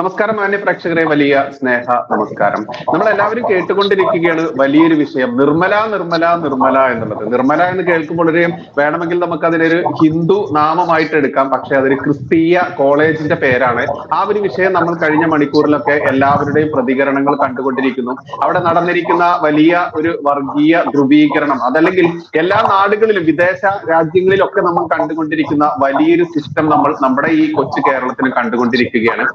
നമസ്കാരം മാന്യ പ്രേക്ഷകരെ വലിയ സ്നേഹ നമസ്കാരം. നമ്മൾ എല്ലാവരും കേട്ടുകൊണ്ടിരിക്കുകയാണ് വലിയൊരു വിഷയം നിർമ്മല നിർമ്മല നിർമ്മല എന്നുള്ളത്. നിർമ്മല എന്ന് കേൾക്കുമ്പോൾ ഒരു വേണമെങ്കിൽ നമുക്ക് അതിനൊരു ഹിന്ദു നാമമായിട്ട് എടുക്കാം പക്ഷെ അതൊരു ക്രിസ്തീയ കോളേജിന്റെ പേരാണ്. ആ ഒരു വിഷയം നമ്മൾ കഴിഞ്ഞ മണിക്കൂറിലൊക്കെ എല്ലാവരുടെയും പ്രതികരണങ്ങൾ കണ്ടുകൊണ്ടിരിക്കുന്നു. അവിടെ നടന്നിരിക്കുന്ന വലിയ ഒരു വർഗീയ ധ്രുവീകരണം അതല്ലെങ്കിൽ എല്ലാ നാടുകളിലും വിദേശ രാജ്യങ്ങളിലൊക്കെ നമ്മൾ കണ്ടുകൊണ്ടിരിക്കുന്ന വലിയൊരു സിസ്റ്റം നമ്മൾ നമ്മുടെ ഈ കൊച്ചു കേരളത്തിൽ കണ്ടുകൊണ്ടിരിക്കുകയാണ്.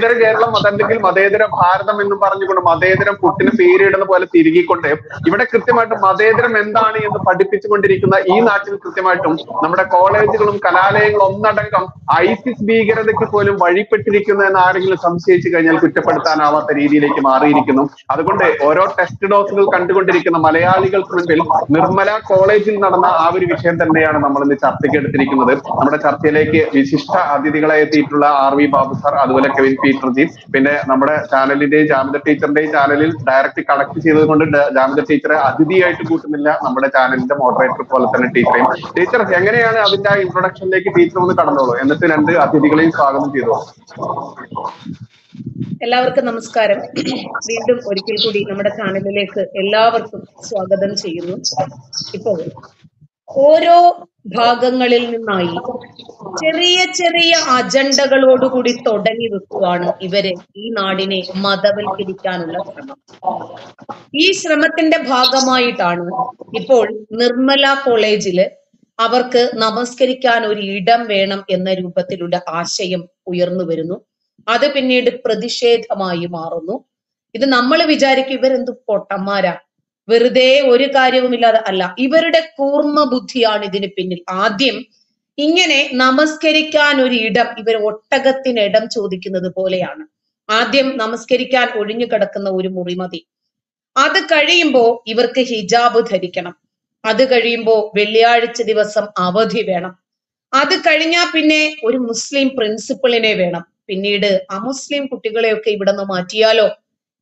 മതേതര കേരളം അതല്ലെങ്കിൽ മതേതര ഭാരതം എന്ന് പറഞ്ഞുകൊണ്ട് മതേതരം പുട്ടിന് പേരിടുന്ന പോലെ തിരുകിക്കൊണ്ട് ഇവിടെ കൃത്യമായിട്ട് മതേതരം എന്താണ് എന്ന് പഠിപ്പിച്ചുകൊണ്ടിരിക്കുന്ന ഈ നാട്ടിൽ കൃത്യമായിട്ടും നമ്മുടെ കോളേജുകളും കലാലയങ്ങളും ഒന്നടങ്കം ഐസിസ് ഭീകരതയ്ക്ക് പോലും വഴിപ്പെട്ടിരിക്കുന്നു എന്ന് ആരെങ്കിലും സംശയിച്ചു കഴിഞ്ഞാൽ കുറ്റപ്പെടുത്താനാവാത്ത രീതിയിലേക്ക് മാറിയിരിക്കുന്നു. അതുകൊണ്ട് ഓരോ ടെസ്റ്റ് ഡോസുകൾ കണ്ടുകൊണ്ടിരിക്കുന്ന മലയാളികൾക്ക് മുൻപിൽ നിർമ്മല കോളേജിൽ നടന്ന ആ ഒരു വിഷയം തന്നെയാണ് നമ്മൾ ഇന്ന് ചർച്ചയ്ക്ക് എടുത്തിരിക്കുന്നത്. നമ്മുടെ ചർച്ചയിലേക്ക് വിശിഷ്ട അതിഥികളെ എത്തിയിട്ടുള്ള ആർ വി ബാബു സാർ അതുപോലെ കെവിൻ പീറ്റർജി പിന്നെ നമ്മുടെ ചാനലിന്റെയും ജാമിത ടീച്ചറിന്റെയും ചാനലിൽ ഡയറക്റ്റ് കണക്ട് ചെയ്തത് കൊണ്ട് ജാമിത ടീച്ചറെ അതിഥിയായിട്ട് കൂട്ടുന്നില്ല നമ്മുടെ ചാനലിന്റെ മോഡറേറ്റർ പോലെ തന്നെ ടീച്ചറെയും. ടീച്ചർ എങ്ങനെയാണ് അതിന്റെ ഇൻട്രൊഡക്ഷനിലേക്ക് ടീച്ചർ ഒന്ന് കടന്നോളൂ? എന്നിട്ട് രണ്ട് അതിഥികളെയും സ്വാഗതം ചെയ്തോളൂ എല്ലാവർക്കും നമസ്കാരം. വീണ്ടും ഒരിക്കൽ കൂടി നമ്മുടെ ചാനലിലേക്ക് എല്ലാവർക്കും സ്വാഗതം ചെയ്യുന്നു. ഇപ്പോൾ ഓരോ ഭാഗങ്ങളിൽ നിന്നായി ചെറിയ ചെറിയ അജണ്ടകളോടുകൂടി തുടങ്ങി വെക്കുകയാണ് ഇവരെ ഈ നാടിനെ മതവൽക്കരിക്കാനുള്ള ശ്രമം. ഈ ശ്രമത്തിന്റെ ഭാഗമായിട്ടാണ് ഇപ്പോൾ നിർമ്മല കോളേജിൽ അവർക്ക് നമസ്കരിക്കാൻ ഒരു ഇടം വേണം എന്ന രൂപത്തിലുള്ള ആശയം ഉയർന്നു വരുന്നു. അത് പിന്നീട് പ്രതിഷേധമായി മാറുന്നു. ഇത് നമ്മൾ വിചാരിക്കും ഇവരെന്ത് പൊട്ടന്മാരാ? വെറുതെ ഒരു കാര്യവുമില്ലാതെ അല്ല. ഇവരുടെ കൂർമ്മ ബുദ്ധിയാണ് ഇതിന് പിന്നിൽ. ആദ്യം ഇങ്ങനെ നമസ്കരിക്കാൻ ഒരു ഇടം ഇവർ ഒട്ടകത്തിന് ഇടം ചോദിക്കുന്നത് പോലെയാണ്. ആദ്യം നമസ്കരിക്കാൻ ഒഴിഞ്ഞു കിടക്കുന്ന ഒരു മുറി മതി. അത് കഴിയുമ്പോൾ ഇവർക്ക് ഹിജാബ് ധരിക്കണം. അത് കഴിയുമ്പോൾ വെള്ളിയാഴ്ച ദിവസം അവധി വേണം. അത് കഴിഞ്ഞാൽ പിന്നെ ഒരു മുസ്ലിം പ്രിൻസിപ്പിളിനെ വേണം. പിന്നീട് അമുസ്ലിം കുട്ടികളെയൊക്കെ ഇവിടെ നിന്ന് മാറ്റിയാലോ?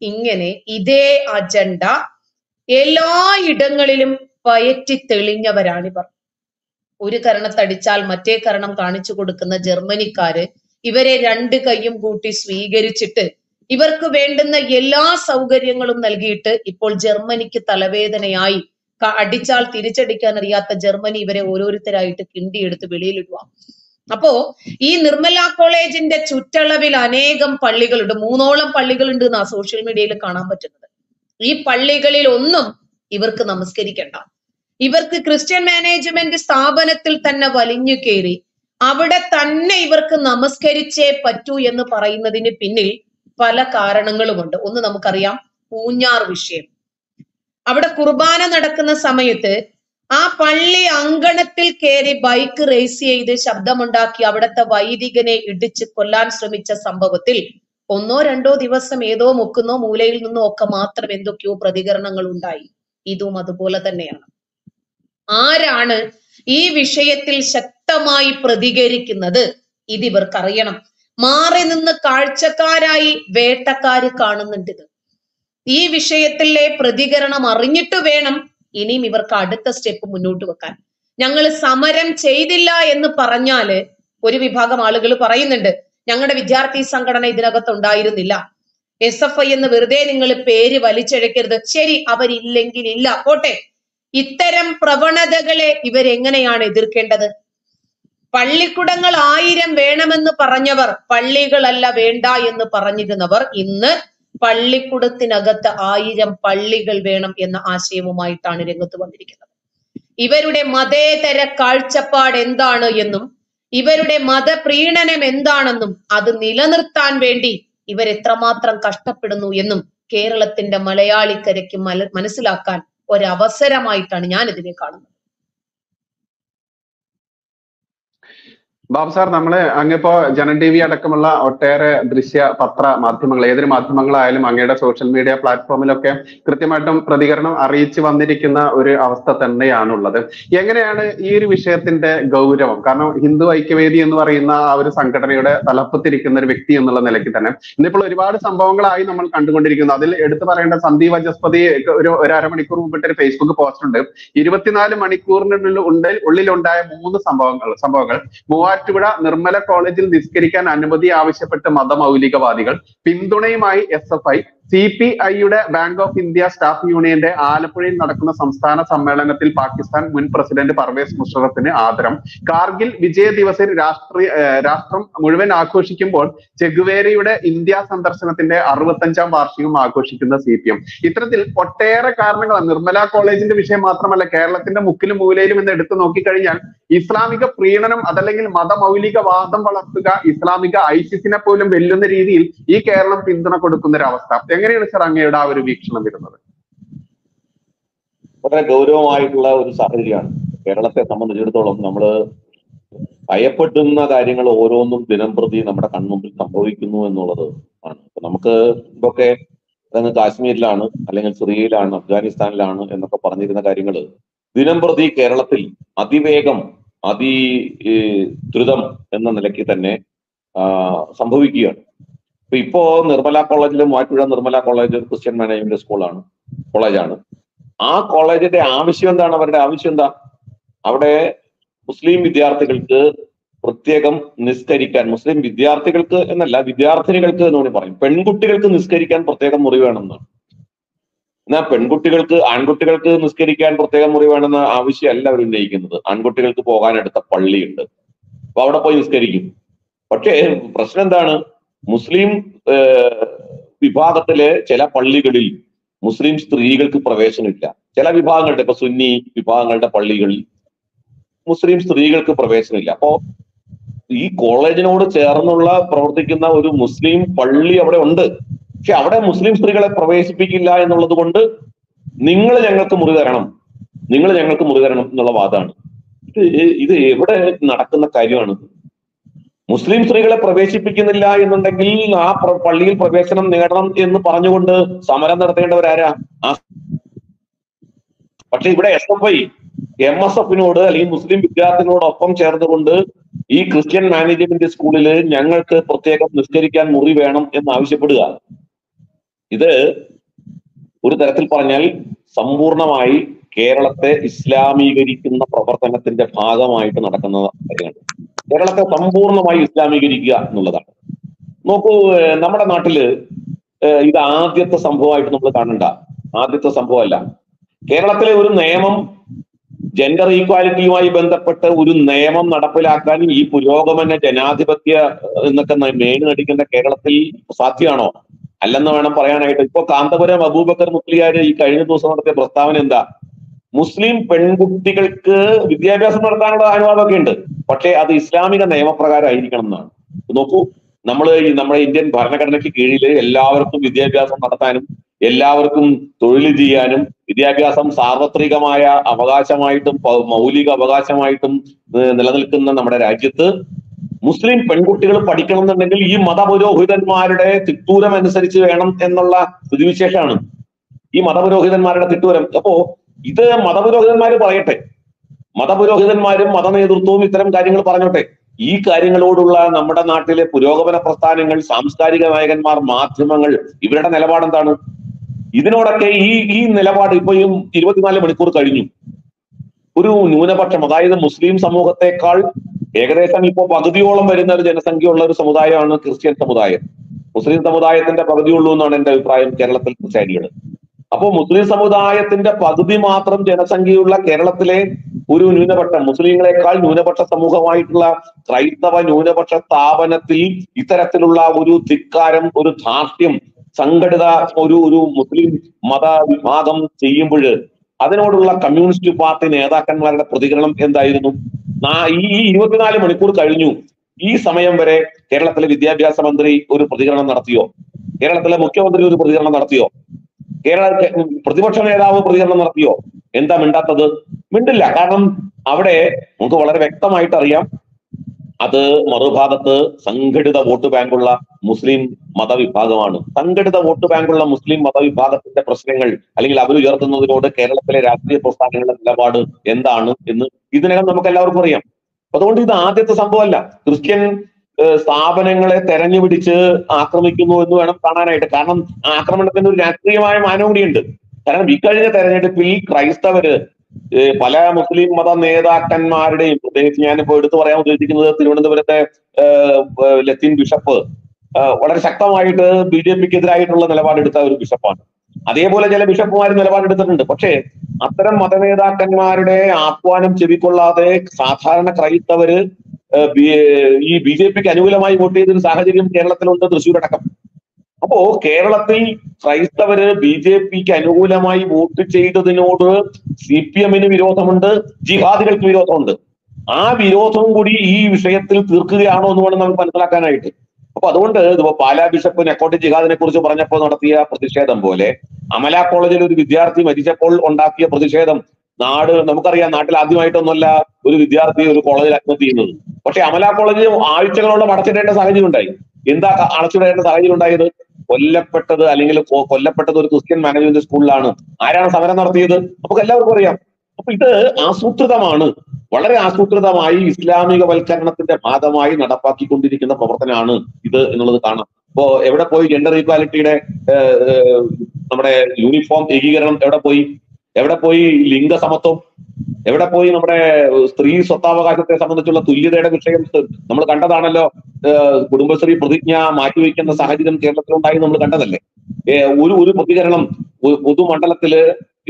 ഇങ്ങനെ ഇതേ അജണ്ട എല്ലാ ഇടങ്ങളിലും പയറ്റി തെളിഞ്ഞവരാണിവർ. ഒരു കരണത്തടിച്ചാൽ മറ്റേ കരണം കാണിച്ചു കൊടുക്കുന്ന ജർമ്മനിക്കാര് ഇവരെ രണ്ട് കൈയും കൂട്ടി സ്വീകരിച്ചിട്ട് ഇവർക്ക് വേണ്ടുന്ന എല്ലാ സൗകര്യങ്ങളും നൽകിയിട്ട് ഇപ്പോൾ ജർമ്മനിക്ക് തലവേദനയായി. അടിച്ചാൽ തിരിച്ചടിക്കാൻ അറിയാത്ത ജർമ്മനി ഇവരെ ഓരോരുത്തരായിട്ട് കിണ്ടിയെടുത്ത് വെളിയിലിടുക അപ്പോ ഈ നിർമ്മല കോളേജിന്റെ ചുറ്റളവിൽ അനേകം പള്ളികളുണ്ട്. മൂന്നോളം പള്ളികളുണ്ട് എന്നാ സോഷ്യൽ മീഡിയയിൽ കാണാൻ പറ്റുന്നത്. ഈ പള്ളികളിൽ ഒന്നും ഇവർക്ക് നമസ്കരിക്കണ്ട. ഇവർക്ക് ക്രിസ്ത്യൻ മാനേജ്മെന്റ് സ്ഥാപനത്തിൽ തന്നെ വലിഞ്ഞു കയറി. അവിടെ തന്നെ ഇവർക്ക് നമസ്കരിച്ചേ പറ്റൂ എന്ന് പറയുന്നതിന് പിന്നിൽ പല കാരണങ്ങളുമുണ്ട്. ഒന്ന് നമുക്കറിയാം പൂഞ്ഞാർ വിഷയം. അവിടെ കുർബാന നടക്കുന്ന സമയത്ത് ആ പള്ളി അങ്കണത്തിൽ കയറി ബൈക്ക് റേസ് ചെയ്ത് ശബ്ദമുണ്ടാക്കി അവിടുത്തെ വൈദികനെ ഇടിച്ച് കൊല്ലാൻ ശ്രമിച്ച സംഭവത്തിൽ ഒന്നോ രണ്ടോ ദിവസം ഏതോ മുക്കുന്നോ മൂലയിൽ നിന്നോ ഒക്കെ മാത്രം എന്തൊക്കെയോ പ്രതികരണങ്ങൾ ഉണ്ടായി. ഇതും അതുപോലെ തന്നെയാണ്. ആരാണ് ഈ വിഷയത്തിൽ ശക്തമായി പ്രതികരിക്കുന്നത്? ഇത് ഇവർക്കറിയണം. മാറി നിന്ന് കാഴ്ചക്കാരായി വേട്ടക്കാര് കാണുന്നുണ്ട് ഇത്. ഈ വിഷയത്തിലെ പ്രതികരണം അറിഞ്ഞിട്ട് വേണം ഇനിയും ഇവർക്ക് അടുത്ത സ്റ്റെപ്പ് മുന്നോട്ട് വെക്കാൻ. ഞങ്ങൾ സമരം ചെയ്തില്ല എന്ന് പറഞ്ഞാൽ ഒരു വിഭാഗം ആളുകൾ പറയുന്നുണ്ട് ഞങ്ങളുടെ വിദ്യാർത്ഥി സംഘടന ഇതിനകത്ത് ഉണ്ടായിരുന്നില്ല എസ് എഫ് ഐ എന്ന് വെറുതെ നിങ്ങൾ പേര് വലിച്ചഴക്കരുത് ശരി അവരില്ലെങ്കിൽ ഇല്ല പോട്ടെ. ഇത്തരം പ്രവണതകളെ ഇവരെങ്ങനെയാണ് എതിർക്കേണ്ടത്? പള്ളിക്കുടങ്ങൾ ആയിരം വേണമെന്ന് പറഞ്ഞവർ പള്ളികളല്ല വേണ്ട എന്ന് പറഞ്ഞിരുന്നവർ ഇന്ന് പള്ളിക്കുടത്തിനകത്ത് ആയിരം പള്ളികൾ വേണം എന്ന ആശയവുമായിട്ടാണ് രംഗത്ത് വന്നിരിക്കുന്നത്. ഇവരുടെ മതേതര കാഴ്ചപ്പാട് എന്താണ് എന്നും ഇവരുടെ മതപ്രീണനം എന്താണെന്നും അത് നിലനിർത്താൻ വേണ്ടി ഇവർ എത്രമാത്രം കഷ്ടപ്പെടുന്നു എന്നും കേരളത്തിന്റെ മലയാളിക്കരയ്ക്ക് മല മനസ്സിലാക്കാൻ ഒരവസരമായിട്ടാണ് ഞാൻ ഇതിനെ കാണുന്നത്. ബാബു സാർ നമ്മൾ അങ്ങിപ്പോ ജനൻ ടി വി അടക്കമുള്ള ഒട്ടേറെ ദൃശ്യ പത്ര മാധ്യമങ്ങൾ ഏതൊരു മാധ്യമങ്ങളായാലും അങ്ങയുടെ സോഷ്യൽ മീഡിയ പ്ലാറ്റ്ഫോമിലൊക്കെ കൃത്യമായിട്ടും പ്രതികരണം അറിയിച്ചു വന്നിരിക്കുന്ന ഒരു അവസ്ഥ തന്നെയാണുള്ളത്. എങ്ങനെയാണ് ഈ ഒരു വിഷയത്തിന്റെ ഗൗരവം? കാരണം ഹിന്ദു ഐക്യവേദി എന്ന് പറയുന്ന ആ ഒരു സംഘടനയുടെ തലപ്പത്തിരിക്കുന്ന ഒരു വ്യക്തി എന്നുള്ള നിലയ്ക്ക് തന്നെ ഇന്നിപ്പോൾ ഒരുപാട് സംഭവങ്ങളായി നമ്മൾ കണ്ടുകൊണ്ടിരിക്കുന്നു. അതിൽ എടുത്തു പറയേണ്ട സന്ദീപ് വചസ്പതി ഒരു ഒരു അരമണിക്കൂർ മുമ്പിട്ട് ഒരു ഫേസ്ബുക്ക് പോസ്റ്റ് ഉണ്ട്. ഇരുപത്തിനാല് മണിക്കൂറിനുള്ളിൽ ഉള്ളിൽ ഉള്ളിലുണ്ടായ മൂന്ന് സംഭവങ്ങൾ സംഭവങ്ങൾ. മൂവാറ്റുപുഴ മൂവാറ്റുപുഴ നിർമ്മല കോളേജിൽ നിസ്കരിക്കാൻ അനുമതി ആവശ്യപ്പെട്ട് മതമൗലികവാദികൾ പിന്തുണയുമായി S F I C P ഐയുടെ ബാങ്ക് ഓഫ് ഇന്ത്യ സ്റ്റാഫ് യൂണിയന്റെ ആലപ്പുഴയിൽ നടക്കുന്ന സംസ്ഥാന സമ്മേളനത്തിൽ പാകിസ്ഥാൻ മുൻ പ്രസിഡന്റ് പർവേസ് മുഷറഫിന് ആദരം. കാർഗിൽ വിജയ ദിവസിൽ രാഷ്ട്രീയ രാഷ്ട്രം മുഴുവൻ ആഘോഷിക്കുമ്പോൾ ചെഗുവേരയുടെ ഇന്ത്യ സന്ദർശനത്തിന്റെ അറുപത്തഞ്ചാം വാർഷികം ആഘോഷിക്കുന്ന സി പി എം. ഇത്തരത്തിൽ ഒട്ടേറെ കാരണങ്ങൾ നിർമ്മല കോളേജിന്റെ വിഷയം മാത്രമല്ല കേരളത്തിന്റെ മുക്കിലും മൂലയിലും എന്ന് എടുത്തു നോക്കിക്കഴിഞ്ഞാൽ ഇസ്ലാമിക പ്രീണനം അതല്ലെങ്കിൽ മതമൗലികവാദം വളർത്തുക ഇസ്ലാമിക ഐസിസിനെ പോലും വെല്ലുന്ന രീതിയിൽ ഈ കേരളം പിന്തുണ കൊടുക്കുന്ന ഒരു അവസ്ഥ എങ്ങനെയാണ് സാർ അങ്ങയുടെ ആ ഒരു വീക്ഷണം വരുന്നത്? വളരെ ഗൗരവമായിട്ടുള്ള ഒരു സാഹചര്യമാണ്. കേരളത്തെ സംബന്ധിച്ചിടത്തോളം നമ്മൾ ഭയപ്പെടുന്ന കാര്യങ്ങൾ ഓരോന്നും ദിനം പ്രതി നമ്മുടെ കൺമുമ്പിൽ സംഭവിക്കുന്നു എന്നുള്ളത് ആണ്. നമുക്ക് ഇതൊക്കെ അതങ്ങ് കാശ്മീരിലാണ് അല്ലെങ്കിൽ സിറിയയിലാണ് അഫ്ഗാനിസ്ഥാനിലാണ് എന്നൊക്കെ പറഞ്ഞിരുന്ന കാര്യങ്ങൾ ദിനം പ്രതി കേരളത്തിൽ അതിവേഗം അതി ദ്രുതം എന്ന നിലയ്ക്ക് തന്നെ സംഭവിക്കുകയാണ്. ഇപ്പൊ ഇപ്പോ നിർമ്മല കോളേജിലും Muvattupuzha Nirmala college Christian management സ്കൂളാണ് കോളേജാണ്. ആ കോളേജിന്റെ ആവശ്യം എന്താണ്? അവരുടെ ആവശ്യം എന്താ? അവിടെ മുസ്ലിം വിദ്യാർത്ഥികൾക്ക് പ്രത്യേകം നിസ്കരിക്കാൻ മുസ്ലിം വിദ്യാർത്ഥികൾക്ക് എന്നല്ല വിദ്യാർത്ഥിനികൾക്ക് എന്ന് കൂടി പറയും. പെൺകുട്ടികൾക്ക് നിസ്കരിക്കാൻ പ്രത്യേകം മുറി വേണമെന്നാണ്. എന്നാൽ പെൺകുട്ടികൾക്ക് ആൺകുട്ടികൾക്ക് നിസ്കരിക്കാൻ പ്രത്യേകം മുറി വേണമെന്ന ആവശ്യമല്ല അവർ ഉന്നയിക്കുന്നത്. ആൺകുട്ടികൾക്ക് പോകാൻ അടുത്ത പള്ളിയുണ്ട്. അപ്പൊ അവിടെ പോയി നിസ്കരിക്കും. പക്ഷേ പ്രശ്നം എന്താണ്? മുസ്ലിം വിഭാഗത്തിലെ ചില പള്ളികളിൽ മുസ്ലിം സ്ത്രീകൾക്ക് പ്രവേശനമില്ല. ചില വിഭാഗങ്ങളുടെ ഇപ്പൊ സുന്നി വിഭാഗങ്ങളുടെ പള്ളികളിൽ മുസ്ലിം സ്ത്രീകൾക്ക് പ്രവേശനമില്ല. അപ്പോ ഈ കോളേജിനോട് ചേർന്നുള്ള പ്രവർത്തിക്കുന്ന ഒരു മുസ്ലിം പള്ളി അവിടെ ഉണ്ട്. പക്ഷെ അവിടെ മുസ്ലിം സ്ത്രീകളെ പ്രവേശിപ്പിക്കില്ല എന്നുള്ളത് കൊണ്ട് നിങ്ങൾ ഞങ്ങൾക്ക് മുറി തരണം. നിങ്ങൾ ഞങ്ങൾക്ക് മുറി തരണം എന്നുള്ള വാദമാണ് ഇത് ഇത് എവിടെ നടക്കുന്ന കാര്യമാണ്? മുസ്ലിം സ്ത്രീകളെ പ്രവേശിപ്പിക്കുന്നില്ല എന്നുണ്ടെങ്കിൽ ആ പള്ളിയിൽ പ്രവേശനം നേടണം എന്ന് പറഞ്ഞുകൊണ്ട് സമരം നടത്തേണ്ടവരാരാ? പക്ഷെ ഇവിടെ S F I M S എഫിനോട് അല്ലെങ്കിൽ മുസ്ലിം വിദ്യാർത്ഥികളോടൊപ്പം ചേർന്നുകൊണ്ട് ഈ ക്രിസ്ത്യൻ മാനേജ്മെന്റ് സ്കൂളിൽ ഞങ്ങൾക്ക് പ്രത്യേകം നിസ്കരിക്കാൻ മുറി വേണം എന്ന് ആവശ്യപ്പെടുക. ഇത് ഒരു തരത്തിൽ പറഞ്ഞാൽ സമ്പൂർണമായി കേരളത്തെ ഇസ്ലാമീകരിക്കുന്ന പ്രവർത്തനത്തിന്റെ ഭാഗമായിട്ട് നടക്കുന്ന കാര്യങ്ങൾ കേരളത്തെ സമ്പൂർണമായി ഇസ്ലാമീകരിക്കുക എന്നുള്ളതാണ്. നോക്കൂ നമ്മുടെ നാട്ടിൽ ഇത് ആദ്യത്തെ സംഭവമായിട്ട് നമ്മൾ കാണണ്ട. ആദ്യത്തെ സംഭവമല്ല. കേരളത്തിലെ ഒരു നിയമം ജെൻഡർ ഈക്വാലിറ്റിയുമായി ബന്ധപ്പെട്ട് ഒരു നിയമം നടപ്പിലാക്കാൻ ഈ പുരോഗമന ജനാധിപത്യ എന്നൊക്കെ മേനടിക്കുന്ന നടിക്കുന്ന കേരളത്തിൽ സാധ്യമാണോ? അല്ലെന്ന് വേണം പറയാനായിട്ട്. ഇപ്പൊ കാന്തപുരം അബൂബക്കർ മുസ്ലിയാര് ഈ കഴിഞ്ഞ ദിവസം നടത്തിയ പ്രസ്താവന എന്താ? മുസ്ലിം പെൺകുട്ടികൾക്ക് വിദ്യാഭ്യാസം നടത്താനുള്ള അനുവാദമൊക്കെ ഉണ്ട് പക്ഷേ അത് ഇസ്ലാമിക നിയമപ്രകാരം ആയിരിക്കണം എന്നാണ് നോക്കൂ നമ്മൾ നമ്മുടെ ഇന്ത്യൻ ഭരണഘടനയ്ക്ക് കീഴിൽ എല്ലാവർക്കും വിദ്യാഭ്യാസം നടത്താനും എല്ലാവർക്കും തൊഴിൽ ചെയ്യാനും വിദ്യാഭ്യാസം സാർവത്രികമായ അവകാശമായിട്ടും മൗലിക അവകാശമായിട്ടും നിലനിൽക്കുന്ന നമ്മുടെ രാജ്യത്ത് മുസ്ലിം പെൺകുട്ടികൾ പഠിക്കണം എന്നുണ്ടെങ്കിൽ ഈ മതപുരോഹിതന്മാരുടെ തിട്ടൂരം അനുസരിച്ച് വേണം എന്നുള്ള സ്ഥിതിവിശേഷമാണ്. ഈ മതപുരോഹിതന്മാരുടെ തിട്ടൂരം. അപ്പോ ഇത് മതപുരോഹിതന്മാര് പറയട്ടെ. മതപുരോഹിതന്മാരും മതനേതൃത്വവും ഇത്തരം കാര്യങ്ങൾ പറഞ്ഞോട്ടെ. ഈ കാര്യങ്ങളോടുള്ള നമ്മുടെ നാട്ടിലെ പുരോഗമന പ്രസ്ഥാനങ്ങൾ സാംസ്കാരിക നായകന്മാർ മാധ്യമങ്ങൾ ഇവരുടെ നിലപാട് എന്താണ് ഇതിനോടൊക്കെ ഈ ഈ നിലപാട് ഇപ്പൊ ഈ ഇരുപത്തിനാല് മണിക്കൂർ കഴിഞ്ഞു. ഒരു ന്യൂനപക്ഷം അതായത് മുസ്ലിം സമൂഹത്തെക്കാൾ ഏകദേശം ഇപ്പോൾ പകുതിയോളം വരുന്ന ഒരു ജനസംഖ്യയുള്ള ഒരു സമുദായമാണ് ക്രിസ്ത്യൻ സമുദായം. മുസ്ലിം സമുദായത്തിന്റെ പകുതിയുള്ളൂ എന്നാണ് എന്റെ അഭിപ്രായം കേരളത്തിൽ ക്രിസ്ത്യാനികൾ അപ്പോ മുസ്ലിം സമുദായത്തിന്റെ പകുതി മാത്രം ജനസംഖ്യയുള്ള കേരളത്തിലെ ഒരു ന്യൂനപക്ഷം മുസ്ലിങ്ങളെക്കാൾ ന്യൂനപക്ഷ സമൂഹമായിട്ടുള്ള ക്രൈസ്തവ ന്യൂനപക്ഷ സ്ഥാപനത്തിൽ ഇത്തരത്തിലുള്ള ഒരു ധിക്കാരം ഒരു ധാർഷ്ട്യം സംഘടിത ഒരു ഒരു മുസ്ലിം മത വിഭാഗം ചെയ്യുമ്പോൾ അതിനോടുള്ള കമ്മ്യൂണിസ്റ്റ് പാർട്ടി നേതാക്കന്മാരുടെ പ്രതികരണം എന്തായിരുന്നു? ഈ ഇരുപത്തിനാല് മണിക്കൂർ കഴിഞ്ഞു. ഈ സമയം വരെ കേരളത്തിലെ വിദ്യാഭ്യാസ മന്ത്രി ഒരു പ്രതികരണം നടത്തിയോ? കേരളത്തിലെ മുഖ്യമന്ത്രി ഒരു പ്രതികരണം നടത്തിയോ? കേരള പ്രതിപക്ഷ നേതാവ് പ്രതികരണം നടത്തിയോ? എന്താ മിണ്ടാത്തത്? മിണ്ടില്ല. കാരണം അവിടെ നമുക്ക് വളരെ വ്യക്തമായിട്ട് അറിയാം. അത് മറുഭാഗത്ത് സംഘടിത വോട്ട് ബാങ്കുള്ള മുസ്ലിം മതവിഭാഗമാണ്. സംഘടിത വോട്ട് ബാങ്കുള്ള മുസ്ലിം മതവിഭാഗത്തിന്റെ പ്രശ്നങ്ങൾ അല്ലെങ്കിൽ അവർ ഉയർത്തുന്നതിനോട് കേരളത്തിലെ രാഷ്ട്രീയ പ്രസ്ഥാനങ്ങളുടെ നിലപാട് എന്താണ് എന്ന് ഇതിനകം നമുക്ക് എല്ലാവർക്കും അറിയാം. അതുകൊണ്ട് ഇത് ആദ്യത്തെ സംഭവമല്ല. ക്രിസ്ത്യൻ സ്ഥാപനങ്ങളെ തെരഞ്ഞുപിടിച്ച് ആക്രമിക്കുന്നു എന്ന് വേണം കാണാനായിട്ട്. കാരണം ആക്രമണത്തിന് ഒരു രാഷ്ട്രീയമായ മാനം കൂടിയുണ്ട് കാരണം ഇക്കഴിഞ്ഞ തെരഞ്ഞെടുപ്പിൽ ക്രൈസ്തവര് പല മുസ്ലിം മത നേതാക്കന്മാരുടെയും പ്രത്യേകിച്ച് ഞാനിപ്പോ എടുത്തു പറയാൻ ഉദ്ദേശിക്കുന്നത് തിരുവനന്തപുരത്തെ ലത്തീൻ ബിഷപ്പ് വളരെ ശക്തമായിട്ട് ബി ജെ പിക്ക് എതിരായിട്ടുള്ള നിലപാടെടുത്ത ഒരു ബിഷപ്പാണ്. അതേപോലെ ചില ബിഷപ്പുമാർ നിലപാടെടുത്തിട്ടുണ്ട്. പക്ഷേ അത്തരം മതനേതാക്കന്മാരുടെ ആഹ്വാനം ചെവിക്കൊള്ളാതെ സാധാരണ ക്രൈസ്തവര് ഈ ബി ജെ പിക്ക് അനുകൂലമായി വോട്ട് ചെയ്തൊരു സാഹചര്യം കേരളത്തിലുണ്ട് തൃശ്ശൂരടക്കം. അപ്പോ കേരളത്തിൽ ക്രൈസ്തവര് ബി ജെ പിക്ക് അനുകൂലമായി വോട്ട് ചെയ്തതിനോട് സി പി എമ്മിന് വിരോധമുണ്ട് ജിഹാദികൾക്ക് വിരോധമുണ്ട്. ആ വിരോധവും കൂടി ഈ വിഷയത്തിൽ തീർക്കുകയാണോ എന്ന് വേണം നമുക്ക് മനസ്സിലാക്കാനായിട്ട്. അപ്പൊ അതുകൊണ്ട് ഇതിപ്പോ പാലാ ബിഷപ്പ് നെക്കോട്ടി ജിഹാദിനെ കുറിച്ച് പറഞ്ഞപ്പോൾ നടത്തിയ പ്രതിഷേധം പോലെ അമല കോളേജിൽ ഒരു വിദ്യാർത്ഥി മരിച്ചപ്പോൾ ഉണ്ടാക്കിയ പ്രതിഷേധം നാട് നമുക്കറിയാം നാട്ടിൽ ആദ്യമായിട്ടൊന്നുമല്ല ഒരു വിദ്യാർത്ഥി ഒരു കോളേജിൽ ആത്മഹത്യ ചെയ്യുന്നത്. പക്ഷെ അമല കോളേജ് ആഴ്ചകളോളം അടച്ചിടേണ്ട സാഹചര്യം ഉണ്ടായി എന്താ അടച്ചിടേണ്ട സാഹചര്യം ഉണ്ടായത് കൊല്ലപ്പെട്ടത് അല്ലെങ്കിൽ കൊല്ലപ്പെട്ടത് ഒരു ക്രിസ്ത്യൻ മാനേജ്മെന്റ് സ്കൂളിലാണ് ആരാണ് സമരം നടത്തിയത്? നമുക്ക് എല്ലാവർക്കും അറിയാം. അപ്പൊ ഇത് ആസൂത്രിതമാണ്. വളരെ ആസൂത്രിതമായി ഇസ്ലാമിക വൽക്കരണത്തിന്റെ ഭാഗമായി നടപ്പാക്കിക്കൊണ്ടിരിക്കുന്ന പ്രവർത്തനമാണ് ഇത് എന്നുള്ളത് കാണാം. ഇപ്പോ എവിടെ പോയി ജെൻഡർ ഈക്വാലിറ്റിയുടെ നമ്മുടെ യൂണിഫോം ഏകീകരണം എവിടെ പോയി? എവിടെ പോയി ലിംഗസമത്വം? എവിടെ പോയി നമ്മുടെ സ്ത്രീ സ്വത്താവകാശത്തെ സംബന്ധിച്ചുള്ള തുല്യതയുടെ വിഷയം നമ്മൾ കണ്ടതാണല്ലോ കുടുംബശ്രീ പ്രതിജ്ഞ മാറ്റിവെക്കുന്ന സാഹചര്യം കേരളത്തിലുണ്ടായി നമ്മൾ കണ്ടതല്ലേ? ഒരു ഒരു പ്രതികരണം പൊതുമണ്ഡലത്തിൽ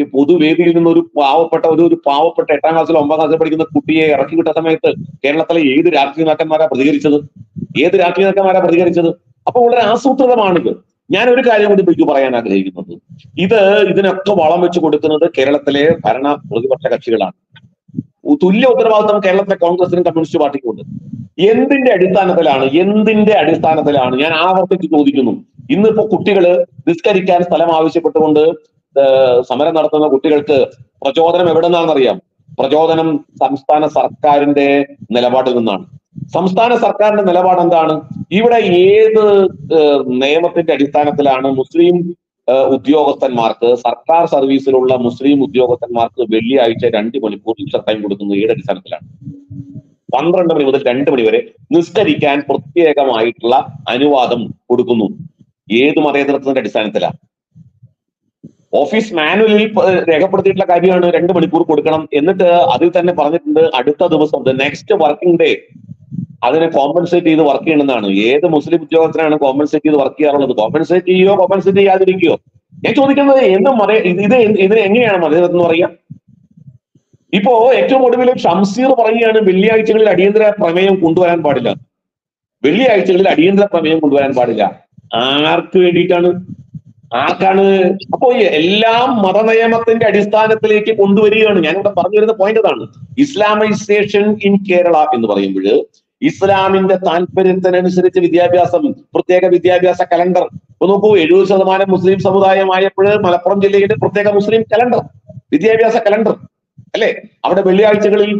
ഈ പൊതുവേദിയിൽ നിന്ന് ഒരു പാവപ്പെട്ട ഒരു ഒരു പാവപ്പെട്ട എട്ടാം ക്ലാസ്സിലോ ഒമ്പതാം ക്ലാസ്സിൽ പഠിക്കുന്ന കുട്ടിയെ ഇറക്കി വിട്ട സമയത്ത് കേരളത്തിലെ ഏത് രാഷ്ട്രീയ നേതാക്കന്മാരാ പ്രതികരിച്ചത്? ഏത് രാഷ്ട്രീയ നേതാക്കന്മാരാ പ്രതികരിച്ചത്? അപ്പൊ വളരെ ആസൂത്രിതമാണിത്. ഞാൻ ഒരു കാര്യം കൂടി എനിക്ക് പറയാൻ ആഗ്രഹിക്കുന്നത്. ഇത് ഇതിനൊക്കെ വളം വെച്ച് കൊടുക്കുന്നത് കേരളത്തിലെ ഭരണ പ്രതിപക്ഷ കക്ഷികളാണ്. തുല്യ ഉത്തരവാദിത്വം കേരളത്തിലെ കോൺഗ്രസിനും കമ്മ്യൂണിസ്റ്റ് പാർട്ടിക്കും ഉണ്ട് എന്തിന്റെ അടിസ്ഥാനത്തിലാണ് എന്തിന്റെ അടിസ്ഥാനത്തിലാണ് ഞാൻ ആവർത്തിച്ച് ചോദിക്കുന്നു. ഇന്നിപ്പോ കുട്ടികൾ നിസ്കരിക്കാൻ സ്ഥലം ആവശ്യപ്പെട്ടുകൊണ്ട് സമരം നടത്തുന്ന കുട്ടികൾക്ക് പ്രചോദനം എവിടെ നിന്നാണെന്നറിയാം പ്രചോദനം സംസ്ഥാന സർക്കാരിന്റെ നിലപാടിൽ നിന്നാണ്. സംസ്ഥാന സർക്കാരിന്റെ നിലപാട് എന്താണ് ഇവിടെ ഏത് നിയമത്തിന്റെ അടിസ്ഥാനത്തിലാണ് മുസ്ലിം ഉദ്യോഗസ്ഥന്മാർക്ക് സർക്കാർ സർവീസിലുള്ള മുസ്ലിം ഉദ്യോഗസ്ഥന്മാർക്ക് വെള്ളിയാഴ്ച രണ്ട് മണിക്കൂർ ലീഷർ ടൈം കൊടുക്കുന്നത് ഏത് അടിസ്ഥാനത്തിലാണ്? പന്ത്രണ്ട് മണി മുതൽ രണ്ട് മണി വരെ നിസ്കരിക്കാൻ പ്രത്യേകമായിട്ടുള്ള അനുവാദം കൊടുക്കുന്നു. ഏത് മതേതരത്വത്തിന്റെ അടിസ്ഥാനത്തിലാണ് ഓഫീസ് മാനുവലിൽ രേഖപ്പെടുത്തിയിട്ടുള്ള കാര്യമാണ് രണ്ട് മണിക്കൂർ കൊടുക്കണം. എന്നിട്ട് അതിൽ തന്നെ പറഞ്ഞിട്ടുണ്ട് അടുത്ത ദിവസം ദ നെക്സ്റ്റ് വർക്കിംഗ് ഡേ അതിനെ കോമ്പൻസേറ്റ് ചെയ്ത് വർക്ക് ചെയ്യണമെന്നാണ്. ഏത് മുസ്ലിം ഉദ്യോഗസ്ഥനാണ് കോമ്പൻസേറ്റ് ചെയ്ത് വർക്ക് ചെയ്യാറുള്ളത്? കോമ്പൻസേറ്റ് ചെയ്യോ കോമ്പൻസേറ്റ് ചെയ്യാതിരിക്കുകയോ ഞാൻ ചോദിക്കുന്നത് എന്നും മത ഇത് ഇത് ഇതിന് എങ്ങനെയാണ് മതേതരത്വം എന്ന് പറയുക ഇപ്പോ ഏറ്റവും ഒടുവിൽ ഷംസീർ പറയുകയാണ് വെള്ളിയാഴ്ചകളിൽ അടിയന്തര പ്രമേയം കൊണ്ടുവരാൻ പാടില്ല. വെള്ളിയാഴ്ചകളിൽ അടിയന്തര പ്രമേയം കൊണ്ടുവരാൻ പാടില്ല. ആർക്ക് വേണ്ടിയിട്ടാണ്? ആർക്കാണ്? അപ്പോ എല്ലാം മതനിയമത്തിന്റെ അടിസ്ഥാനത്തിലേക്ക് കൊണ്ടുവരികയാണ്. ഞാനിവിടെ പറഞ്ഞു വരുന്ന പോയിന്റ് അതാണ്. ഇസ്ലാമൈസേഷൻ ഇൻ കേരള എന്ന് പറയുമ്പോൾ ഇസ്ലാമിന്റെ താല്പര്യത്തിനനുസരിച്ച് വിദ്യാഭ്യാസം പ്രത്യേക വിദ്യാഭ്യാസ കലണ്ടർ ഇപ്പൊ നോക്കൂ എഴുപത് ശതമാനം മുസ്ലിം സമുദായമായപ്പോൾ മലപ്പുറം ജില്ലയിലെ പ്രത്യേക മുസ്ലിം കലണ്ടർ വിദ്യാഭ്യാസ കലണ്ടർ അല്ലെ? അവിടെ വെള്ളിയാഴ്ചകളിൽ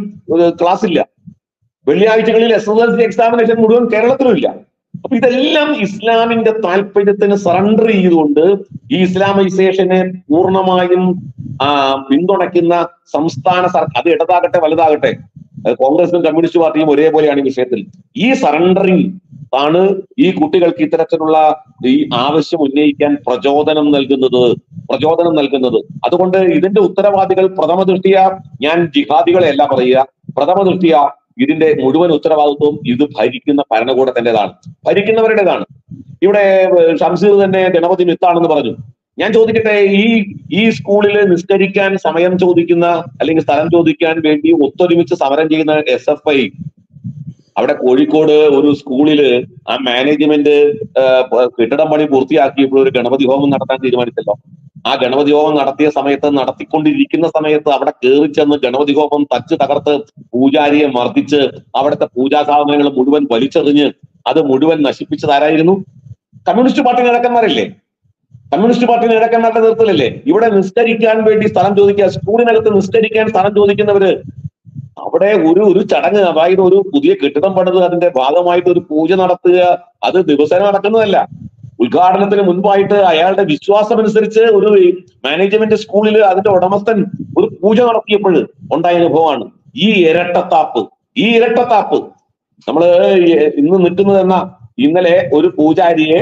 ക്ലാസ് ഇല്ല. വെള്ളിയാഴ്ചകളിൽ S S L C examination മുഴുവൻ കേരളത്തിലും ഇല്ല. അപ്പൊ ഇതെല്ലാം ഇസ്ലാമിന്റെ താല്പര്യത്തിന് സറണ്ടർ ചെയ്തുകൊണ്ട് ഈ ഇസ്ലാമൈസേഷനെ പൂർണമായും പിന്തുണയ്ക്കുന്ന സംസ്ഥാന സർക്കാർ അത് ഇടതാകട്ടെ വലുതാകട്ടെ കോൺഗ്രസും കമ്മ്യൂണിസ്റ്റ് പാർട്ടിയും ഒരേപോലെയാണ് ഈ വിഷയത്തിൽ. ഈ സറണ്ടറിങ് ആണ് ഈ കുട്ടികൾക്ക് ഇത്തരത്തിലുള്ള ഈ ആവശ്യം ഉന്നയിക്കാൻ പ്രചോദനം നൽകുന്നത് പ്രചോദനം നൽകുന്നത്. അതുകൊണ്ട് ഇതിന്റെ ഉത്തരവാദികൾ പ്രഥമ ദൃഷ്ടിയ ഞാൻ ജിഹാദികളെ അല്ല പറയുക. പ്രഥമ ദൃഷ്ടിയ ഇതിന്റെ മുഴുവൻ ഉത്തരവാദിത്വവും ഇത് ഭരിക്കുന്ന ഭരണകൂടത്തിന്റെതാണ് ഭരിക്കുന്നവരുടേതാണ്. ഇവിടെ ഷംസീർ തന്നെ ഗണപതി മിത്താണെന്ന് പറഞ്ഞു. ഞാൻ ചോദിക്കട്ടെ ഈ ഈ സ്കൂളിൽ നിസ്കരിക്കാൻ സമയം ചോദിക്കുന്ന അല്ലെങ്കിൽ സ്ഥലം ചോദിക്കാൻ വേണ്ടി ഒത്തൊരുമിച്ച് സമരം ചെയ്യുന്ന എസ് എഫ് ഐ അവിടെ കോഴിക്കോട് ഒരു സ്കൂളിൽ ആ മാനേജ്മെന്റ് കെട്ടിടം പണി പൂർത്തിയാക്കിയപ്പോൾ ഒരു ഗണപതി ഹോമം നടത്താൻ തീരുമാനിച്ചല്ലോ. ആ ഗണപതി ഹോമം നടത്തിയ സമയത്ത് നടത്തിക്കൊണ്ടിരിക്കുന്ന സമയത്ത് അവിടെ കയറി ചെന്ന് ഗണപതി ഹോമം തച്ച് തകർത്ത് പൂജാരിയെ മർദ്ദിച്ച് അവിടുത്തെ പൂജാ സാധനങ്ങൾ മുഴുവൻ വലിച്ചെറിഞ്ഞ് അത് മുഴുവൻ നശിപ്പിച്ചതാരായിരുന്നു കമ്മ്യൂണിസ്റ്റ് പാർട്ടി നേതാക്കന്മാരല്ലേ? കമ്മ്യൂണിസ്റ്റ് പാർട്ടി നേതാക്കന്മാരുടെ നേതൃത്വത്തിലല്ലേ? ഇവിടെ നിസ്കരിക്കാൻ വേണ്ടി സ്ഥലം ചോദിക്കുക സ്കൂളിനകത്ത് നിസ്കരിക്കാൻ സ്ഥലം ചോദിക്കുന്നവര്. അവിടെ ഒരു ഒരു ചടങ്ങ് അതായത് ഒരു പുതിയ കെട്ടിടം പണിത് അതിന്റെ ഭാഗമായിട്ട് ഒരു പൂജ നടത്തുക അത് ദിവസേന നടക്കുന്നതല്ല. ഉദ്ഘാടനത്തിന് മുൻപായിട്ട് അയാളുടെ വിശ്വാസം അനുസരിച്ച് ഒരു മാനേജ്മെന്റ് സ്കൂളിൽ അതിന്റെ ഉടമസ്ഥൻ ഒരു പൂജ നടത്തിയപ്പോൾ ഉണ്ടായ അനുഭവമാണ്. ഈ ഇരട്ടത്താപ്പ് ഈ ഇരട്ടത്താപ്പ്. നമ്മൾ ഈ ഇന്ന് നിൽക്കുന്നത് എന്ന ഇന്നലെ ഒരു പൂജാരിയെ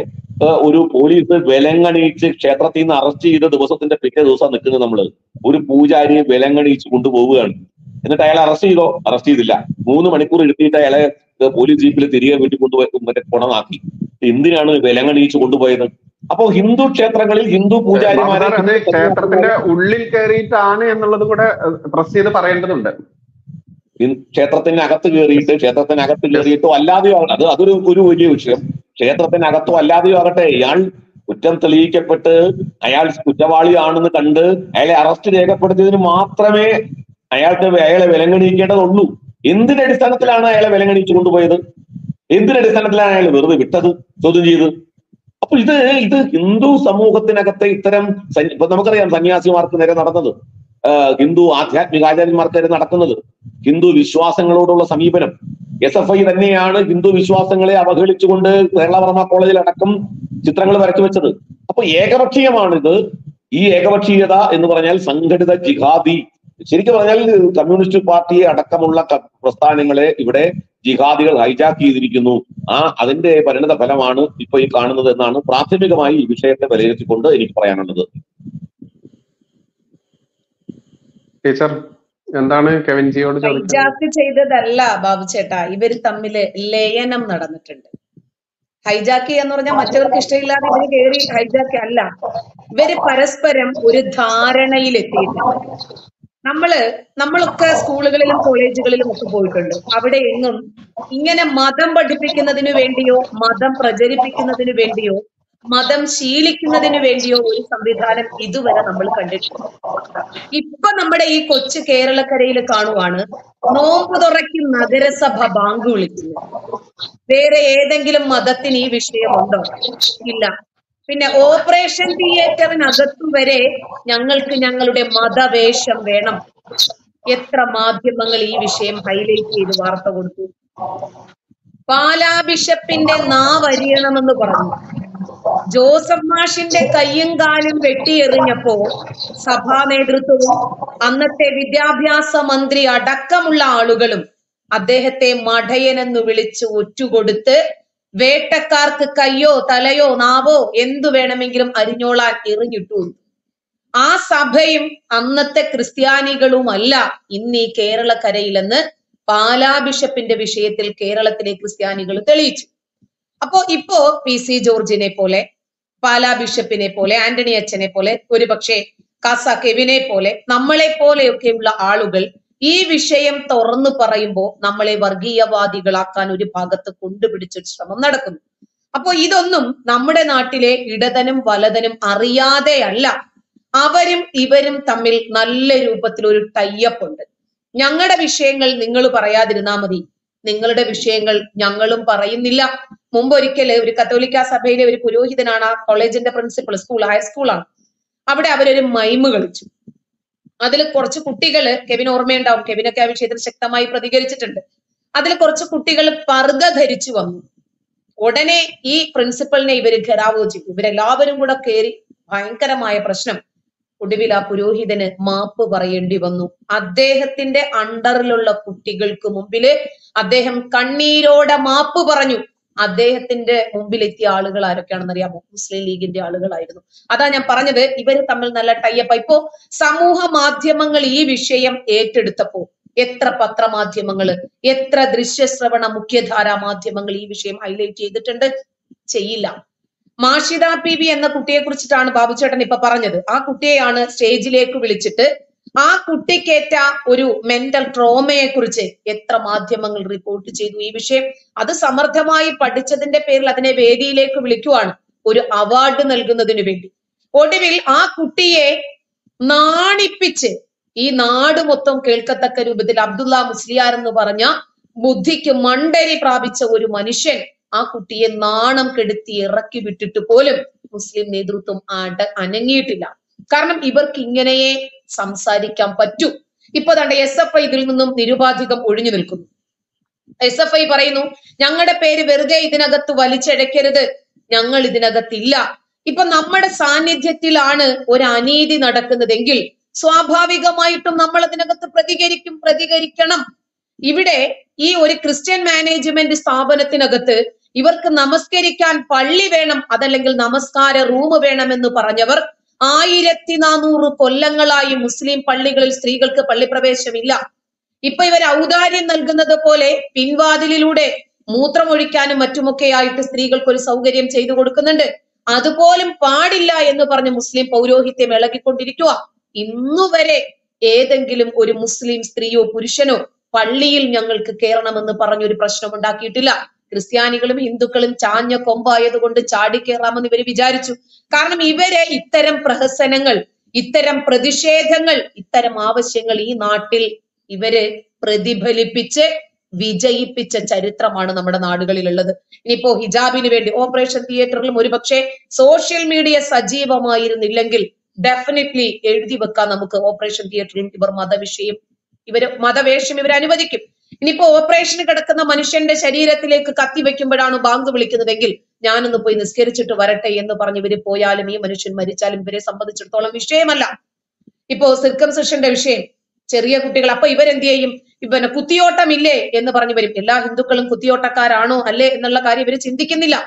ഒരു പോലീസ് വിലങ്ങണിയിച്ച് ക്ഷേത്രത്തിൽ നിന്ന് അറസ്റ്റ് ചെയ്ത ദിവസത്തിന്റെ പിറ്റേ ദിവസം നിൽക്കുന്നത് നമ്മൾ. ഒരു പൂജാരിയെ വിലങ്ങണിയിച്ച് കൊണ്ടുപോവുകയാണ്. എന്നിട്ട് അയാളെ അറസ്റ്റ് ചെയ്തോ? അറസ്റ്റ് ചെയ്തില്ല. മൂന്ന് മണിക്കൂർ എടുത്തിട്ട് അയാളെ പോലീസ് ജീപ്പിൽ തിരികെ വീട്ടിൽ കൊണ്ടുപോയി മറ്റേ കുണമാക്കി. എന്തിനാണ് വിലങ്ങണിയിച്ച് കൊണ്ടുപോയത്? അപ്പോ ഹിന്ദു ക്ഷേത്രങ്ങളിൽ ഹിന്ദു പൂജാരിമാരെ ക്ഷേത്രത്തിന്റെ ഉള്ളിൽ കയറിയിട്ടാണ് എന്നുള്ളത് കൂടെ പ്രസ് ചെയ്ത് പറയേണ്ടതുണ്ട്. ക്ഷേത്രത്തിനകത്ത് കയറിയിട്ട് ക്ഷേത്രത്തിനകത്ത് കയറിയിട്ടോ അല്ലാതെയോ ആകട്ടെ അത് അതൊരു ഒരു വലിയ വിഷയം. ക്ഷേത്രത്തിനകത്തോ അല്ലാതെയോ ആകട്ടെ ഇയാൾ കുറ്റം തെളിയിക്കപ്പെട്ട് അയാൾ കുറ്റവാളിയാണെന്ന് കണ്ട് അയാളെ അറസ്റ്റ് രേഖപ്പെടുത്തിയതിന് മാത്രമേ അയാൾക്ക് അയാളെ വിലങ്ങണിയിക്കേണ്ടതുള്ളൂ എന്തിന്റെ അടിസ്ഥാനത്തിലാണ് അയാളെ വിലങ്ങണിച്ചു കൊണ്ടുപോയത്? എന്തിന്റെ അടിസ്ഥാനത്തിലാണ് അയാൾ വെറുതെ വിട്ടത് ചോദ്യം ചെയ്ത്? അപ്പൊ ഇത് ഇത് ഹിന്ദു സമൂഹത്തിനകത്തെ ഇത്തരം ഇപ്പൊ നമുക്കറിയാം സന്യാസിമാർക്ക് നേരെ നടന്നത് ഹിന്ദു ആധ്യാത്മിക ആചാര്യന്മാർക്ക് നേരെ നടക്കുന്നത്. ഹിന്ദു വിശ്വാസങ്ങളോടുള്ള സമീപനം. എസ് എഫ് ഐ തന്നെയാണ് ഹിന്ദു വിശ്വാസങ്ങളെ അവഹേളിച്ചുകൊണ്ട് കേരളവർമ്മ കോളേജിൽ അടക്കം ചിത്രങ്ങൾ വരച്ചു വെച്ചത്. അപ്പൊ ഏകപക്ഷീയമാണിത്. ഈ ഏകപക്ഷീയത എന്ന് പറഞ്ഞാൽ സംഘടിത ജിഹാദി. ശരിക്കും പറഞ്ഞാൽ കമ്മ്യൂണിസ്റ്റ് പാർട്ടിയെ അടക്കമുള്ള പ്രസ്ഥാനങ്ങളെ ഇവിടെ ജിഹാദികൾ ഹൈജാക്ക് ചെയ്തിരിക്കുന്നു. ആ അതിന്റെ പരിണത ഫലമാണ് ഇപ്പൊ ഈ കാണുന്നത് എന്നാണ് പ്രാഥമികമായി ഈ വിഷയത്തെ വിലയിരുത്തിക്കൊണ്ട് എനിക്ക് പറയാനുള്ളത്. ടീച്ചർ എന്താണ് കെവിൻ ജിയോട് ചോദിക്കുന്നത്? ഹൈജാക്ക് ചെയ്തതല്ല ബാബു ചേട്ടാ. ഇവർ തമ്മിൽ ലയനം നടന്നിട്ടുണ്ട്. ഹൈജാക്ക് എന്ന് പറഞ്ഞാൽ മറ്റവർക്ക് ഇഷ്ടമില്ലാതെ ഇവർ കയറി ഹൈജാക്ക് അല്ല. ഇവർ പരസ്പരം ഒരു ധാരണയിൽ എത്തിയിട്ടുണ്ട് നമ്മൾ നമ്മളൊക്കെ സ്കൂളുകളിലും കോളേജുകളിലും ഒക്കെ പോയിട്ടുണ്ട്. അവിടെ എങ്ങും ഇങ്ങനെ മതം പഠിപ്പിക്കുന്നതിന് വേണ്ടിയോ മതം പ്രചരിപ്പിക്കുന്നതിന് വേണ്ടിയോ മതം ശീലിക്കുന്നതിന് വേണ്ടിയോ ഒരു സംവിധാനം ഇതുവരെ നമ്മൾ കണ്ടിട്ടുണ്ട് ഇപ്പൊ നമ്മുടെ ഈ കൊച്ചു കേരളക്കരയിൽ കാണുവാണ് നോമ്പ് തുറയ്ക്കും നഗരസഭ ബാങ്ക് വിളിക്കുന്നു വേറെ ഏതെങ്കിലും മതത്തിന് ഈ വിഷയമുണ്ടോ? ഇല്ല. പിന്നെ ഓപ്പറേഷൻ തിയേറ്ററിനകത്തു വരെ ഞങ്ങൾക്ക് ഞങ്ങളുടെ മതവേഷം വേണം. എത്ര മാധ്യമങ്ങൾ ഈ വിഷയം ഹൈലൈറ്റ് ചെയ്ത് വാർത്ത കൊടുത്തു. പാലാ ബിഷപ്പിന്റെ നാവരിയണമെന്ന് പറഞ്ഞു. ജോസഫ് മാഷിന്റെ കയ്യും കാലും വെട്ടിയെറിഞ്ഞപ്പോ സഭാ നേതൃത്വവും അന്നത്തെ വിദ്യാഭ്യാസ മന്ത്രി അടക്കമുള്ള ആളുകളും അദ്ദേഹത്തെ മഠയനെന്ന് വിളിച്ച് ഒറ്റുകൊടുത്ത് വേട്ടക്കാർക്ക് കയ്യോ തലയോ നാവോ എന്തു വേണമെങ്കിലും അരിഞ്ഞോളാൻ എറിഞ്ഞിട്ടു ആ സഭയും അന്നത്തെ ക്രിസ്ത്യാനികളുമല്ല ഇന്ന് ഈ കേരളക്കരയിലെന്ന് പാലാ ബിഷപ്പിന്റെ വിഷയത്തിൽ കേരളത്തിലെ ക്രിസ്ത്യാനികൾ തെളിയിച്ചു. അപ്പോ ഇപ്പോ പി സി ജോർജിനെ പോലെ പാലാ ബിഷപ്പിനെ പോലെ ആന്റണി അച്ഛനെ പോലെ ഒരുപക്ഷെ കാസ കെവിനെ പോലെ നമ്മളെ പോലെയൊക്കെയുള്ള ആളുകൾ ഈ വിഷയം തുറന്നു പറയുമ്പോൾ നമ്മളെ വർഗീയവാദികളാക്കാൻ ഒരു ഭാഗത്ത് കൊണ്ടുപിടിച്ച ശ്രമം നടക്കുന്നു. അപ്പോൾ ഇതൊന്നും നമ്മുടെ നാട്ടിലെ ഇടതനും വലതനും അറിയാതെയല്ല. അവരും ഇവരും തമ്മിൽ നല്ല രൂപത്തിൽ ഒരു ടൈപ്പ് ഉണ്ട്. ഞങ്ങളുടെ വിഷയങ്ങൾ നിങ്ങൾ പറയാതിരുന്നാ മതി. നിങ്ങളുടെ വിഷയങ്ങൾ ഞങ്ങളും പറയുന്നില്ല. മുമ്പ് ഒരിക്കൽ ഒരു കത്തോലിക്ക സഭയിലെ ഒരു പുരോഹിതനാണ് ആ കോളേജിന്റെ പ്രിൻസിപ്പൾ സ്കൂൾ ഹൈസ്കൂളാണ് അവിടെ അവരൊരു മൈമ് കളിച്ചു. അതിൽ കുറച്ച് കുട്ടികൾ കെവിൻ ഓർമ്മയുണ്ടാവും. കെവിനൊക്കെ ആ വിഷയത്തിൽ ശക്തമായി പ്രതികരിച്ചിട്ടുണ്ട്. അതിൽ കുറച്ച് കുട്ടികൾ പർദ്ദ ധരിച്ചു വന്നു. ഉടനെ ഈ പ്രിൻസിപ്പളിനെ ഇവർ ഘെരാവോ ചെയ്തു ഇവരെല്ലാവരും കൂടെ കയറി ഭയങ്കരമായ പ്രശ്നം. ഒടുവിൽ ആ പുരോഹിതന് മാപ്പ് പറയേണ്ടി വന്നു. അദ്ദേഹത്തിന്റെ അണ്ടറിലുള്ള കുട്ടികൾക്ക് മുമ്പിൽ അദ്ദേഹം കണ്ണീരോടെ മാപ്പ് പറഞ്ഞു. അദ്ദേഹത്തിന്റെ മുമ്പിലെത്തിയ ആളുകൾ ആരൊക്കെയാണെന്ന് അറിയാമോ? മുസ്ലിം ലീഗിന്റെ ആളുകളായിരുന്നു. അതാ ഞാൻ പറഞ്ഞത് ഇവർ തമ്മിൽ നല്ല ടൈപ്പ് ഇപ്പോ സമൂഹ മാധ്യമങ്ങൾ ഈ വിഷയം ഏറ്റെടുത്തപ്പോ എത്ര പത്രമാധ്യമങ്ങൾ എത്ര ദൃശ്യശ്രവണ മുഖ്യധാരാ മാധ്യമങ്ങൾ ഈ വിഷയം ഹൈലൈറ്റ് ചെയ്തിട്ടുണ്ട്? ചെയ്യില്ല. മാഷിദ പി വി എന്ന കുട്ടിയെ കുറിച്ചിട്ടാണ് ബാബുചേട്ടൻ ഇപ്പൊ പറഞ്ഞത്. ആ കുട്ടിയെയാണ് സ്റ്റേജിലേക്ക് വിളിച്ചിട്ട് ആ കുട്ടിക്കേറ്റ ഒരു മെന്റൽ ട്രോമയെ കുറിച്ച് എത്ര മാധ്യമങ്ങൾ റിപ്പോർട്ട് ചെയ്തു. ഈ വിഷയം അത് സമർത്ഥമായി പഠിച്ചതിന്റെ പേരിൽ അതിനെ വേദിയിലേക്ക് വിളിക്കുവാണ് ഒരു അവാർഡ് നൽകുന്നതിനു വേണ്ടി. ഒടുവിൽ ആ കുട്ടിയെ നാണിപ്പിച്ച് ഈ നാട് മൊത്തം കേൾക്കത്തക്ക രൂപത്തിൽ അബ്ദുള്ള മുസ്ലിയാർ എന്ന് പറഞ്ഞ ബുദ്ധിക്ക് മണ്ടരി പ്രാപിച്ച ഒരു മനുഷ്യൻ ആ കുട്ടിയെ നാണം കെടുത്തി ഇറക്കി വിട്ടിട്ട് പോലും മുസ്ലിം നേതൃത്വം അട അനങ്ങിയിട്ടില്ല. കാരണം ഇവർക്ക് ഇങ്ങനെയേ സംസാരിക്കാൻ പറ്റൂ. ഇപ്പൊ തന്റെ എസ് എഫ് ഐ ഇതിൽ നിന്നും നിരുപാധികം ഒഴിഞ്ഞു നിൽക്കുന്നു. എസ് എഫ് ഐ പറയുന്നു ഞങ്ങളുടെ പേര് വെറുതെ ഇതിനകത്ത് വലിച്ചഴക്കരുത് ഞങ്ങൾ ഇതിനകത്തില്ല. ഇപ്പൊ നമ്മുടെ സാന്നിധ്യത്തിലാണ് ഒരു അനീതി നടക്കുന്നതെങ്കിൽ സ്വാഭാവികമായിട്ടും നമ്മൾ അതിനകത്ത് പ്രതികരിക്കും പ്രതികരിക്കണം. ഇവിടെ ഈ ഒരു ക്രിസ്ത്യൻ മാനേജ്മെന്റ് സ്ഥാപനത്തിനകത്ത് ഇവർക്ക് നമസ്കരിക്കാൻ പള്ളി വേണം അതല്ലെങ്കിൽ നമസ്കാര റൂം വേണമെന്ന് പറഞ്ഞവർ ആയിരത്തി നാനൂറ് കൊല്ലങ്ങളായി മുസ്ലിം പള്ളികളിൽ സ്ത്രീകൾക്ക് പള്ളിപ്രവേശമില്ല. ഇപ്പൊ ഇവർ ഔദാര്യം നൽകുന്നത് പോലെ പിൻവാതിലിലൂടെ മൂത്രമൊഴിക്കാനും മറ്റുമൊക്കെ ആയിട്ട് സ്ത്രീകൾക്ക് ഒരു സൗകര്യം ചെയ്തു കൊടുക്കുന്നുണ്ട്. അതുപോലും പാടില്ല എന്ന് പറഞ്ഞ് മുസ്ലിം പൗരോഹിത്യം ഇളകിക്കൊണ്ടിരിക്കുക ഇന്നുവരെ ഏതെങ്കിലും ഒരു മുസ്ലിം സ്ത്രീയോ പുരുഷനോ പള്ളിയിൽ ഞങ്ങൾക്ക് കയറണമെന്ന് പറഞ്ഞൊരു പ്രശ്നം ഉണ്ടാക്കിയിട്ടില്ല. ക്രിസ്ത്യാനികളും ഹിന്ദുക്കളും ചാഞ്ഞ കൊമ്പായതുകൊണ്ട് ചാടി കയറാമെന്ന് ഇവർ വിചാരിച്ചു. കാരണം ഇവരെ ഇത്തരം പ്രഹസനങ്ങൾ ഇത്തരം പ്രതിഷേധങ്ങൾ ഇത്തരം ആവശ്യങ്ങൾ ഈ നാട്ടിൽ ഇവർ പ്രതിഫലിപ്പിച്ച് വിജയിപ്പിച്ച ചരിത്രമാണ് നമ്മുടെ നാടുകളിലുള്ളത്. ഇനിയിപ്പോ ഹിജാബിന് വേണ്ടി ഓപ്പറേഷൻ തിയേറ്ററിലും ഒരുപക്ഷെ സോഷ്യൽ മീഡിയ സജീവമായിരുന്നില്ലെങ്കിൽ ഡെഫിനറ്റ്ലി എഴുതി വെക്കാൻ നമുക്ക് ഓപ്പറേഷൻ തിയേറ്ററിലും ഇവർ മതവിഷയം ഇവർ മതവേഷം ഇവർ അനുവദിക്കും. ഇനിയിപ്പോ ഓപ്പറേഷന് കിടക്കുന്ന മനുഷ്യന്റെ ശരീരത്തിലേക്ക് കത്തി വെക്കുമ്പോഴാണ് ബാങ്ക് വിളിക്കുന്നതെങ്കിൽ ഞാനൊന്ന് പോയി നിസ്കരിച്ചിട്ട് വരട്ടെ എന്ന് പറഞ്ഞ് ഇവർ പോയാലും ഈ മനുഷ്യൻ മരിച്ചാലും ഇവരെ സംബന്ധിച്ചിടത്തോളം വിഷയമല്ല. ഇപ്പോ സിർക്കംസെഷന്റെ വിഷയം. ചെറിയ കുട്ടികൾ അപ്പൊ ഇവരെന്ത് ചെയ്യും? പിന്നെ കുത്തിയോട്ടമില്ലേ എന്ന് പറഞ്ഞു വരും. എല്ലാ ഹിന്ദുക്കളും കുത്തിയോട്ടക്കാരാണോ അല്ലേ എന്നുള്ള കാര്യം ഇവർ ചിന്തിക്കുന്നില്ല.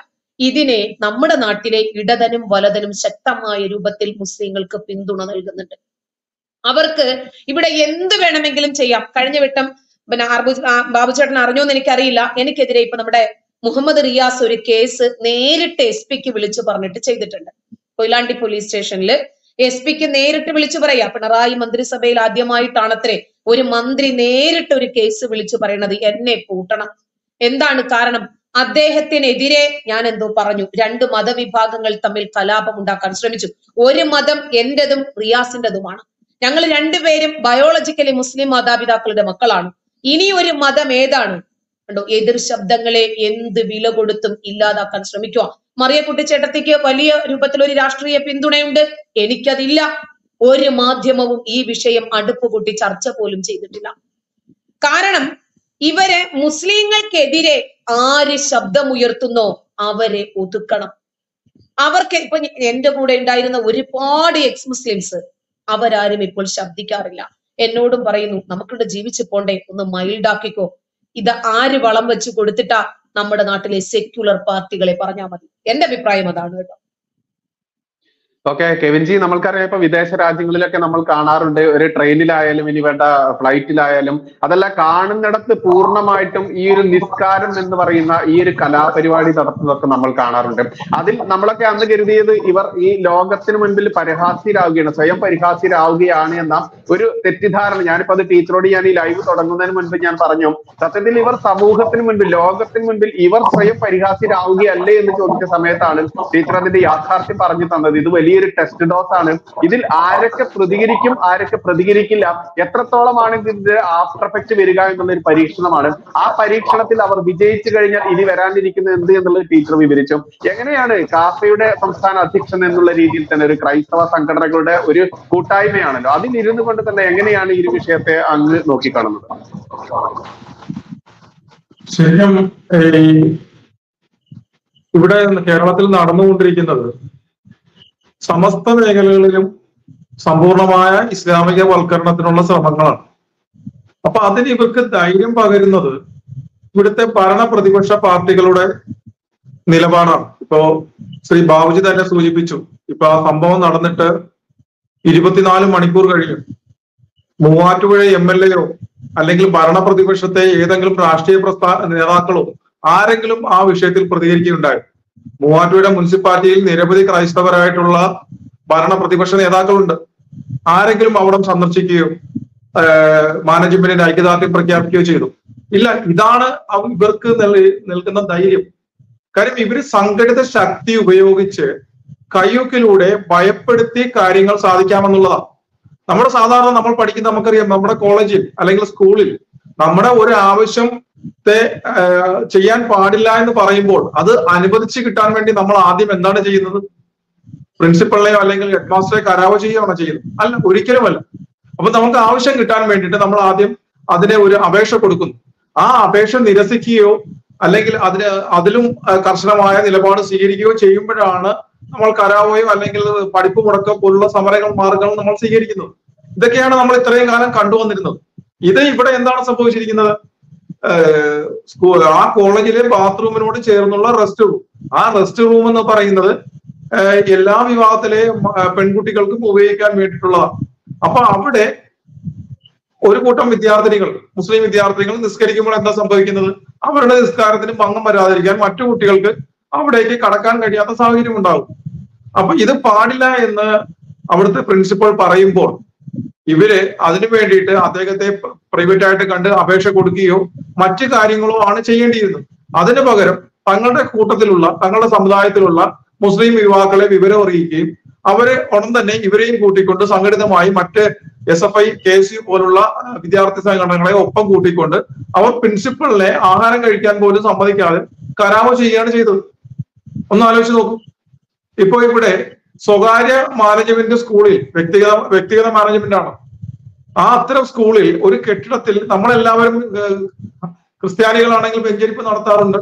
ഇതിനെ നമ്മുടെ നാട്ടിലെ ഇടതനും വലതനും ശക്തമായ രൂപത്തിൽ മുസ്ലിങ്ങൾക്ക് പിന്തുണ നൽകുന്നുണ്ട്. അവർക്ക് ഇവിടെ എന്ത് വേണമെങ്കിലും ചെയ്യാം. കഴിഞ്ഞ വട്ടം പിന്നെ ബാബുചേട്ടൻ അറിഞ്ഞോ എന്ന് എനിക്കറിയില്ല. എനിക്കെതിരെ ഇപ്പൊ നമ്മുടെ മുഹമ്മദ് റിയാസ് ഒരു കേസ് നേരിട്ട് എസ് പിക്ക് വിളിച്ചു പറഞ്ഞിട്ട് ചെയ്തിട്ടുണ്ട്. കൊയിലാണ്ടി പോലീസ് സ്റ്റേഷനിൽ എസ് പിക്ക് നേരിട്ട് വിളിച്ചു പറയാ. പിണറായി മന്ത്രിസഭയിൽ ആദ്യമായിട്ടാണത്രേ ഒരു മന്ത്രി നേരിട്ട് ഒരു കേസ് വിളിച്ചു പറയണത് എന്നെ കൂട്ടണം എന്താണ് കാരണം? അദ്ദേഹത്തിനെതിരെ ഞാൻ എന്തോ പറഞ്ഞു. രണ്ട് മതവിഭാഗങ്ങൾ തമ്മിൽ കലാപം ഉണ്ടാക്കാൻ ശ്രമിച്ചു. ഒരു മതം എന്റേതും റിയാസിന്റെതുമാണ് ഞങ്ങൾ രണ്ടുപേരും ബയോളജിക്കലി മുസ്ലിം മാതാപിതാക്കളുടെ മക്കളാണ്. ഇനി ഒരു മതം ഏതാണ്? കണ്ടോ? എതിർ ശബ്ദങ്ങളെ എന്ത് വില കൊടുത്തും ഇല്ലാതാക്കാൻ ശ്രമിക്കുക മറിയക്കുട്ടി ചേട്ടത്തിക്ക് വലിയ രൂപത്തിൽ ഒരു രാഷ്ട്രീയ പിന്തുണയുണ്ട്. എനിക്കതില്ല. ഒരു മാധ്യമവും ഈ വിഷയം അടുപ്പ് കൂട്ടി ചർച്ച പോലും ചെയ്തിട്ടില്ല. കാരണം ഇവരെ മുസ്ലിങ്ങൾക്കെതിരെ ആര് ശബ്ദമുയർത്തുന്നോ അവരെ ഒതുക്കണം. അവർക്ക് ഇപ്പൊ എന്റെ കൂടെ ഉണ്ടായിരുന്ന ഒരുപാട് എക്സ് മുസ്ലിംസ് അവരാരും ഇപ്പോൾ ശബ്ദിക്കാറില്ല. എന്നോടും പറയുന്നു നമുക്കിവിടെ ജീവിച്ചു പോണ്ടേ. ഒന്ന് മൈൽഡാക്കിക്കോ ഇത് ആര് വളം വെച്ച് കൊടുത്തിട്ടാ നമ്മുടെ നാട്ടിലെ സെക്യുലർ പാർട്ടികളെ പറഞ്ഞാൽ മതി. എന്റെ അഭിപ്രായം അതാണ് കേട്ടോ. ഓക്കെ കെവിൻജി നമ്മൾക്കറിയാം ഇപ്പൊ വിദേശ രാജ്യങ്ങളിലൊക്കെ നമ്മൾ കാണാറുണ്ട്. ഒരു ട്രെയിനിലായാലും ഇനി വേണ്ട ഫ്ലൈറ്റിലായാലും അതല്ല കാണുന്നിടത്ത് പൂർണമായിട്ടും ഈ ഒരു നിസ്കാരം എന്ന് പറയുന്ന ഈ ഒരു കലാപരിപാടി നടത്തുന്നതൊക്കെ നമ്മൾ കാണാറുണ്ട്. അതിൽ നമ്മളൊക്കെ അന്ന് കരുതിയത് ഇവർ ഈ ലോകത്തിന് മുൻപിൽ പരിഹാസ്യരാകുകയാണ് സ്വയം പരിഹാസ്യരാകുകയാണ് എന്ന ഒരു തെറ്റിദ്ധാരണ. ഞാനിപ്പോ അത് ടീച്ചറോട് ഞാൻ ഈ ലൈവ് തുടങ്ങുന്നതിന് മുൻപ് ഞാൻ പറഞ്ഞു സത്യത്തിൽ ഇവർ സമൂഹത്തിന് മുൻപിൽ ലോകത്തിന് മുൻപിൽ ഇവർ സ്വയം പരിഹാസ്യരാകുകയല്ലേ എന്ന് ചോദിച്ച സമയത്താണ് ടീച്ചർ അതിന്റെ യാഥാർത്ഥ്യം പറഞ്ഞു തന്നത്. ഇത് വലിയൊരു ടെസ്റ്റ് ഡോസ് ആണ്. ഇതിൽ ആരൊക്കെ പ്രതികരിക്കും ആരൊക്കെ പ്രതികരിക്കില്ല എത്രത്തോളമാണ് ഇതിന്റെ ആഫ്റ്റർ എഫക്ട് വരിക എന്നുള്ള ഒരു പരീക്ഷണമാണ്. ആ പരീക്ഷണത്തിൽ അവർ വിജയിച്ചു കഴിഞ്ഞാൽ ഇനി വരാനിരിക്കുന്നത് എന്ത് എന്നുള്ളത് ടീച്ചർ വിവരിച്ചു. എങ്ങനെയാണ് കാഫയുടെ സംസ്ഥാന അധ്യക്ഷൻ എന്നുള്ള രീതിയിൽ തന്നെ ഒരു ക്രൈസ്തവ സംഘടനകളുടെ ഒരു കൂട്ടായ്മയാണല്ലോ. അതിലിരുന്നു കൊണ്ട് തന്നെ എങ്ങനെയാണ് ഈ വിഷയത്തെ അങ്ങ് നോക്കിക്കാണുന്നത്? ശരിക്കും ഇവിടെ കേരളത്തിൽ നടന്നുകൊണ്ടിരിക്കുന്നത് സമസ്ത മേഖലകളിലും സമ്പൂർണമായ ഇസ്ലാമിക വൽക്കരണത്തിനുള്ള ശ്രമങ്ങളാണ്. അപ്പൊ അതിന് ഇവർക്ക് ധൈര്യം പകരുന്നത് ഇവിടുത്തെ ഭരണ പ്രതിപക്ഷ പാർട്ടികളുടെ നിലപാടാണ്. ഇപ്പോ ശ്രീ ബാബുജി തന്നെ സൂചിപ്പിച്ചു. ഇപ്പൊ ആ സംഭവം നടന്നിട്ട് ഇരുപത്തിനാല് മണിക്കൂർ കഴിഞ്ഞു. മൂവാറ്റുപുഴ എം എൽ എയോ അല്ലെങ്കിൽ ഭരണ പ്രതിപക്ഷത്തെ ഏതെങ്കിലും രാഷ്ട്രീയ പ്രസ്ഥാ നേതാക്കളോ ആരെങ്കിലും ആ വിഷയത്തിൽ പ്രതികരിക്കുകയുണ്ടായി. മൂവാറ്റുപുഴ മുനിസിപ്പാലിറ്റിയിൽ നിരവധി ക്രൈസ്തവരായിട്ടുള്ള ഭരണ പ്രതിപക്ഷ നേതാക്കളുണ്ട്. ആരെങ്കിലും അവിടെ സന്ദർശിക്കുകയോ മാനേജ്മെന്റിന്റെ ഐക്യദാർഢ്യം പ്രഖ്യാപിക്കുകയോ ചെയ്തു. ഇല്ല ഇതാണ് ഇവർക്ക് നൽ- നൽകുന്ന ധൈര്യം. കാര്യം ഇവർ സംഘടിത ശക്തി ഉപയോഗിച്ച് കയ്യൂക്കിലൂടെ ഭയപ്പെടുത്തി കാര്യങ്ങൾ സാധിക്കാമെന്നുള്ളതാണ്. നമ്മുടെ സാധാരണ നമ്മൾ പഠിക്കുന്ന നമുക്കറിയാം നമ്മുടെ കോളേജിൽ അല്ലെങ്കിൽ സ്കൂളിൽ നമ്മുടെ ഒരു ആവശ്യത്തെ ആഹ്, ചെയ്യാൻ പാടില്ല എന്ന് പറയുമ്പോൾ അത് അനുവദിച്ച് കിട്ടാൻ വേണ്ടി നമ്മൾ ആദ്യം എന്താണ് ചെയ്യുന്നത്? പ്രിൻസിപ്പളിനെയോ അല്ലെങ്കിൽ ഹെഡ് മാസ്റ്ററെ ചെയ്യോ ചെയ്യുകയാണോ ചെയ്യുന്നത്? അല്ല ഒരിക്കലുമല്ല. അപ്പൊ നമുക്ക് ആവശ്യം കിട്ടാൻ വേണ്ടിയിട്ട് നമ്മൾ ആദ്യം അതിനെ ഒരു അപേക്ഷ കൊടുക്കുന്നു. ആ അപേക്ഷ നിരസിക്കുകയോ അല്ലെങ്കിൽ അതിന് അതിലും കർശനമായ നിലപാട് സ്വീകരിക്കുകയോ ചെയ്യുമ്പോഴാണ് നമ്മൾ കരാവോയോ അല്ലെങ്കിൽ പഠിപ്പ് മുടക്കോ പോലുള്ള സമരങ്ങൾ മാർഗങ്ങൾ നമ്മൾ സ്വീകരിക്കുന്നത്. ഇതൊക്കെയാണ് നമ്മൾ ഇത്രയും കാലം കണ്ടുവന്നിരുന്നത്. ഇത് ഇവിടെ എന്താണ് സംഭവിച്ചിരിക്കുന്നത്? സ്കൂൾ ആ കോളേജിലെ ബാത്റൂമിനോട് ചേർന്നുള്ള റെസ്റ്റ് റൂം ആ റെസ്റ്റ് റൂം എന്ന് പറയുന്നത് എല്ലാ വിവാഹത്തിലെ പെൺകുട്ടികൾക്കും ഉപയോഗിക്കാൻ വേണ്ടിയിട്ടുള്ളതാണ്. അപ്പൊ അവിടെ ഒരു കൂട്ടം വിദ്യാർത്ഥിനികൾ മുസ്ലിം വിദ്യാർത്ഥിനികൾ നിസ്കരിക്കുമ്പോൾ എന്താ സംഭവിക്കുന്നത്? അവരുടെ നിസ്കാരത്തിന് ഭംഗം വരാതിരിക്കാൻ മറ്റു കുട്ടികൾക്ക് അവിടേക്ക് കടക്കാൻ കഴിയാത്ത സാഹചര്യം ഉണ്ടാകും. അപ്പൊ ഇത് പാടില്ല എന്ന് അവിടുത്തെ പ്രിൻസിപ്പൾ പറയുമ്പോൾ ഇവർ അതിനു വേണ്ടിയിട്ട് അദ്ദേഹത്തെ പ്രൈവറ്റ് ആയിട്ട് കണ്ട് അപേക്ഷ കൊടുക്കുകയോ മറ്റു കാര്യങ്ങളോ ആണ് ചെയ്യേണ്ടിയിരുന്നത്. അതിനു പകരം തങ്ങളുടെ കൂട്ടത്തിലുള്ള തങ്ങളുടെ സമുദായത്തിലുള്ള മുസ്ലിം യുവാക്കളെ വിവരം അറിയിക്കുകയും അവരെ ഉടൻ തന്നെ ഇവരെയും കൂട്ടിക്കൊണ്ട് സംഘടിതമായി മറ്റ് S F I K S U പോലുള്ള വിദ്യാർത്ഥി സംഘടനകളെ ഒപ്പം കൂട്ടിക്കൊണ്ട് അവർ പ്രിൻസിപ്പളിനെ ആഹാരം കഴിക്കാൻ പോലും സമ്മതിക്കാതെ കരാമ ചെയ്യുകയാണ് ചെയ്തത്. ഒന്ന് ആലോചിച്ച് നോക്കൂ. ഇപ്പൊ ഇവിടെ സ്വകാര്യ മാനേജ്മെന്റ് സ്കൂളിൽ വ്യക്തിഗത വ്യക്തിഗത മാനേജ്മെന്റ് ആണ്. ആ അത്തരം സ്കൂളിൽ ഒരു കെട്ടിടത്തിൽ നമ്മളെല്ലാവരും ക്രിസ്ത്യാനികളാണെങ്കിൽ വെഞ്ചരിപ്പ് നടത്താറുണ്ട്.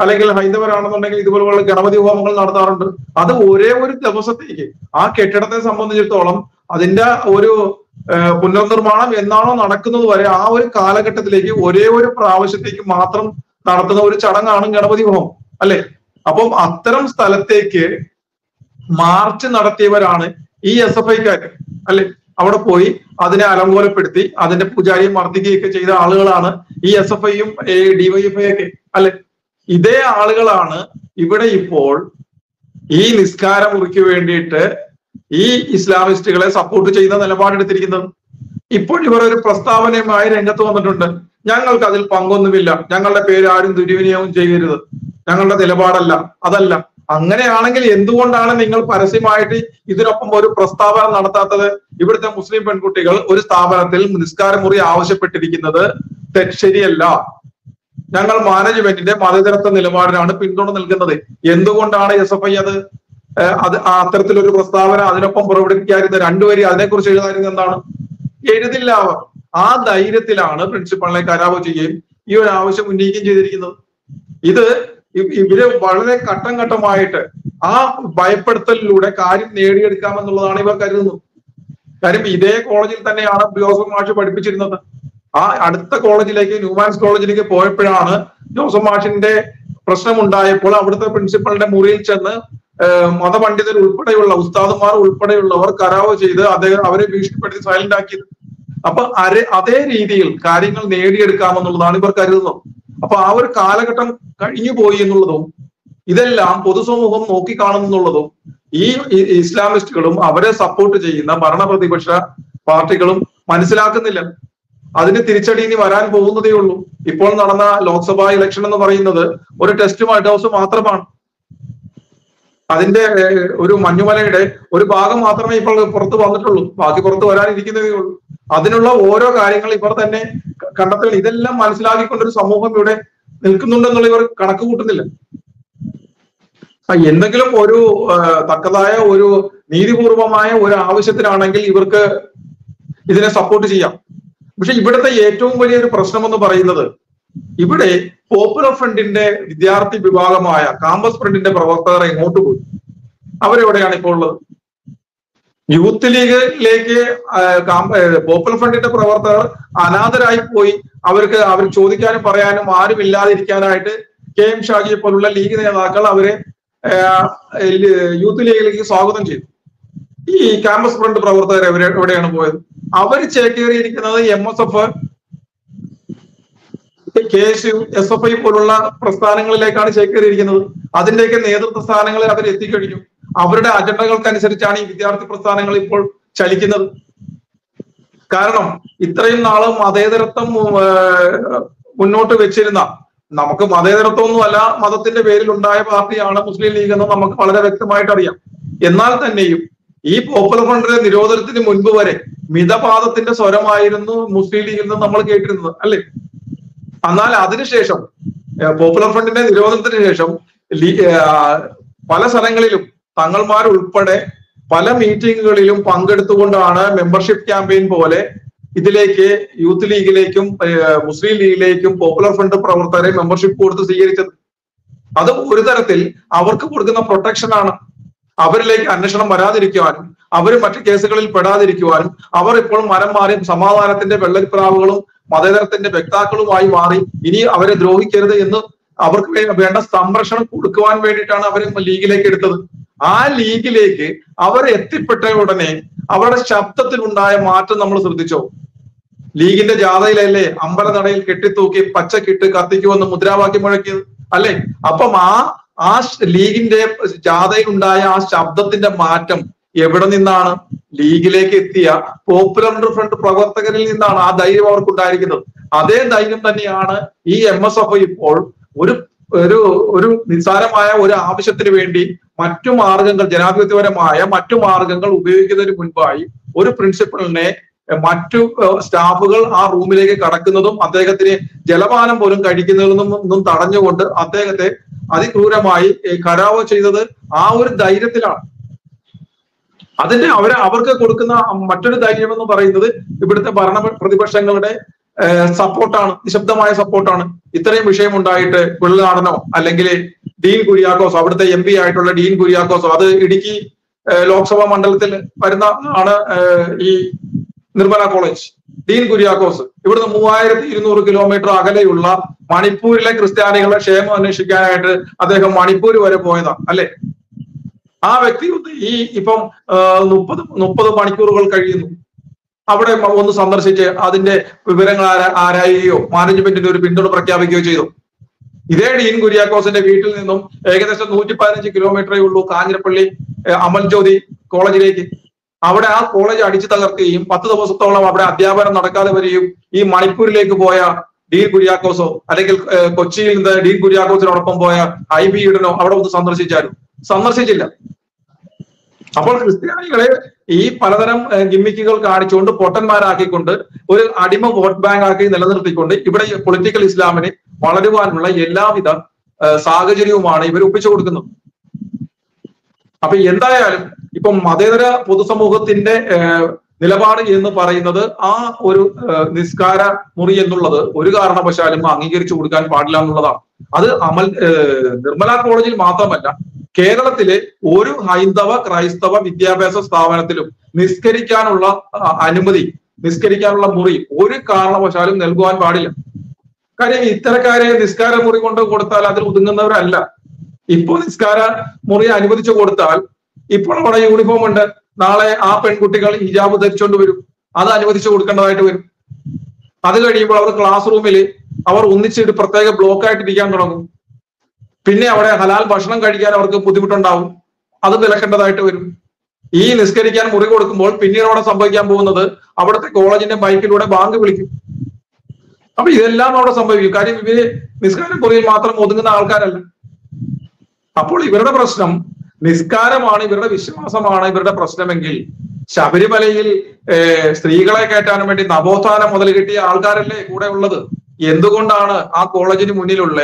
അല്ലെങ്കിൽ ഹൈന്ദവരാണെന്നുണ്ടെങ്കിൽ ഇതുപോലുള്ള ഗണപതി ഹോമങ്ങൾ നടത്താറുണ്ട്. അത് ഒരേ ഒരു ദിവസത്തേക്ക്. ആ കെട്ടിടത്തെ സംബന്ധിച്ചിടത്തോളം അതിന്റെ ഒരു പുനർനിർമ്മാണം എന്നാണോ നടക്കുന്നത് വരെ ആ ഒരു കാലഘട്ടത്തിലേക്ക് ഒരേ ഒരു പ്രാവശ്യത്തേക്ക് മാത്രം നടത്തുന്ന ഒരു ചടങ്ങാണ് ഗണപതി ഹോമം. അല്ലെ? അപ്പം അത്തരം സ്ഥലത്തേക്ക് മാർച്ച് നടത്തിയവരാണ് ഈ എസ് എഫ് ഐക്കാർ. അല്ലെ? അവിടെ പോയി അതിനെ അലങ്കോലപ്പെടുത്തി അതിന്റെ പൂജാരിയെ മർദ്ദിക്കുകയൊക്കെ ചെയ്ത ആളുകളാണ് ഈ എസ് എഫ് ഐയും ഡിവൈഎഫ്ഐ ഒക്കെ. അല്ലെ? ഇതേ ആളുകളാണ് ഇവിടെ ഇപ്പോൾ ഈ നിസ്കാര മുറിക്ക് വേണ്ടിയിട്ട് ഈ ഇസ്ലാമിസ്റ്റുകളെ സപ്പോർട്ട് ചെയ്യുന്ന നിലപാടെടുത്തിരിക്കുന്നത്. ഇപ്പോൾ ഇവർ ഒരു പ്രസ്താവനയുമായി രംഗത്ത് വന്നിട്ടുണ്ട്. ഞങ്ങൾക്ക് അതിൽ പങ്കൊന്നുമില്ല. ഞങ്ങളുടെ പേര് ആരും ദുർവിനിയോഗം ചെയ്യരുത്. ഞങ്ങളുടെ നിലപാടല്ല. അതല്ല. അങ്ങനെയാണെങ്കിൽ എന്തുകൊണ്ടാണ് നിങ്ങൾ പരസ്യമായിട്ട് ഇതിനൊപ്പം ഒരു പ്രസ്താവന നടത്താത്തത്? ഇവിടുത്തെ മുസ്ലിം പെൺകുട്ടികൾ ഒരു സ്ഥാപനത്തിൽ നിസ്കാരമുറി ആവശ്യപ്പെട്ടിരിക്കുന്നത് ശരിയല്ല. ഞങ്ങൾ മാനേജ്മെന്റിന്റെ മതതരത്വ നിലപാടിനാണ് പിന്തുണ നൽകുന്നത്. എന്തുകൊണ്ടാണ് എസ് എഫ് ഐ അത്? അത് അത്തരത്തിലൊരു പ്രസ്താവന അതിനൊപ്പം പുറപ്പെടുവിക്കാതിരുന്ന രണ്ടുപേരും അതിനെക്കുറിച്ച് എഴുതാതിരുന്ന എന്താണ്? എഴുതില്ല ആ ധൈര്യത്തിലാണ് പ്രിൻസിപ്പളിനെ കരാവ് ചെയ്യുകയും ഈ ഒരു ആവശ്യം ഉന്നയിക്കുകയും ചെയ്തിരിക്കുന്നത്. ഇത് ഇവർ വളരെ ഘട്ടം ഘട്ടമായിട്ട് ആ ഭയപ്പെടുത്തലിലൂടെ കാര്യം നേടിയെടുക്കാമെന്നുള്ളതാണ് ഇവർ കരുതുന്നത്. കാര്യം ഇതേ കോളേജിൽ തന്നെയാണ് ജോസഫ് മാഷ് പഠിപ്പിച്ചിരുന്നത്. ആ അടുത്ത കോളേജിലേക്ക് ന്യൂമാൻസ് കോളേജിലേക്ക് പോയപ്പോഴാണ് ജോസഫ് മാഷിന്റെ പ്രശ്നമുണ്ടായപ്പോൾ അവിടുത്തെ പ്രിൻസിപ്പളിന്റെ മുറിയിൽ ചെന്ന് മതപണ്ഡിതർ ഉൾപ്പെടെയുള്ള ഉസ്താദുമാർ ഉൾപ്പെടെയുള്ളവർ കരാവ് ചെയ്ത് അദ്ദേഹം അവരെ ഭീഷണിപ്പെടുത്തി സൈലന്റ് ആക്കിയത്. അപ്പൊ അതേ രീതിയിൽ കാര്യങ്ങൾ നേടിയെടുക്കാമെന്നുള്ളതാണ് ഇവർ കരുതുന്നത്. അപ്പൊ ആ ഒരു കാലഘട്ടം കഴിഞ്ഞു പോയി എന്നുള്ളതും ഇതെല്ലാം പൊതുസമൂഹം നോക്കിക്കാണുന്നുള്ളതും ഈ ഇ- ഇസ്ലാമിസ്റ്റുകളും അവരെ സപ്പോർട്ട് ചെയ്യുന്ന ഭരണപ്രതിപക്ഷ പാർട്ടികളും മനസ്സിലാക്കുന്നില്ല. അതിന് തിരിച്ചടി ഇനി വരാൻ പോകുന്നതേ ഉള്ളൂ. ഇപ്പോൾ നടന്ന ലോക്സഭാ ഇലക്ഷൻ എന്ന് പറയുന്നത് ഒരു ടെസ്റ്റ് വൈറ്റ് ഹൗസ് മാത്രമാണ്. അതിന്റെ ഒരു മഞ്ഞുമലയുടെ ഒരു ഭാഗം മാത്രമേ ഇപ്പോൾ പുറത്ത് വന്നിട്ടുള്ളൂ. ബാക്കി പുറത്ത് വരാനിരിക്കുന്നതേ ഉള്ളൂ. അതിനുള്ള ഓരോ കാര്യങ്ങൾ ഇവർ തന്നെ ക- കണ്ടെത്തൽ ഇതെല്ലാം മനസ്സിലാക്കിക്കൊണ്ടൊരു സമൂഹം ഇവിടെ നിൽക്കുന്നുണ്ടെന്നുള്ള ഇവർ കണക്ക് കൂട്ടുന്നില്ല. എന്തെങ്കിലും ഒരു തക്കതായ ഒരു നീതിപൂർവമായ ഒരു ആവശ്യത്തിനാണെങ്കിൽ ഇവർക്ക് ഇതിനെ സപ്പോർട്ട് ചെയ്യാം. പക്ഷെ ഇവിടുത്തെ ഏറ്റവും വലിയൊരു പ്രശ്നം എന്ന് പറയുന്നത് ഇവിടെ പോപ്പുലർ ഫ്രണ്ടിന്റെ വിദ്യാർത്ഥി വിഭാഗമായ കാമ്പസ് ഫ്രണ്ടിന്റെ പ്രവർത്തകർ എങ്ങോട്ട് പോയി. അവരെവിടെയാണ് ഇപ്പോൾ ഉള്ളത്? യൂത്ത് ലീഗിലേക്ക് പോപ്പുലർ ഫ്രണ്ടിന്റെ പ്രവർത്തകർ അനാഥരായി പോയി. അവർക്ക് അവർ ചോദിക്കാനും പറയാനും ആരും ഇല്ലാതിരിക്കാനായിട്ട് കെ എം ഷാജിയെ പോലുള്ള ലീഗ് നേതാക്കൾ അവരെ യൂത്ത് ലീഗിലേക്ക് സ്വാഗതം ചെയ്തു. ഈ ക്യാമ്പസ് ഫ്രണ്ട് പ്രവർത്തകർ എവിടെ എവിടെയാണ് പോയത്? അവർ ചേക്കേറിയിരിക്കുന്നത് M S F K S U S F I പോലുള്ള പ്രസ്ഥാനങ്ങളിലേക്കാണ് ചേക്കേറിയിരിക്കുന്നത്. അതിന്റെയൊക്കെ നേതൃത്വ സ്ഥാനങ്ങളിൽ അവർ എത്തിക്കഴിഞ്ഞു അവരുടെ അജണ്ടകൾക്കനുസരിച്ചാണ് ഈ വിദ്യാർത്ഥി പ്രസ്ഥാനങ്ങൾ ഇപ്പോൾ ചലിക്കുന്നത്. കാരണം ഇത്രയും നാളും മതേതരത്വം മുന്നോട്ട് വെച്ചിരുന്ന നമുക്ക് മതേതരത്വം ഒന്നുമല്ല മതത്തിന്റെ പേരിൽ ഉണ്ടായ പാർട്ടിയാണ് മുസ്ലിം ലീഗ് എന്ന് നമുക്ക് വളരെ വ്യക്തമായിട്ട് അറിയാം എന്നാൽ തന്നെയും ഈ പോപ്പുലർ ഫ്രണ്ടിന്റെ നിരോധനത്തിന് മുൻപ് വരെ മിതപാദത്തിന്റെ സ്വരമായിരുന്നു മുസ്ലിം ലീഗിൽ നിന്ന് നമ്മൾ കേട്ടിരുന്നത് അല്ലെ? എന്നാൽ അതിനുശേഷം പോപ്പുലർ ഫ്രണ്ടിന്റെ നിരോധനത്തിന് ശേഷം പല സ്ഥലങ്ങളിലും തങ്ങൾമാർ ഉൾപ്പെടെ പല മീറ്റിങ്ങുകളിലും പങ്കെടുത്തുകൊണ്ടാണ് മെമ്പർഷിപ്പ് ക്യാമ്പയിൻ പോലെ ഇതിലേക്ക് യൂത്ത് ലീഗിലേക്കും മുസ്ലിം ലീഗിലേക്കും പോപ്പുലർ ഫ്രണ്ട് പ്രവർത്തകരെ മെമ്പർഷിപ്പ് കൊടുത്ത് സ്വീകരിച്ചത്. അത് ഒരു തരത്തിൽ അവർക്ക് കൊടുക്കുന്ന പ്രൊട്ടക്ഷൻ ആണ്. അവരിലേക്ക് അന്വേഷണം വരാതിരിക്കുവാനും അവർ മറ്റ് കേസുകളിൽ പെടാതിരിക്കുവാനും അവർ ഇപ്പോൾ മരം മാറി സമാധാനത്തിന്റെ വെള്ളരിപ്രാവുകളും മതേതരത്തിന്റെ വ്യക്താക്കളുമായി മാറി ഇനി അവരെ ദ്രോഹിക്കരുത് എന്ന് അവർക്ക് വേണ്ട സംരക്ഷണം കൊടുക്കുവാൻ വേണ്ടിയിട്ടാണ് അവരെ ലീഗിലേക്ക് എടുത്തത്. ആ ലീഗിലേക്ക് അവർ എത്തിപ്പെട്ട ഉടനെ അവരുടെ ശബ്ദത്തിൽ ഉണ്ടായ മാറ്റം നമ്മൾ ശ്രദ്ധിച്ചോ? ലീഗിന്റെ ജാഥയിലല്ലേ അമ്പലനടയിൽ കെട്ടിത്തൂക്കി പച്ച കിട്ട് കത്തിക്കുമെന്ന് മുദ്രാവാക്യം മുഴക്കിയത്? അല്ലെ? അപ്പം ആ ആ ലീഗിന്റെ ജാഥയിൽ ഉണ്ടായ ആ ശബ്ദത്തിന്റെ മാറ്റം എവിടെ നിന്നാണ്? ലീഗിലേക്ക് എത്തിയ പോപ്പുലർ ഫ്രണ്ട് പ്രവർത്തകരിൽ നിന്നാണ് ആ ധൈര്യം അവർക്കുണ്ടായിരിക്കുന്നത്. അതേ ധൈര്യം തന്നെയാണ് ഈ എം എസ് എഫ് ഇപ്പോൾ ഒരു ഒരു ഒരു നിസ്സാരമായ ഒരു ആവശ്യത്തിന് വേണ്ടി മറ്റു മാർഗങ്ങൾ ജനാധിപത്യപരമായ മറ്റു മാർഗങ്ങൾ ഉപയോഗിക്കുന്നതിന് മുൻപായി ഒരു പ്രിൻസിപ്പളിനെ മറ്റു സ്റ്റാഫുകൾ ആ റൂമിലേക്ക് കടക്കുന്നതും അദ്ദേഹത്തിന് ജലപാനം പോലും കഴിക്കുന്നതിൽ നിന്നും തടഞ്ഞുകൊണ്ട് അദ്ദേഹത്തെ അതിക്രൂരമായി കരാവ് ചെയ്തത് ആ ഒരു ധൈര്യത്തിലാണ്. അതിന്റെ അവർ അവർക്ക് കൊടുക്കുന്ന മറ്റൊരു ധൈര്യം എന്ന് പറയുന്നത് ഇവിടുത്തെ ഭരണ പ്രതിപക്ഷങ്ങളുടെ സപ്പോർട്ടാണ് നിശബ്ദമായ സപ്പോർട്ടാണ് ഇത്രയും വിഷയം ഉണ്ടായിട്ട് വെള്ളനാടനോ അല്ലെങ്കിൽ ഡീൻ കുര്യാക്കോസോ അവിടുത്തെ എം പി ആയിട്ടുള്ള ഡീൻ കുര്യാക്കോസോ അത് ഇടുക്കി ലോക്സഭാ മണ്ഡലത്തിൽ വരുന്ന ആണ് ഈ നിർമ്മല കോളേജ്. ഡീൻ കുര്യാക്കോസ് ഇവിടുന്ന് മൂവായിരത്തി ഇരുന്നൂറ് കിലോമീറ്റർ അകലെയുള്ള മണിപ്പൂരിലെ ക്രിസ്ത്യാനികളുടെ ക്ഷേമം അന്വേഷിക്കാനായിട്ട് അദ്ദേഹം മണിപ്പൂർ വരെ പോയതാ അല്ലെ? ആ വ്യക്തി ഈ ഇപ്പം മുപ്പത് മുപ്പത് മണിക്കൂറുകൾ കഴിയുന്നു. അവിടെ ഒന്ന് സന്ദർശിച്ച് അതിന്റെ വിവരങ്ങൾ ആരാ- ആരായുകയോ മാനേജ്മെന്റിന്റെ ഒരു പിന്തുണ പ്രഖ്യാപിക്കുകയോ ചെയ്തു. ഇതേ ഡീൻ കുര്യാക്കോസിന്റെ വീട്ടിൽ നിന്നും ഏകദേശം നൂറ്റി പതിനഞ്ച് കിലോമീറ്ററേ ഉള്ളൂ കാഞ്ഞിരപ്പള്ളി അമൽ ജ്യോതി കോളേജിലേക്ക്. അവിടെ ആ കോളേജ് അടിച്ചു തകർക്കുകയും പത്ത് ദിവസത്തോളം അവിടെ അധ്യാപനം നടക്കാതെ വരികയും ഈ മണിപ്പൂരിലേക്ക് പോയ ഡീൻ കുര്യാക്കോസോ അല്ലെങ്കിൽ കൊച്ചിയിൽ നിന്ന് ഡീൻ കുര്യാക്കോസിനോടൊപ്പം പോയ ഐ ബി ഇടനോ അവിടെ ഒന്ന് സന്ദർശിച്ചാലും സന്ദർശിച്ചില്ല. അപ്പോൾ ക്രിസ്ത്യാനികളെ ഈ പലതരം ഗിമ്മിക്കുകൾ കാണിച്ചുകൊണ്ട് പൊട്ടന്മാരാക്കിക്കൊണ്ട് ഒരു അടിമ വോട്ട് ബാങ്ക് ആക്കി നിലനിർത്തിക്കൊണ്ട് ഇവിടെ പൊളിറ്റിക്കൽ ഇസ്ലാമിനെ വളരുവാനുള്ള എല്ലാവിധ സാഹചര്യവുമാണ് ഇവർ ഒപ്പിച്ചു കൊടുക്കുന്നത്. അപ്പൊ എന്തായാലും ഇപ്പം മതേതര പൊതുസമൂഹത്തിന്റെ നിലപാട് എന്ന് പറയുന്നത് ആ ഒരു നിസ്കാര മുറി എന്നുള്ളത് ഒരു കാരണവശാലും അംഗീകരിച്ചു കൊടുക്കാൻ പാടില്ല എന്നുള്ളതാണ്. അത് അമൽ നിർമ്മല കോളേജിൽ മാത്രമല്ല കേരളത്തിലെ ഒരു ഹൈന്ദവ ക്രൈസ്തവ വിദ്യാഭ്യാസ സ്ഥാപനത്തിലും നിസ്കരിക്കാനുള്ള അനുമതി നിസ്കരിക്കാനുള്ള മുറി ഒരു കാരണവശാലും നൽകുവാൻ പാടില്ല. കാര്യം ഇത്തരക്കാരെ നിസ്കാര മുറി കൊണ്ട് കൊടുത്താൽ അതിൽ ഒതുങ്ങുന്നവരല്ല. ഇപ്പോൾ നിസ്കാര മുറി അനുവദിച്ചു കൊടുത്താൽ ഇപ്പോൾ അവിടെ യൂണിഫോം ഉണ്ട്. നാളെ ആ പെൺകുട്ടികൾ ഹിജാബ് ധരിച്ചുകൊണ്ട് വരും. അത് അനുവദിച്ചു കൊടുക്കേണ്ടതായിട്ട് വരും. അത് കഴിയുമ്പോൾ അവർ ക്ലാസ് റൂമിൽ അവർ ഒന്നിച്ചിട്ട് പ്രത്യേക ബ്ലോക്കായിട്ട് ഇരിക്കാൻ തുടങ്ങും. പിന്നെ അവിടെ ഹലാൽ ഭക്ഷണം കഴിക്കാൻ അവർക്ക് ബുദ്ധിമുട്ടുണ്ടാവും. അത് വിലക്കേണ്ടതായിട്ട് വരും. ഈ നിസ്കരിക്കാൻ മുറി കൊടുക്കുമ്പോൾ പിന്നീട് അവിടെ സംഭവിക്കാൻ പോകുന്നത് അവിടുത്തെ കോളേജിന്റെ ബൈക്കിലൂടെ ബാങ്ക് വിളിക്കും. അപ്പൊ ഇതെല്ലാം അവിടെ സംഭവിക്കും. കാര്യം ഇവർ നിസ്കാരം മുറിയിൽ മാത്രം ഒതുങ്ങുന്ന ആൾക്കാരല്ല. അപ്പോൾ ഇവരുടെ പ്രശ്നം നിസ്കാരമാണ് ഇവരുടെ വിശ്വാസമാണ് ഇവരുടെ പ്രശ്നമെങ്കിൽ ശബരിമലയിൽ സ്ത്രീകളെ കയറ്റാൻ വേണ്ടി നവോത്ഥാനം മുതൽ കിട്ടിയ ആൾക്കാരല്ലേ കൂടെ ഉള്ളത്? എന്തുകൊണ്ടാണ് ആ കോളേജിന് മുന്നിലുള്ള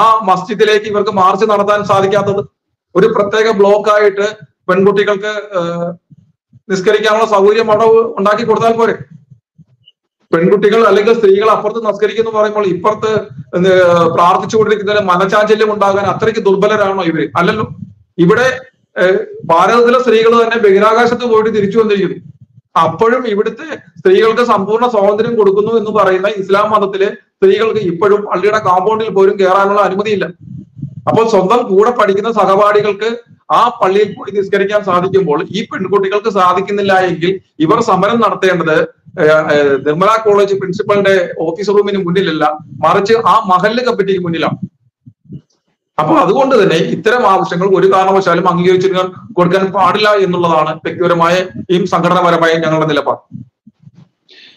ആ മസ്ജിദിലേക്ക് ഇവർക്ക് മാർച്ച് നടത്താൻ സാധിക്കാത്തത് ഒരു പ്രത്യേക ബ്ലോക്ക് ആയിട്ട് പെൺകുട്ടികൾക്ക് നിസ്കരിക്കാനുള്ള സൗകര്യം അവിടെ ഉണ്ടാക്കി കൊടുത്താൽ പോരെ? പെൺകുട്ടികൾ അല്ലെങ്കിൽ സ്ത്രീകൾ അപ്പുറത്ത് നമസ്കരിക്കുന്നു പറയുമ്പോൾ ഇപ്പുറത്ത് പ്രാർത്ഥിച്ചുകൊണ്ടിരിക്കുന്നതിന് മനചാഞ്ചല്യം ഉണ്ടാകാൻ അത്രയ്ക്ക് ദുർബലരാണോ ഇവർ? അല്ലല്ലോ. ഇവിടെ ഭാരതത്തിലെ സ്ത്രീകൾ തന്നെ ബഹിരാകാശത്ത് പോയിട്ട് തിരിച്ചു വന്നിരിക്കുന്നു. അപ്പോഴും ഇവിടുത്തെ സ്ത്രീകൾക്ക് സമ്പൂർണ സ്വാതന്ത്ര്യം കൊടുക്കുന്നു എന്ന് പറയുന്ന ഇസ്ലാം മതത്തിലെ സ്ത്രീകൾക്ക് ഇപ്പോഴും പള്ളിയുടെ കോമ്പൗണ്ടിൽ പോലും കയറാനുള്ള അനുമതിയില്ല അപ്പോൾ സ്വന്തം കൂടെ പഠിക്കുന്ന സഹപാഠികൾക്ക് ആ പള്ളിയിൽ പോയി നിസ്കരിക്കാൻ സാധിക്കുമ്പോൾ ഈ പെൺകുട്ടികൾക്ക് സാധിക്കുന്നില്ല എങ്കിൽ ഇവർ സമരം നടത്തേണ്ടത് നിർമ്മല കോളേജ് പ്രിൻസിപ്പളിന്റെ ഓഫീസ് റൂമിന് മുന്നിലല്ല മറിച്ച് ആ മഹല്ല് കമ്മിറ്റിക്ക് മുന്നിലാണ് അപ്പൊ അതുകൊണ്ട് തന്നെ ഇത്തരം ആവശ്യങ്ങൾ ഒരു കാരണവശാലും അംഗീകരിച്ചിരിക്കാൻ കൊടുക്കാൻ പാടില്ല എന്നുള്ളതാണ് വ്യക്തിപരമായ ഈ സംഘടനാപരമായ ഞങ്ങളുടെ നിലപാട്.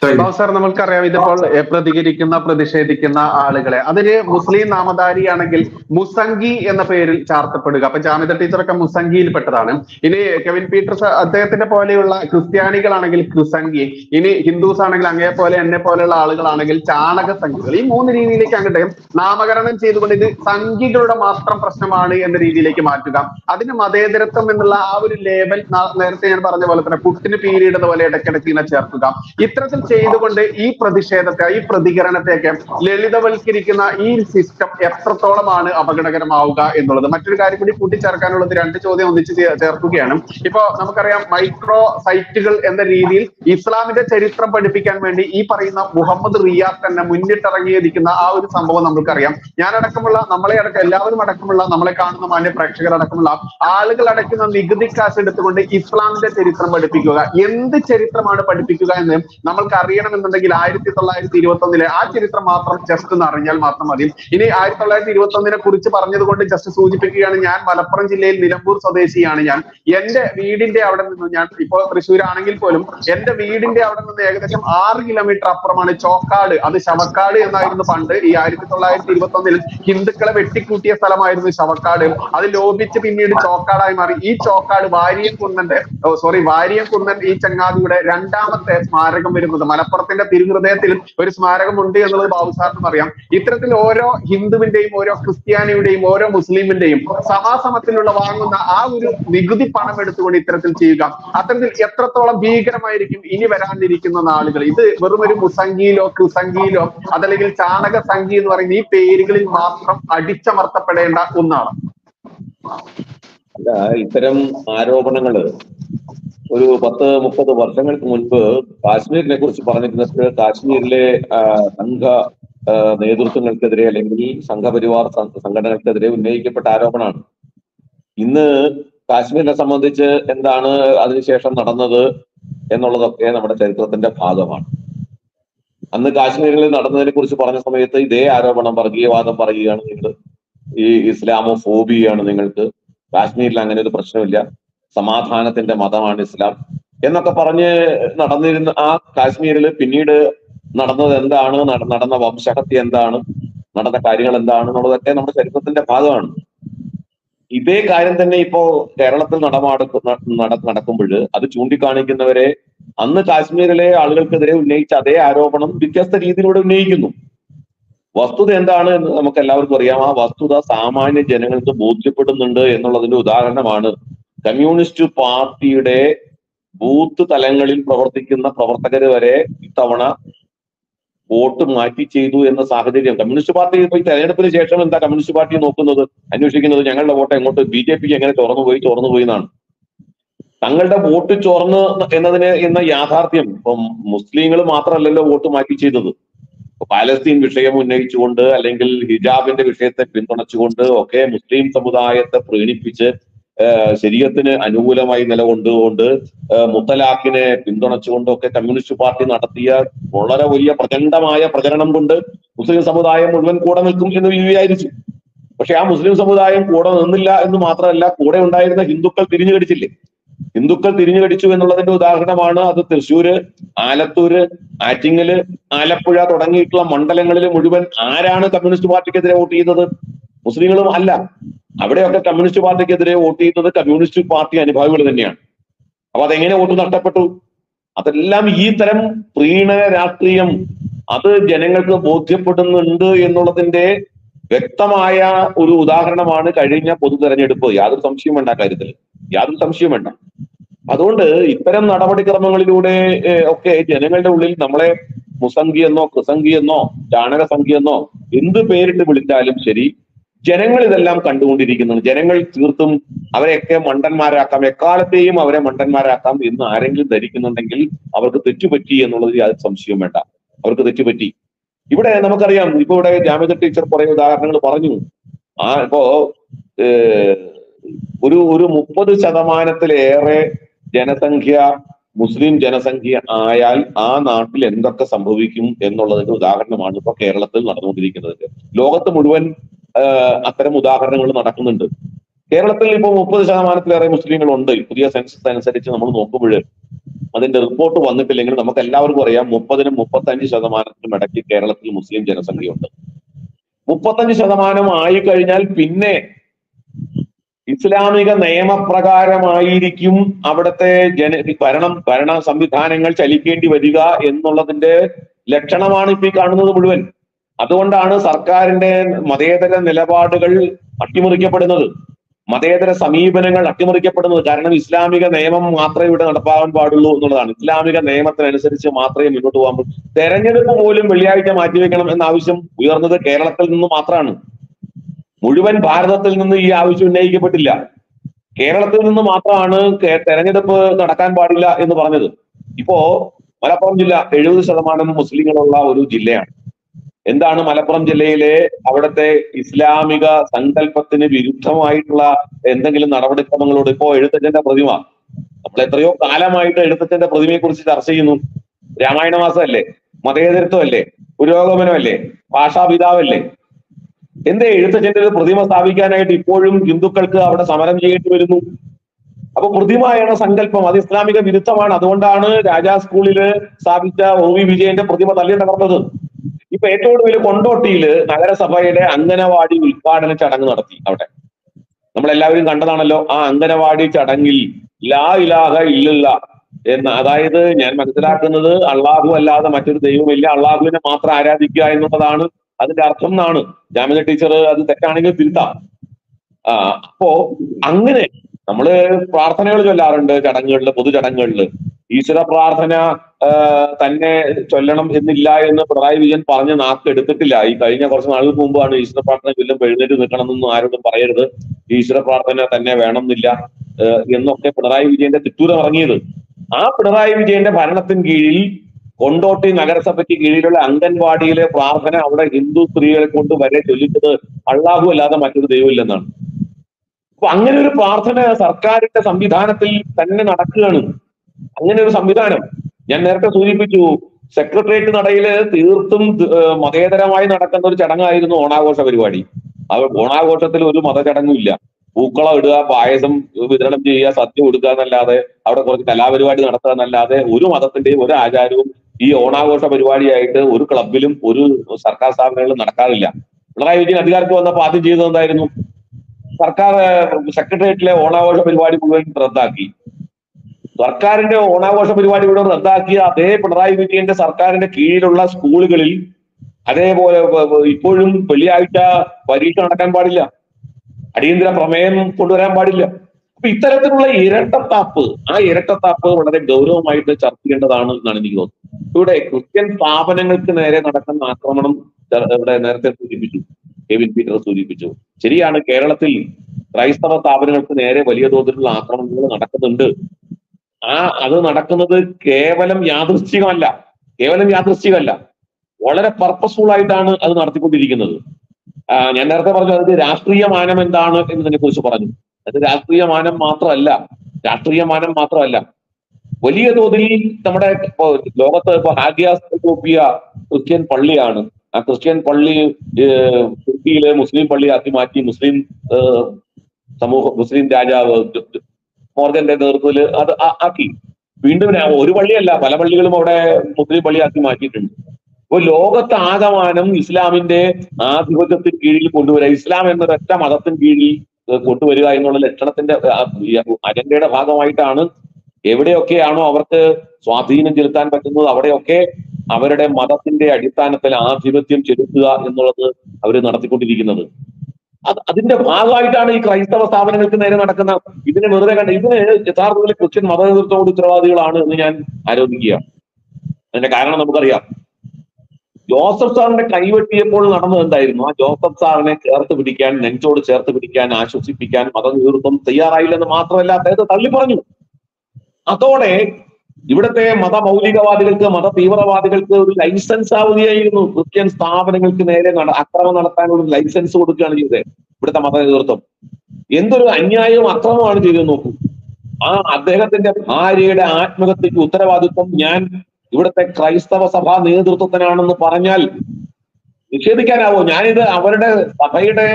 ബാബു സാർ നമ്മൾക്കറിയാം ഇതിപ്പോൾ പ്രതികരിക്കുന്ന പ്രതിഷേധിക്കുന്ന ആളുകളെ. അതിന് മുസ്ലിം നാമധാരിയാണെങ്കിൽ മുസംഗി എന്ന പേരിൽ ചാർത്തപ്പെടുക. അപ്പൊ ജാമിത ടീച്ചറൊക്കെ മുസംഗിയിൽപ്പെട്ടതാണ്. ഇനി കെവിൻ പീറ്റർസ് അദ്ദേഹത്തിന്റെ പോലെയുള്ള ക്രിസ്ത്യാനികളാണെങ്കിൽ ക്രിസംഗി. ഇനി ഹിന്ദുസ് ആണെങ്കിൽ അങ്ങേ പോലെ എന്നെ പോലെയുള്ള ആളുകളാണെങ്കിൽ ചാണക സംഖികൾ ഈ മൂന്ന് രീതിയിലേക്ക് അങ്ങോട്ട് നാമകരണം ചെയ്തുകൊണ്ട് ഇത് സംഖികളുടെ മാത്രം പ്രശ്നമാണ് എന്ന രീതിയിലേക്ക് മാറ്റുക. അതിന് മതേതരത്വം എന്നുള്ള ആ ഒരു ലേബൽ നേരത്തെ ഞാൻ പറഞ്ഞ പോലെ തന്നെ പുട്ടിന് പീരീഡ് പോലെ ഇടയ്ക്കിടയ്ക്ക് ഇങ്ങനെ ചേർക്കുക. ഇത്തരത്തിൽ ചെയ്തുകൊണ്ട് ഈ പ്രതിഷേധത്തെ ഈ പ്രതികരണത്തെയൊക്കെ ലളിതവൽക്കരിക്കുന്ന ഈ സിസ്റ്റം എത്രത്തോളമാണ് അപകടകരമാവുക എന്നുള്ളത്. മറ്റൊരു കാര്യം കൂടി കൂട്ടിച്ചേർക്കാനുള്ളത് രണ്ട് ചോദ്യം ഒന്നിച്ച് ചേർക്കുകയാണ്. ഇപ്പോ നമുക്കറിയാം മൈക്രോ സൈറ്റുകൾ എന്ന രീതിയിൽ ഇസ്ലാമിന്റെ ചരിത്രം പഠിപ്പിക്കാൻ വേണ്ടി ഈ പറയുന്ന മുഹമ്മദ് റിയാദ് തന്നെ മുന്നിട്ടിറങ്ങിയിരിക്കുന്ന ആ ഒരു സംഭവം നമുക്കറിയാം. ഞാനടക്കമുള്ള നമ്മളെ അടക്കം എല്ലാവരും അടക്കമുള്ള നമ്മളെ കാണുന്ന മാന്യ പ്രേക്ഷകർ അടക്കമുള്ള ആളുകൾ അടയ്ക്കുന്ന നികുതി കാശ് എടുത്തുകൊണ്ട് ഇസ്ലാമിന്റെ ചരിത്രം പഠിപ്പിക്കുക. എന്ത് ചരിത്രമാണ് പഠിപ്പിക്കുക എന്ന് നമ്മൾക്ക് അറിയണമെന്നുണ്ടെങ്കിൽ ആയിരത്തി തൊള്ളായിരത്തി ഇരുപത്തി ഒന്നിലെ ആ ചരിത്രം മാത്രം ജസ്റ്റ് ഒന്ന് അറിഞ്ഞാൽ മാത്രം മതി. ഇനി ആയിരത്തി തൊള്ളായിരത്തി ഇരുപത്തി ഒന്നിനെ കുറിച്ച് പറഞ്ഞത് കൊണ്ട് ജസ്റ്റ് സൂചിപ്പിക്കുകയാണ് ഞാൻ. മലപ്പുറം ജില്ലയിൽ നിലമ്പൂർ സ്വദേശിയാണ് ഞാൻ. എന്റെ വീടിന്റെ അവിടെ നിന്ന് ഞാൻ ഇപ്പോൾ തൃശ്ശൂർ ആണെങ്കിൽ പോലും എന്റെ വീടിന്റെ അവിടെ നിന്ന് ഏകദേശം ആറ് കിലോമീറ്റർ അപ്പുറമാണ് ചോക്കാട്. അത് ശവക്കാട് എന്നായിരുന്നു പണ്ട്. ഈ ആയിരത്തി തൊള്ളായിരത്തി ഇരുപത്തി ഒന്നിൽ ഹിന്ദുക്കളെ വെട്ടിക്കൂട്ടിയ സ്ഥലമായിരുന്നു ശവക്കാട്. അത് ലോപിച്ച് പിന്നീട് ചോക്കാടായി മാറി. ഈ ചോക്കാട് വാരിയം കുന്നന്റെ സോറി വാരിയം കുന്നൻ ഈ ചങ്ങാതിയുടെ രണ്ടാമത്തെ സ്മാരകം വരുന്നത് മലപ്പുറത്തിന്റെ തിരുഹൃദയത്തിൽ ഒരു സ്മാരകമുണ്ട് എന്നുള്ളത് ബാബു സാറിനും അറിയാം. ഇത്തരത്തിൽ ഓരോ ഹിന്ദുവിന്റെയും ഓരോ ക്രിസ്ത്യാനിയുടെയും ഓരോ മുസ്ലിമിന്റെയും സമാസമത്തിലുള്ള വാങ്ങുന്ന ആ ഒരു നികുതി പണം എടുത്തുകൊണ്ട് ഇത്തരത്തിൽ ചെയ്യുക. അത്തരത്തിൽ എത്രത്തോളം ഭീകരമായിരിക്കും ഇനി വരാനിരിക്കുന്ന നാളുകൾ. ഇത് വെറും ഒരു മുസംഗിയിലോ ക്രിസംഗിയിലോ അതല്ലെങ്കിൽ ചാണക സംഖ്യ എന്ന് പറയുന്ന ഈ പേരുകളിൽ മാത്രം അടിച്ചമർത്തപ്പെടേണ്ട ഒന്നാണ്. ഇത്തരം ആരോപണങ്ങൾ ഒരു പത്ത് മുപ്പത് വർഷങ്ങൾക്ക് മുൻപ് കാശ്മീരിനെ കുറിച്ച് പറഞ്ഞിരുന്നത് കാശ്മീരിലെ സംഘ നേതൃത്വങ്ങൾക്കെതിരെ അല്ലെങ്കിൽ സംഘപരിവാർ സംഘടനകൾക്കെതിരെ ഉന്നയിക്കപ്പെട്ട ആരോപണമാണ്. ഇന്ന് കാശ്മീരിനെ സംബന്ധിച്ച് എന്താണ് അതിനുശേഷം നടന്നത് എന്നുള്ളതൊക്കെ നമ്മുടെ ചരിത്രത്തിന്റെ ഭാഗമാണ്. അന്ന് കാശ്മീരിൽ നടന്നതിനെ കുറിച്ച് പറഞ്ഞ സമയത്ത് ഇതേ ആരോപണം വർഗീയവാദം പറയുകയാണ് നിങ്ങൾ. ഈ ഇസ്ലാമോ ഫോബിയാണ് നിങ്ങൾക്ക്. കാശ്മീരിൽ അങ്ങനെ ഒരു പ്രശ്നമില്ല. സമാധാനത്തിന്റെ മതമാണ് ഇസ്ലാം. എന്നൊക്കെ പറഞ്ഞ് നടന്നിരുന്ന ആ കാശ്മീരിൽ പിന്നീട് നടന്നത് എന്താണ്? നട- നടന്ന വംശഹത്യ എന്താണ്? നടന്ന കാര്യങ്ങൾ എന്താണ്? എന്നുള്ളതൊക്കെ നമ്മുടെ ചരിത്രത്തിന്റെ ഭാഗമാണ്. ഇതേ കാര്യം തന്നെ ഇപ്പോ കേരളത്തിൽ നടമാടക്കു നടക്കുമ്പോൾ അത് ചൂണ്ടിക്കാണിക്കുന്നവരെ അന്ന് കാശ്മീരിലെ ആളുകൾക്കെതിരെ ഉന്നയിച്ച അതേ ആരോപണം വ്യത്യസ്ത രീതിയിലൂടെ ഉന്നയിക്കുന്നു. വസ്തുത എന്താണ് എന്ന് നമുക്ക് എല്ലാവർക്കും അറിയാം. ആ വസ്തുത സാമാന്യ ജനങ്ങൾക്ക് ബോധ്യപ്പെടുന്നുണ്ട് എന്നുള്ളതിന്റെ ഉദാഹരണമാണ് കമ്മ്യൂണിസ്റ്റ് പാർട്ടിയുടെ ബൂത്ത് തലങ്ങളിൽ പ്രവർത്തിക്കുന്ന പ്രവർത്തകർ വരെ ഇത്തവണ വോട്ട് മാറ്റി ചെയ്തു എന്ന സാഹചര്യം. കമ്മ്യൂണിസ്റ്റ് പാർട്ടി ഇപ്പൊ ഈ തെരഞ്ഞെടുപ്പിന് ശേഷം എന്താ കമ്മ്യൂണിസ്റ്റ് പാർട്ടി നോക്കുന്നത്? അന്വേഷിക്കുന്നത് ഞങ്ങളുടെ വോട്ട് എങ്ങോട്ട്? ബി ജെ പിക്ക് എങ്ങനെ തുറന്നു പോയി? തുറന്നു പോയി എന്നാണ്. തങ്ങളുടെ വോട്ട് ചോർന്ന് എന്നതിന് എന്ന യാഥാർത്ഥ്യം ഇപ്പം മുസ്ലിങ്ങൾ മാത്രമല്ലല്ലോ വോട്ട് മാറ്റി ചെയ്തത്. പാലസ്തീൻ വിഷയം ഉന്നയിച്ചുകൊണ്ട് അല്ലെങ്കിൽ ഹിജാബിന്റെ വിഷയത്തെ പിന്തുണച്ചുകൊണ്ട് ഒക്കെ മുസ്ലിം സമുദായത്തെ പ്രീണിപ്പിച്ച് ശരീരത്തിന് അനുകൂലമായി നിലകൊണ്ടുകൊണ്ട് മുത്തലാഖിനെ പിന്തുണച്ചുകൊണ്ടൊക്കെ കമ്മ്യൂണിസ്റ്റ് പാർട്ടി നടത്തിയ വളരെ വലിയ പ്രചണ്ഡമായ പ്രചരണം കൊണ്ട് മുസ്ലിം സമുദായം മുഴുവൻ കൂടെ നിൽക്കും എന്ന് വിചാരിച്ചു പക്ഷെ ആ മുസ്ലിം സമുദായം കൂടെ നിന്നില്ല എന്ന് മാത്രമല്ല കൂടെ ഉണ്ടായിരുന്ന ഹിന്ദുക്കൾ തിരിഞ്ഞു കടിച്ചില്ലേ? ഹിന്ദുക്കൾ തിരിഞ്ഞു കടിച്ചു എന്നുള്ളതിന്റെ ഉദാഹരണമാണ് അത് തൃശ്ശൂര് ആലത്തൂര് ആറ്റിങ്ങൽ ആലപ്പുഴ തുടങ്ങിയിട്ടുള്ള മണ്ഡലങ്ങളിൽ മുഴുവൻ ആരാണ് കമ്മ്യൂണിസ്റ്റ് പാർട്ടിക്കെതിരെ വോട്ട് ചെയ്യുന്നത്? മുസ്ലിങ്ങളും അല്ല. അവിടെയൊക്കെ കമ്മ്യൂണിസ്റ്റ് പാർട്ടിക്കെതിരെ വോട്ട് ചെയ്യുന്നത് കമ്മ്യൂണിസ്റ്റ് പാർട്ടി അനുഭാവികൾ തന്നെയാണ്. അപ്പൊ അതെങ്ങനെ വോട്ട് നഷ്ടപ്പെട്ടു? അതെല്ലാം ഈ തരം പ്രീണന രാഷ്ട്രീയം അത് ജനങ്ങൾക്ക് ബോധ്യപ്പെടുന്നുണ്ട് എന്നുള്ളതിന്റെ വ്യക്തമായ ഒരു ഉദാഹരണമാണ് കഴിഞ്ഞ പൊതു തെരഞ്ഞെടുപ്പ്. യാതൊരു സംശയം വേണ്ട കാര്യത്തിൽ. യാതൊരു സംശയം വേണ്ട. അതുകൊണ്ട് ഇത്തരം നടപടിക്രമങ്ങളിലൂടെ ഒക്കെ ജനങ്ങളുടെ ഉള്ളിൽ നമ്മളെ മുസംഗി എന്നോ കൃസംഗി എന്നോ ചാണക എന്നോ എന്ത് പേരിട്ട് വിളിച്ചാലും ശരി ജനങ്ങൾ ഇതെല്ലാം കണ്ടുകൊണ്ടിരിക്കുന്നു ജനങ്ങൾ തീർത്തും അവരെയൊക്കെ മണ്ടന്മാരാക്കാം. എക്കാലത്തെയും അവരെ മണ്ടന്മാരാക്കാം എന്ന് ആരെങ്കിലും ധരിക്കുന്നുണ്ടെങ്കിൽ അവർക്ക് തെറ്റുപറ്റി എന്നുള്ളതിൽ യാതൊരു സംശയം വേണ്ട. അവർക്ക് തെറ്റുപറ്റി. ഇവിടെ നമുക്കറിയാം ഇപ്പൊ ഇവിടെ ജാമ്യത ടീച്ചർ കുറെ ഉദാഹരണങ്ങൾ പറഞ്ഞു. ആ ഇപ്പോ ഒരു ഒരു മുപ്പത് ശതമാനത്തിലേറെ ജനസംഖ്യ മുസ്ലിം ജനസംഖ്യ ആയാൽ ആ നാട്ടിൽ എന്തൊക്കെ സംഭവിക്കും എന്നുള്ളതിന്റെ ഉദാഹരണമാണ് ഇപ്പൊ കേരളത്തിൽ നടന്നുകൊണ്ടിരിക്കുന്നത്. ലോകത്ത് മുഴുവൻ അത്തരം ഉദാഹരണങ്ങൾ നടക്കുന്നുണ്ട്. കേരളത്തിൽ ഇപ്പോൾ മുപ്പത് ശതമാനത്തിലേറെ മുസ്ലിങ്ങളുണ്ട്. പുതിയ സെൻസസ് അനുസരിച്ച് നമ്മൾ നോക്കുമ്പോൾ അതിന്റെ റിപ്പോർട്ട് വന്നിട്ടില്ലെങ്കിൽ നമുക്ക് എല്ലാവർക്കും അറിയാം മുപ്പതിനും മുപ്പത്തഞ്ച് ശതമാനത്തിനും ഇടയ്ക്ക് കേരളത്തിൽ മുസ്ലിം ജനസംഖ്യയുണ്ട്. മുപ്പത്തഞ്ച് ശതമാനം ആയി കഴിഞ്ഞാൽ പിന്നെ ഇസ്ലാമിക നിയമപ്രകാരമായിരിക്കും അവിടുത്തെ ജന ഭരണം ഭരണ സംവിധാനങ്ങൾ ചലിക്കേണ്ടി വരിക എന്നുള്ളതിന്റെ ലക്ഷണമാണ് ഇപ്പൊ ഈ കാണുന്നത് മുഴുവൻ. അതുകൊണ്ടാണ് സർക്കാരിന്റെ മതേതര നിലപാടുകൾ അട്ടിമറിക്കപ്പെടുന്നത്. മതേതര സമീപനങ്ങൾ അട്ടിമറിക്കപ്പെടുന്നത്. കാരണം ഇസ്ലാമിക നിയമം മാത്രമേ ഇവിടെ നടപ്പാകാൻ പാടുള്ളൂ എന്നുള്ളതാണ്. ഇസ്ലാമിക നിയമത്തിനനുസരിച്ച് മാത്രമേ മുന്നോട്ട് പോകാൻ തെരഞ്ഞെടുപ്പ് പോലും വെള്ളിയാഴ്ച മാറ്റിവെക്കണം എന്ന ആവശ്യം ഉയർന്നത് കേരളത്തിൽ നിന്ന് മാത്രമാണ്. മുഴുവൻ ഭാരതത്തിൽ നിന്ന് ഈ ആവശ്യം ഉന്നയിക്കപ്പെട്ടില്ല. കേരളത്തിൽ നിന്ന് മാത്രമാണ് തെരഞ്ഞെടുപ്പ് നടക്കാൻ പാടില്ല എന്ന് പറഞ്ഞത്. ഇപ്പോ മലപ്പുറം ജില്ല എഴുപത് ശതമാനം മുസ്ലിങ്ങളുള്ള ഒരു ജില്ലയാണ്. എന്താണ് മലപ്പുറം ജില്ലയിലെ അവിടുത്തെ ഇസ്ലാമിക സങ്കല്പത്തിന് വിരുദ്ധമായിട്ടുള്ള എന്തെങ്കിലും നടപടിക്രമങ്ങളോട് ഇപ്പോ എഴുത്തച്ഛന്റെ പ്രതിമ? നമ്മൾ എത്രയോ കാലമായിട്ട് എഴുത്തച്ഛന്റെ പ്രതിമയെ കുറിച്ച് ചർച്ച ചെയ്യുന്നു. രാമായണ മാസമല്ലേ? മതേതരത്വമല്ലേ? പുരോഗമനമല്ലേ? ഭാഷാപിതാവല്ലേ? എന്തേ എഴുത്തച്ഛന്റെ ഒരു പ്രതിമ സ്ഥാപിക്കാനായിട്ട് ഇപ്പോഴും ഹിന്ദുക്കൾക്ക് അവിടെ സമരം ചെയ്യേണ്ടി വരുന്നു? അപ്പൊ പ്രതിമ എന്ന സങ്കല്പം. അത് ഇസ്ലാമിക വിരുദ്ധമാണ്. അതുകൊണ്ടാണ് രാജാ സ്കൂളിൽ സ്ഥാപിച്ച ഒ വി വിജയന്റെ പ്രതിമ തള്ളി തകർന്നത്. ഇപ്പൊ ഏറ്റവും ഒടുവിൽ കൊണ്ടോട്ടിയിൽ നഗരസഭയുടെ അംഗനവാടി ഉദ്ഘാടന ചടങ്ങ് നടത്തി അവിടെ. നമ്മളെല്ലാവരും കണ്ടതാണല്ലോ ആ അംഗനവാടി ചടങ്ങിൽ ലാ ഇലാഹ ഇല്ലല്ല എന്ന്. അതായത് ഞാൻ മനസ്സിലാക്കുന്നത് അള്ളാഹു അല്ലാതെ മറ്റൊരു ദൈവമില്ല. അള്ളാഹുവിനെ മാത്രം ആരാധിക്കുക എന്നുള്ളതാണ് അതിന്റെ അർത്ഥം എന്നാണ് ജാമ്യ ടീച്ചർ അത് തെറ്റാണെങ്കിൽ തിരുത്താം. അപ്പോ അങ്ങനെ നമ്മൾ പ്രാർത്ഥനകൾ ചൊല്ലാറുണ്ട് ചടങ്ങുകളിൽ പൊതു ചടങ്ങുകളിൽ ഈശ്വര പ്രാർത്ഥന തന്നെ ചൊല്ലണം എന്നില്ല എന്ന് പിണറായി വിജയൻ പറഞ്ഞ് നാക്ക് എടുത്തിട്ടില്ല. ഈ കഴിഞ്ഞ കുറച്ച് നാളുകൾക്ക് മുമ്പാണ് ഈശ്വര പ്രാർത്ഥന ചൊല്ലുമ്പോൾ എഴുന്നേറ്റ് നിൽക്കണം എന്നൊന്നും ആരോടും പറയരുത്. ഈശ്വര പ്രാർത്ഥന തന്നെ വേണം എന്നില്ല എന്നൊക്കെ പിണറായി വിജയന്റെ തിട്ടൂരം ഇറങ്ങിയത്. ആ പിണറായി വിജയന്റെ ഭരണത്തിന് കീഴിൽ കൊണ്ടോട്ടി നഗരസഭയ്ക്ക് കീഴിലുള്ള അംഗൻവാടിയിലെ പ്രാർത്ഥന അവിടെ ഹിന്ദു സ്ത്രീകളെ കൊണ്ട് വരെ ചൊല്ലിച്ചത് അള്ളാഹു അല്ലാതെ മറ്റൊരു ദൈവമില്ലെന്നാണ്. അപ്പൊ അങ്ങനെ ഒരു പ്രാർത്ഥന സർക്കാരിന്റെ സംവിധാനത്തിൽ തന്നെ നടക്കുകയാണ്. അങ്ങനെ ഒരു സംവിധാനം. ഞാൻ നേരത്തെ സൂചിപ്പിച്ചു സെക്രട്ടേറിയറ്റ് നടയിൽ തീർത്തും മതേതരമായി നടക്കുന്ന ഒരു ചടങ്ങായിരുന്നു ഓണാഘോഷ പരിപാടി. അത് ഓണാഘോഷത്തിൽ ഒരു മതചടങ്ങും ഇല്ല പൂക്കളം ഇടുക പായസം വിതരണം ചെയ്യുക സദ്യ കൊടുക്കുക എന്നല്ലാതെ അവിടെ കുറച്ച് കലാപരിപാടി നടത്തുക എന്നല്ലാതെ ഒരു മതത്തിന്റെയും ഒരു ആചാരവും ഈ ഓണാഘോഷ പരിപാടിയായിട്ട് ഒരു ക്ലബിലും ഒരു സർക്കാർ സ്ഥാപനങ്ങളിലും നടക്കാറില്ല. പിണറായി വിജയൻ അധികാരത്തിൽ വന്നപ്പോൾ ആദ്യം ചെയ്തത് എന്തായിരുന്നു? സർക്കാർ സെക്രട്ടേറിയറ്റിലെ ഓണാഘോഷ പരിപാടി മുഴുവൻ റദ്ദാക്കി. സർക്കാരിന്റെ ഓണാഘോഷ പരിപാടി മുഴുവൻ റദ്ദാക്കിയ അതേ പിണറായി വിജയന്റെ സർക്കാരിന്റെ കീഴിലുള്ള സ്കൂളുകളിൽ അതേപോലെ ഇപ്പോഴും വെള്ളിയാഴ്ച പരീക്ഷ നടക്കാൻ പാടില്ല. അടിയന്തര പ്രമേയം കൊണ്ടുവരാൻ പാടില്ല. അപ്പൊ ഇത്തരത്തിലുള്ള ഇരട്ടത്താപ്പ് ആ ഇരട്ടത്താപ്പ് വളരെ ഗൗരവമായിട്ട് ചർച്ച ചെയ്യേണ്ടതാണ് എന്നാണ് എനിക്ക് തോന്നുന്നത്. ഇവിടെ ക്രിസ്ത്യൻ സ്ഥാപനങ്ങൾക്ക് നേരെ നടക്കുന്ന ആക്രമണം ഇവിടെ നേരത്തെ സൂചിപ്പിച്ചു. കെവിൻ പീറ്റർ സൂചിപ്പിച്ചു. ശരിയാണ് കേരളത്തിൽ ക്രൈസ്തവ സ്ഥാപനങ്ങൾക്ക് നേരെ വലിയ തോതിലുള്ള ആക്രമണങ്ങൾ നടക്കുന്നുണ്ട്. ആ അത് നടക്കുന്നത് കേവലം യാദൃശ്ചികമല്ല. കേവലം യാദൃശ്ചികമല്ല. വളരെ പർപ്പസ്ഫുൾ ആയിട്ടാണ് അത് നടത്തിക്കൊണ്ടിരിക്കുന്നത്. ഞാൻ നേരത്തെ പറഞ്ഞു അതിന്റെ രാഷ്ട്രീയ മാനം എന്താണ് എന്നതിനെ കുറിച്ച് പറഞ്ഞു. അത് രാഷ്ട്രീയ മാനം മാത്രമല്ല. രാഷ്ട്രീയ മാനം മാത്രമല്ല. വലിയ തോതിൽ നമ്മുടെ ഇപ്പോ ലോകത്ത് ഇപ്പൊ ഹാഗിയാസ് ക്രിസ്ത്യൻ പള്ളിയാണ്. ആ ക്രിസ്ത്യൻ പള്ളി തുർക്കിയിലെ മുസ്ലിം പള്ളിയാക്കി മാറ്റി മുസ്ലിം സമൂഹം മുസ്ലിം രാജാവ് മോർഗന്റെ നേതൃത്വത്തിൽ അത് ആക്കി. വീണ്ടും ഒരു പള്ളിയല്ല പല പള്ളികളും അവിടെ മുസ്ലിം പള്ളിയാക്കി മാറ്റിയിട്ടുണ്ട്. അപ്പൊ ലോകത്ത് ആകമാനം ഇസ്ലാമിന്റെ ആധിപത്യത്തിന് കീഴിൽ കൊണ്ടുവരിക ഇസ്ലാം എന്നൊരൊറ്റ മതത്തിന് കീഴിൽ കൊണ്ടുവരിക എന്നുള്ള ലക്ഷണത്തിന്റെ അജണ്ടയുടെ ഭാഗമായിട്ടാണ് എവിടെയൊക്കെയാണോ അവർക്ക് സ്വാധീനം ചെലുത്താൻ പറ്റുന്നത് അവിടെയൊക്കെ അവരുടെ മതത്തിന്റെ അടിസ്ഥാനത്തിൽ ആധിപത്യം ചെലുത്തുക എന്നുള്ളത് അവർ നടത്തിക്കൊണ്ടിരിക്കുന്നത്. അത് അതിന്റെ ഭാഗമായിട്ടാണ് ഈ ക്രൈസ്തവ സ്ഥാപനങ്ങൾക്ക് നേരെ നടക്കുന്ന ഇതിനെ വെറുതെ കണ്ട ഇതിന് യഥാർത്ഥത്തിൽ ക്രിസ്ത്യൻ മത നേതൃത്വത്തോട് ഉത്തരവാദികളാണ് എന്ന് ഞാൻ ആരോപിക്കുക അതിന്റെ കാരണം നമുക്കറിയാം. ജോസഫ് സാറിന്റെ കൈവെട്ടിയപ്പോൾ നടന്നത് എന്തായിരുന്നു? ആ ജോസഫ് സാറിനെ ചേർത്ത് പിടിക്കാൻ നെഞ്ചോട് ചേർത്ത് പിടിക്കാൻ ആശ്വസിപ്പിക്കാൻ മത നേതൃത്വം തയ്യാറായില്ലെന്ന് മാത്രമല്ല അദ്ദേഹത്തെ തള്ളി പറഞ്ഞു അതോടെ ഇവിടുത്തെ മതമൗലികവാദികൾക്ക് മത തീവ്രവാദികൾക്ക് ഒരു ലൈസൻസ് ആവുകയായിരുന്നു. ക്രിസ്ത്യൻ സ്ഥാപനങ്ങൾക്ക് നേരെ അക്രമം നടത്താനുള്ള ലൈസൻസ് കൊടുക്കുകയാണ് ചെയ്തത് ഇവിടുത്തെ മത നേതൃത്വം. എന്തൊരു അന്യായവും അക്രമമാണ് ചെയ്തത് നോക്കൂ. ആ അദ്ദേഹത്തിന്റെ ഭാര്യയുടെ ആത്മഹത്യക്ക് ഉത്തരവാദിത്വം ഞാൻ ഇവിടുത്തെ ക്രൈസ്തവ സഭാ നേതൃത്വത്തിനാണെന്ന് പറഞ്ഞാൽ നിഷേധിക്കാനാവോ? ഞാനിത് അവരുടെ സഭയുടെ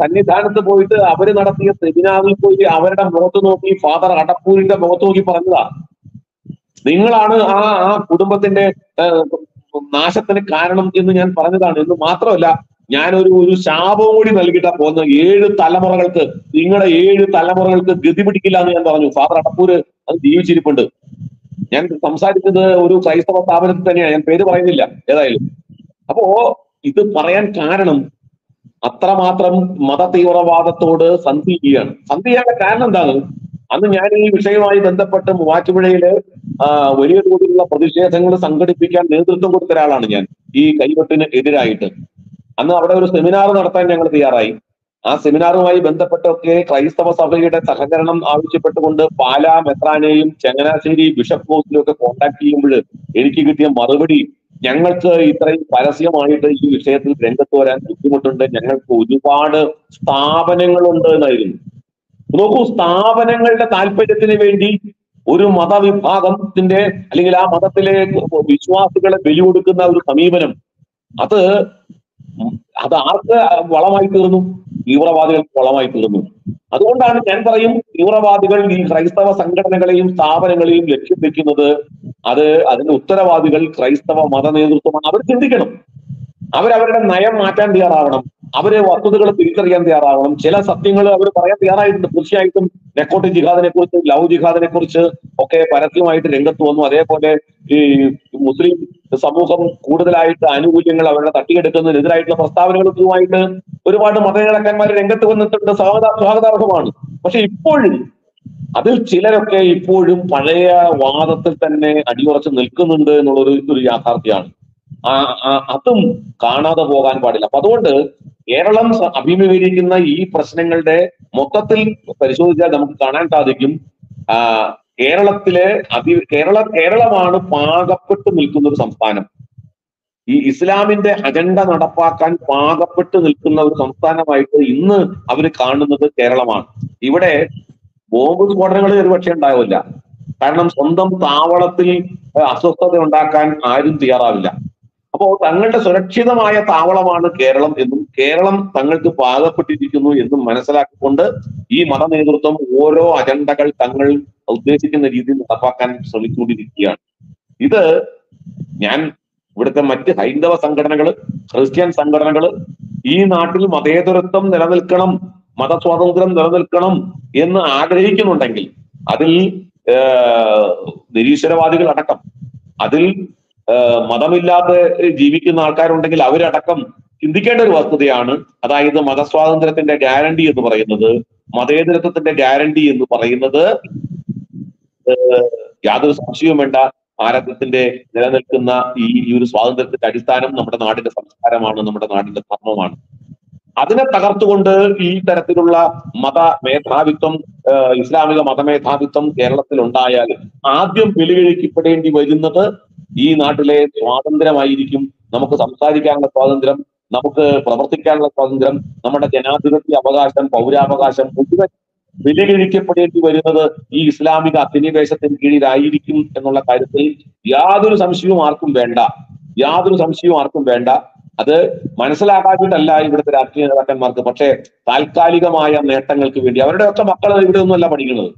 സന്നിധാനത്ത് പോയിട്ട് അവർ നടത്തിയ സെമിനാറിൽ പോയി അവരുടെ മുഖത്ത് നോക്കി ഫാദർ അടപ്പൂരിന്റെ മുഖത്ത് നോക്കി പറഞ്ഞതാ. നിങ്ങളാണ് ആ ആ കുടുംബത്തിന്റെ നാശത്തിന് കാരണം എന്ന് ഞാൻ പറഞ്ഞതാണ്. എന്ന് മാത്രമല്ല ഞാനൊരു ഒരു ശാപം കൂടി നൽകിയിട്ടാ പോകുന്നത്. ഏഴ് തലമുറകൾക്ക് നിങ്ങളുടെ ഏഴ് തലമുറകൾക്ക് ഗതി പിടിക്കില്ല എന്ന് ഞാൻ പറഞ്ഞു. ഫാദർ അടപ്പൂര് അത് ജീവിച്ചിരിപ്പുണ്ട്. ഞാൻ സംസാരിച്ചത് ഒരു ക്രൈസ്തവ സ്ഥാപനത്തിൽ തന്നെയാണ് ഞാൻ പേര് പറയുന്നില്ല ഏതായാലും. അപ്പോ ഇത് പറയാൻ കാരണം അത്രമാത്രം മത തീവ്രവാദത്തോട് സന്ധി ചെയ്യുകയാണ്. സന്ധി കാരണം എന്താണ്? അന്ന് ഞാൻ ഈ വിഷയവുമായി ബന്ധപ്പെട്ട് മൂവാറ്റുപുഴയിൽ വലിയ തോതിലുള്ള പ്രതിഷേധങ്ങൾ സംഘടിപ്പിക്കാൻ നേതൃത്വം കൊടുത്ത ഒരാളാണ് ഞാൻ ഈ കൈവെട്ടിന് എതിരായിട്ട്. അന്ന് അവിടെ ഒരു സെമിനാർ നടത്താൻ ഞങ്ങൾ തയ്യാറായി. ആ സെമിനാറുമായി ബന്ധപ്പെട്ടൊക്കെ ക്രൈസ്തവ സഭയുടെ സഹകരണം ആവശ്യപ്പെട്ടുകൊണ്ട് പാലാ മെത്രാനെയും ചങ്ങനാശ്ശേരി ബിഷപ്പ് ഹൗസിലും ഒക്കെ കോൺടാക്ട് ചെയ്യുമ്പോൾ എനിക്ക് കിട്ടിയ മറുപടി ഞങ്ങൾക്ക് ഇത്രയും പരസ്യമായിട്ട് ഈ വിഷയത്തിൽ രംഗത്ത് വരാൻ ബുദ്ധിമുട്ടുണ്ട്. ഞങ്ങൾക്ക് ഒരുപാട് സ്ഥാപനങ്ങളുണ്ട് എന്നായിരുന്നു. നോക്കൂ സ്ഥാപനങ്ങളുടെ താല്പര്യത്തിന് വേണ്ടി ഒരു മതവിഭാഗത്തിന്റെ അല്ലെങ്കിൽ ആ മതത്തിലെ വിശ്വാസികളെ ബലി കൊടുക്കുന്ന ഒരു സമീപനം അത് അത് ആർക്ക് വളമായി തീർന്നു? തീവ്രവാദികൾക്ക് വളമായി തീർന്നു. അതുകൊണ്ടാണ് ഞാൻ പറയും തീവ്രവാദികൾ ഈ ക്രൈസ്തവ സംഘടനകളെയും സ്ഥാപനങ്ങളെയും ലക്ഷ്യം വെക്കുന്നത് അത് അതിന്റെ ഉത്തരവാദികൾ ക്രൈസ്തവ മത നേതൃത്വമാണ്. അവർ ചിന്തിക്കണം. അവരവരുടെ നയം മാറ്റാൻ തയ്യാറാവണം. അവർ വസ്തുതകൾ തിരിച്ചറിയാൻ തയ്യാറാവണം ചില സത്യങ്ങൾ അവർ പറയാൻ തയ്യാറായിട്ടുണ്ട്. തീർച്ചയായിട്ടും നെക്കോട്ടി ജിഹാദിനെ കുറിച്ച് ലവ് ജിഹാദിനെ കുറിച്ച് ഒക്കെ പരസ്യമായിട്ട് രംഗത്ത് വന്നു. അതേപോലെ ഈ മുസ്ലിം സമൂഹം കൂടുതലായിട്ട് ആനുകൂല്യങ്ങൾ അവരുടെ തട്ടിയെടുക്കുന്നതിനെതിരായിട്ടുള്ള പ്രസ്താവനകൾക്കുമായിട്ട് ഒരുപാട് മതനേതാക്കന്മാർ രംഗത്ത് വന്നിട്ടുണ്ട്. സ്വാഗത സ്വാഗതാർഹമാണ്. പക്ഷെ ഇപ്പോഴും അതിൽ ചിലരൊക്കെ ഇപ്പോഴും പഴയ വാദത്തിൽ തന്നെ അടിയുറച്ച് നിൽക്കുന്നുണ്ട് എന്നുള്ളൊരു ഒരു യാഥാർത്ഥ്യമാണ്. അതും കാണാതെ പോകാൻ പാടില്ല. അപ്പൊ അതുകൊണ്ട് കേരളം അഭിമുഖീകരിക്കുന്ന ഈ പ്രശ്നങ്ങളുടെ മൊത്തത്തിൽ പരിശോധിച്ചാൽ നമുക്ക് കാണാൻ സാധിക്കും. കേരളത്തിലെ അതി കേരള കേരളമാണ് പാകപ്പെട്ടു നിൽക്കുന്ന ഒരു സംസ്ഥാനം. ഈ ഇസ്ലാമിന്റെ അജണ്ട നടപ്പാക്കാൻ പാകപ്പെട്ടു നിൽക്കുന്ന ഒരു സംസ്ഥാനമായിട്ട് ഇന്ന് അവർ കാണുന്നത് കേരളമാണ്. ഇവിടെ ബോംബ് സ്ഫോടനങ്ങൾ ഒരുപക്ഷെ ഉണ്ടാവില്ല. കാരണം സ്വന്തം താവളത്തിൽ അസ്വസ്ഥത ഉണ്ടാക്കാൻ ആരും തയ്യാറാവില്ല. അപ്പോ തങ്ങളുടെ സുരക്ഷിതമായ താവളമാണ് കേരളം എന്നും കേരളം തങ്ങൾക്ക് പാകപ്പെട്ടിരിക്കുന്നു എന്നും മനസ്സിലാക്കിക്കൊണ്ട് ഈ മത നേതൃത്വം ഓരോ അജണ്ടകൾ തങ്ങൾ ഉദ്ദേശിക്കുന്ന രീതിയിൽ നടപ്പാക്കാൻ ശ്രമിച്ചുകൊണ്ടിരിക്കുകയാണ്. ഇത് ഞാൻ ഇവിടുത്തെ മറ്റ് ഹൈന്ദവ സംഘടനകൾ ക്രിസ്ത്യൻ സംഘടനകൾ ഈ നാട്ടിൽ മതേതരത്വം നിലനിൽക്കണം മതസ്വാതന്ത്ര്യം നിലനിൽക്കണം എന്ന് ആഗ്രഹിക്കുന്നുണ്ടെങ്കിൽ അതിൽ നിരീശ്വരവാദികൾ അടക്കം അതിൽ മതമില്ലാതെ ജീവിക്കുന്ന ആൾക്കാരുണ്ടെങ്കിൽ അവരടക്കം ചിന്തിക്കേണ്ട ഒരു വസ്തുതയാണ്. അതായത് മതസ്വാതന്ത്ര്യത്തിന്റെ ഗ്യാരണ്ടി എന്ന് പറയുന്നത് മതേതരത്വത്തിന്റെ ഗ്യാരണ്ടി എന്ന് പറയുന്നത് യാതൊരു സംശയവും വേണ്ട ഭാരതത്തിന്റെ നിലനിൽക്കുന്ന ഈ ഈ ഒരു സ്വാതന്ത്ര്യത്തിന്റെ അടിസ്ഥാനം നമ്മുടെ നാടിന്റെ സംസ്കാരമാണ് നമ്മുടെ നാടിന്റെ ധർമ്മമാണ്. അതിനെ തകർത്തുകൊണ്ട് ഈ തരത്തിലുള്ള മത മേധാവിത്വം ഇസ്ലാമിക മതമേധാവിത്വം കേരളത്തിൽ ഉണ്ടായാൽ ആദ്യം വെല്ലുവിളിക്കപ്പെടേണ്ടി വരുന്നത് ഈ നാട്ടിലെ സ്വാതന്ത്ര്യമായിരിക്കും നമുക്ക് സംസാരിക്കാനുള്ള സ്വാതന്ത്ര്യം നമുക്ക് പ്രവർത്തിക്കാനുള്ള സ്വാതന്ത്ര്യം നമ്മുടെ ജനാധിപത്യ അവകാശം പൗരാവകാശം മുഴുവൻ വെല്ലുവിളിക്കപ്പെടേണ്ടി വരുന്നത് ഈ ഇസ്ലാമിക അധിനിവേശത്തിന് കീഴിലായിരിക്കും എന്നുള്ള കാര്യത്തിൽ യാതൊരു സംശയവും ആർക്കും വേണ്ട. യാതൊരു സംശയവും ആർക്കും വേണ്ട. അത് മനസ്സിലാക്കാതിട്ടല്ല ഇവിടുത്തെ രാഷ്ട്രീയ നേതാക്കന്മാർക്ക്. പക്ഷേ താൽക്കാലികമായ നേട്ടങ്ങൾക്ക് വേണ്ടി അവരുടെയൊക്കെ മക്കൾ ഇവിടെ ഒന്നുമല്ല പഠിക്കുന്നത്.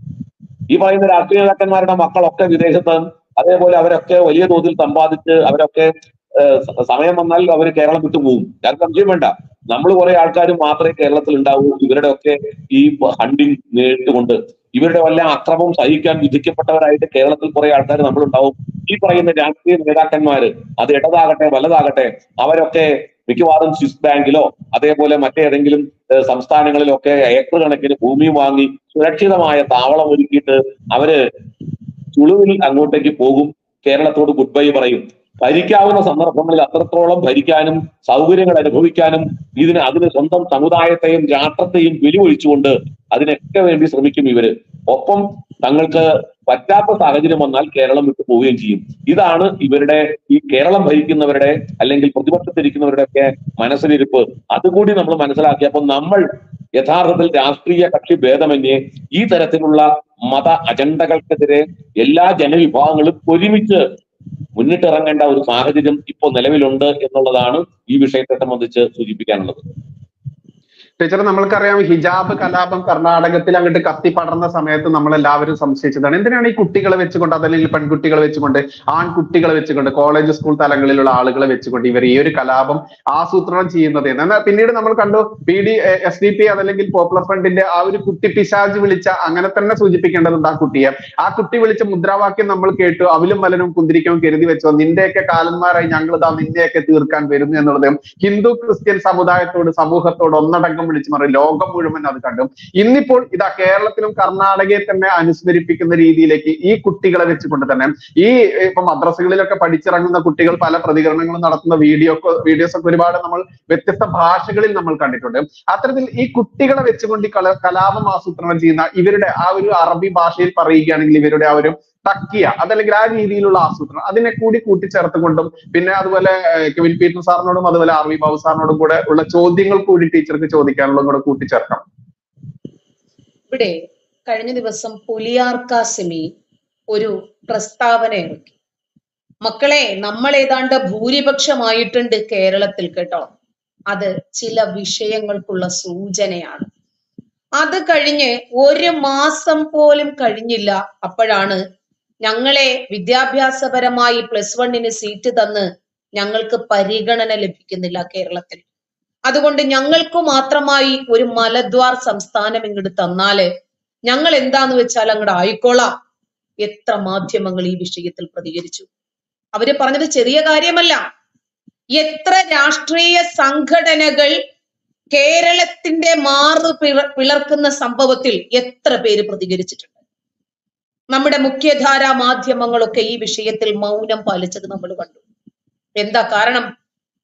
ഈ പറയുന്ന രാഷ്ട്രീയ നേതാക്കന്മാരുടെ മക്കളൊക്കെ വിദേശത്ത് അതേപോലെ അവരൊക്കെ വലിയ തോതിൽ സമ്പാദിച്ച് അവരൊക്കെ സമയം വന്നാൽ അവർ കേരളം വിട്ടു പോകും. ഞാൻ സംശയം വേണ്ട. നമ്മൾ കുറെ ആൾക്കാർ മാത്രമേ കേരളത്തിൽ ഉണ്ടാവൂ. ഇവരുടെ ഒക്കെ ഈ ഹണ്ടിങ് നേരിട്ടുകൊണ്ട് ഇവരുടെ വല്ല അക്രമം സഹിക്കാൻ വിധിക്കപ്പെട്ടവരായിട്ട് കേരളത്തിൽ കുറെ ആൾക്കാർ നമ്മളുണ്ടാവും. ഈ പറയുന്ന രാഷ്ട്രീയ നേതാക്കന്മാര് അത് ഇടതാകട്ടെ വലതാകട്ടെ അവരൊക്കെ മിക്കവാറും സ്വിസ് ബാങ്കിലോ അതേപോലെ മറ്റേതെങ്കിലും സംസ്ഥാനങ്ങളിലൊക്കെ ഏക്കർ കണക്കിന് ഭൂമി വാങ്ങി സുരക്ഷിതമായ താവളം ഒരുക്കിയിട്ട് അവർ ചുളുവിൽ അങ്ങോട്ടേക്ക് പോകും. കേരളത്തോട് ഗുഡ് ബൈ പറയും. ഭരിക്കാവുന്ന സന്ദർഭങ്ങളിൽ അത്രത്തോളം ഭരിക്കാനും സൗകര്യങ്ങൾ അനുഭവിക്കാനും ഇതിന് അതിന് സ്വന്തം സമുദായത്തെയും രാഷ്ട്രത്തെയും വെല്ലുവിളിച്ചുകൊണ്ട് അതിനൊക്കെ വേണ്ടി ശ്രമിക്കും ഇവർ. ഒപ്പം തങ്ങൾക്ക് പറ്റാത്ത സാഹചര്യം വന്നാൽ കേരളം വിട്ടു പോവുകയും ചെയ്യും. ഇതാണ് ഇവരുടെ ഈ കേരളം ഭരിക്കുന്നവരുടെ അല്ലെങ്കിൽ പ്രതിപക്ഷത്തിരിക്കുന്നവരുടെ ഒക്കെ മനസ്സിലിരിപ്പ്. അതുകൂടി നമ്മൾ മനസ്സിലാക്കിയപ്പോൾ നമ്മൾ യഥാർത്ഥത്തിൽ രാഷ്ട്രീയ കക്ഷി ഭേദമന്യേ ഈ തരത്തിലുള്ള മത അജണ്ടകൾക്കെതിരെ എല്ലാ ജനവിഭാഗങ്ങളും ഒരുമിച്ച് മുന്നിട്ടിറങ്ങേണ്ട ഒരു സാഹചര്യം ഇപ്പോൾ നിലവിലുണ്ട് എന്നുള്ളതാണ് ഈ വിഷയത്തെ സംബന്ധിച്ച് സൂചിപ്പിക്കാനുള്ളത്. ടീച്ചർ നമ്മൾക്കറിയാം ഹിജാബ് കലാപം കർണാടകത്തിൽ അങ്ങോട്ട് കത്തി പടർന്ന സമയത്ത് നമ്മൾ എല്ലാവരും സംശയിച്ചതാണ്. എന്തിനാണ് ഈ കുട്ടികളെ വെച്ചുകൊണ്ട് അതല്ലെങ്കിൽ പെൺകുട്ടികളെ വെച്ചുകൊണ്ട് ആൺകുട്ടികളെ വെച്ചുകൊണ്ട് കോളേജ് സ്കൂൾ തലങ്ങളിലുള്ള ആളുകളെ വെച്ചുകൊണ്ട് ഇവർ ഈ ഒരു കലാപം ആസൂത്രണം ചെയ്യുന്നത്? എന്ന്. എന്നാൽ പിന്നീട് നമ്മൾ കണ്ടു P D S D P അതല്ലെങ്കിൽ പോപ്പുലർ ഫ്രണ്ടിന്റെ ആ ഒരു കുട്ടി പിശാജ് വിളിച്ച അങ്ങനെ തന്നെ സൂചിപ്പിക്കേണ്ടതുണ്ട് ആ കുട്ടിയെ. ആ കുട്ടി വിളിച്ച മുദ്രാവാക്യം നമ്മൾ കേട്ടു അവലും വലനും കുന്തിരിക്കവും കരുതി വെച്ചോ. നിന്റെയൊക്കെ കാലന്മാരായി ഞങ്ങൾ ഇതാ നിന്നെയൊക്കെ തീർക്കാൻ വരുന്നു എന്നുള്ളത് ഹിന്ദു ക്രിസ്ത്യൻ സമുദായത്തോട് സമൂഹത്തോട് ഒന്നടങ്കം വിളിച്ചു പറയും ലോകം മുഴുവൻ അത് കണ്ടു. ഇന്നിപ്പോൾ ഇതാ കേരളത്തിലും കർണാടകയെ തന്നെ അനുസ്മരിപ്പിക്കുന്ന രീതിയിലേക്ക് ഈ കുട്ടികളെ വെച്ചുകൊണ്ട് തന്നെ ഈ ഇപ്പൊ മദ്രസകളിലൊക്കെ പഠിച്ചിറങ്ങുന്ന കുട്ടികൾ പല പ്രതികരണങ്ങളും നടത്തുന്ന വീഡിയോ വീഡിയോസ് ഒക്കെ ഒരുപാട് നമ്മൾ വ്യത്യസ്ത ഭാഷകളിൽ നമ്മൾ കണ്ടിട്ടുണ്ട്. അത്തരത്തിൽ ഈ കുട്ടികളെ വെച്ചുകൊണ്ട് ഈ കല കലാപം ആസൂത്രണം ചെയ്യുന്ന ഇവരുടെ ആ ഒരു അറബി ഭാഷയിൽ പറയുകയാണെങ്കിൽ ഇവരുടെ ആ ഒരു തക്കിയ അതല്ലെങ്കിൽ ആ രീതിയിലുള്ള ആസൂത്രണം അതിനെ കൂടി കൂട്ടിച്ചേർത്തുകൊണ്ടും പിന്നെ അതുപോലെ കെവിൻ പീറ്റർ സാറിനോടും അതുപോലെ ആർ വി ബാബു സാറിനോടും കൂടെ ഉള്ള ചോദ്യങ്ങൾ കൂടി ടീച്ചർക്ക് ചോദിക്കാനുള്ളതും കൂടെ കൂട്ടിച്ചേർക്കണം. ഇവിടെ കഴിഞ്ഞ ദിവസം പുലിയാർക്കാസിമി ഒരു പ്രസ്താവന ഇറക്കി. മക്കളെ നമ്മൾ ഏതാണ്ട് ഭൂരിപക്ഷമായിട്ടുണ്ട് കേരളത്തിൽ കേട്ടോ. അത് ചില വിഷയങ്ങൾക്കുള്ള സൂചനയാണ്. അത് കഴിഞ്ഞ് ഒരു മാസം പോലും കഴിഞ്ഞില്ല അപ്പോഴാണ് ഞങ്ങളെ വിദ്യാഭ്യാസപരമായി പ്ലസ് വണ്ണിന് സീറ്റ് തന്ന് ഞങ്ങൾക്ക് പരിഗണന ലഭിക്കുന്നില്ല കേരളത്തിൽ. അതുകൊണ്ട് ഞങ്ങൾക്ക് മാത്രമായി ഒരു മലദ്വാർ സംസ്ഥാനം ഇങ്ങോട്ട് തന്നാൽ ഞങ്ങൾ എന്താന്ന് വെച്ചാൽ അങ്ങോട്ട് ആയിക്കോളാം. എത്ര മാധ്യമങ്ങൾ ഈ വിഷയത്തിൽ പ്രതികരിച്ചു. അവർ പറഞ്ഞത് ചെറിയ കാര്യമല്ല. എത്ര രാഷ്ട്രീയ സംഘടനകൾ കേരളത്തിന്റെ മാറു പിളർക്കുന്ന സംഭവത്തിൽ എത്ര പേര് പ്രതികരിച്ചിട്ടുണ്ട്? നമ്മുടെ മുഖ്യധാരാ മാധ്യമങ്ങളൊക്കെ ഈ വിഷയത്തിൽ മൗനം പാലിച്ചത് നമ്മൾ കണ്ടു. എന്താ കാരണം?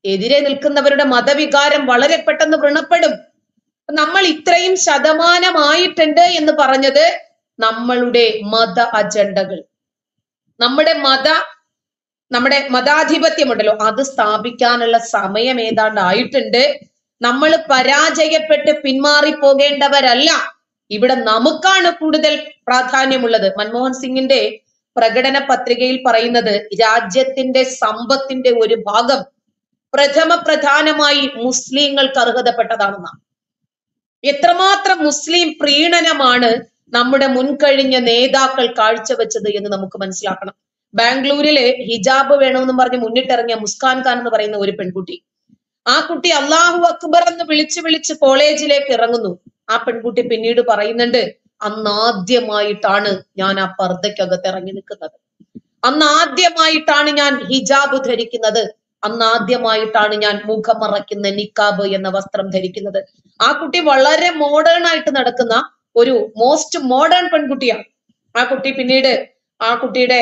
എതിരെ നിൽക്കുന്നവരുടെ മതവികാരം വളരെ പെട്ടെന്ന് വ്രണപ്പെടും. നമ്മൾ ഇത്രയും ശതമാനമായിട്ടുണ്ട് എന്ന് പറഞ്ഞത് നമ്മളുടെ മത അജണ്ടകൾ. നമ്മുടെ മത നമ്മുടെ മതാധിപത്യമുണ്ടല്ലോ അത് സ്ഥാപിക്കാനുള്ള സമയം ഏതാണ്ട് ആയിട്ടുണ്ട്. നമ്മൾ പരാജയപ്പെട്ട് പിന്മാറി പോകേണ്ടവരല്ല ഇവിടെ നമുക്കാണ് കൂടുതൽ പ്രാധാന്യമുള്ളത്. മൻമോഹൻ സിംഗിന്റെ പ്രകടന പത്രികയിൽ പറയുന്നത് രാജ്യത്തിന്റെ സമ്പത്തിന്റെ ഒരു ഭാഗം പ്രഥമ പ്രധാനമായി മുസ്ലിങ്ങൾക്ക് അർഹതപ്പെട്ടതാണെന്നാണ്. എത്രമാത്രം മുസ്ലിം പ്രീണനമാണ് നമ്മുടെ മുൻകഴിഞ്ഞ നേതാക്കൾ കാഴ്ചവെച്ചത് എന്ന് നമുക്ക് മനസ്സിലാക്കണം. ബാംഗ്ലൂരിലെ ഹിജാബ് വേണമെന്ന് പറഞ്ഞ് മുന്നിട്ടിറങ്ങിയ മുസ്കാൻ ഖാൻ എന്ന് പറയുന്ന ഒരു പെൺകുട്ടി. ആ കുട്ടി അള്ളാഹു അക്ബർ എന്ന് വിളിച്ചു വിളിച്ച് കോളേജിലേക്ക് ഇറങ്ങുന്നു. ആ പെൺകുട്ടി പിന്നീട് പറയുന്നുണ്ട് അന്നാദ്യമായിട്ടാണ് ഞാൻ ആ പർദ്ദയ്ക്കകത്ത് ഇറങ്ങി നിൽക്കുന്നത്. അന്നാദ്യമായിട്ടാണ് ഞാൻ ഹിജാബ് ധരിക്കുന്നത്. അന്നാദ്യമായിട്ടാണ് ഞാൻ മുഖം മറയ്ക്കുന്ന നിക്കാബ് എന്ന വസ്ത്രം ധരിക്കുന്നത്. ആ കുട്ടി വളരെ മോഡേൺ ആയിട്ട് നടക്കുന്ന ഒരു മോസ്റ്റ് മോഡേൺ പെൺകുട്ടിയാണ്. ആ കുട്ടി പിന്നീട് ആ കുട്ടിയുടെ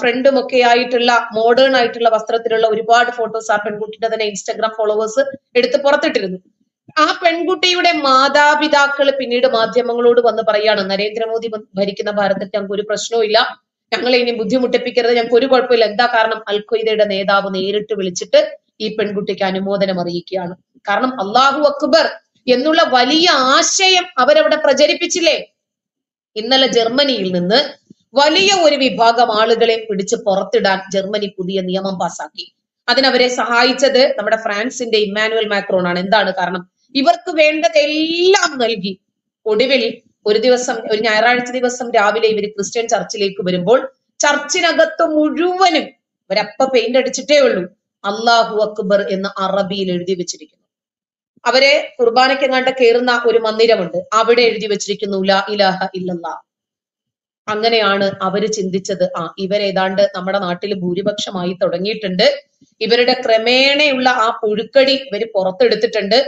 ഫ്രണ്ടും ഒക്കെ ആയിട്ടുള്ള മോഡേൺ ആയിട്ടുള്ള വസ്ത്രത്തിലുള്ള ഒരുപാട് ഫോട്ടോസ് ആ പെൺകുട്ടിയുടെ തന്നെ ഇൻസ്റ്റാഗ്രാം ഫോളോവേഴ്സ് എടുത്ത് പുറത്തിട്ടിരുന്നു. ആ പെൺകുട്ടിയുടെ മാതാപിതാക്കൾ പിന്നീട് മാധ്യമങ്ങളോട് വന്ന് പറയാണ് നരേന്ദ്രമോദി ഭരിക്കുന്ന ഭാരതത്തിൽ ഞങ്ങൾക്ക് ഒരു പ്രശ്നവും ഇല്ല ഞങ്ങളെ ഇനി ബുദ്ധിമുട്ടിപ്പിക്കരുത്. ഞങ്ങൾക്ക് ഒരു കുഴപ്പമില്ല. എന്താ കാരണം? അൽ ഖ്വയ്ദയുടെ നേതാവ് നേരിട്ട് വിളിച്ചിട്ട് ഈ പെൺകുട്ടിക്ക് അനുമോദനം അറിയിക്കുകയാണ്. കാരണം അള്ളാഹു അക്ബർ എന്നുള്ള വലിയ ആശയം അവരവിടെ പ്രചരിപ്പിച്ചില്ലേ? ഇന്നലെ ജർമ്മനിയിൽ നിന്ന് വലിയ ഒരു വിഭാഗം ആളുകളെ പിടിച്ച് പുറത്തിടാൻ ജർമ്മനി പുതിയ നിയമം പാസാക്കി. അതിനവരെ സഹായിച്ചത് നമ്മുടെ ഫ്രാൻസിന്റെ ഇമ്മാനുവൽ മാക്രോൺ ആണ് എന്താണ് കാരണം? ഇവർക്ക് വേണ്ടതെല്ലാം നൽകി. ഒടുവിൽ ഒരു ദിവസം ഒരു ഞായറാഴ്ച ദിവസം രാവിലെ ഇവർ ക്രിസ്ത്യൻ ചർച്ചിലേക്ക് വരുമ്പോൾ ചർച്ചിനകത്ത് മുഴുവനും ഇവരപ്പ പെയിന്റ് അടിച്ചിട്ടേ ഉള്ളൂ. അള്ളാഹു അക്ബർ എന്ന് അറബിയിൽ എഴുതി വെച്ചിരിക്കുന്നു. അവരെ കുർബാനയ്ക്ക് കണ്ട കയറുന്ന ഒരു മന്ദിരമുണ്ട്. അവിടെ എഴുതി വെച്ചിരിക്കുന്നു ലാ ഇലാഹ ഇല്ലല്ലാ. അങ്ങനെയാണ് അവർ ചിന്തിച്ചത്. ആ ഇവരേതാണ്ട് നമ്മുടെ നാട്ടിൽ ഭൂരിപക്ഷമായി തുടങ്ങിയിട്ടുണ്ട്. ഇവരുടെ ക്രമേണയുള്ള ആ പുഴുക്കടി ഇവർ പുറത്തെടുത്തിട്ടുണ്ട്.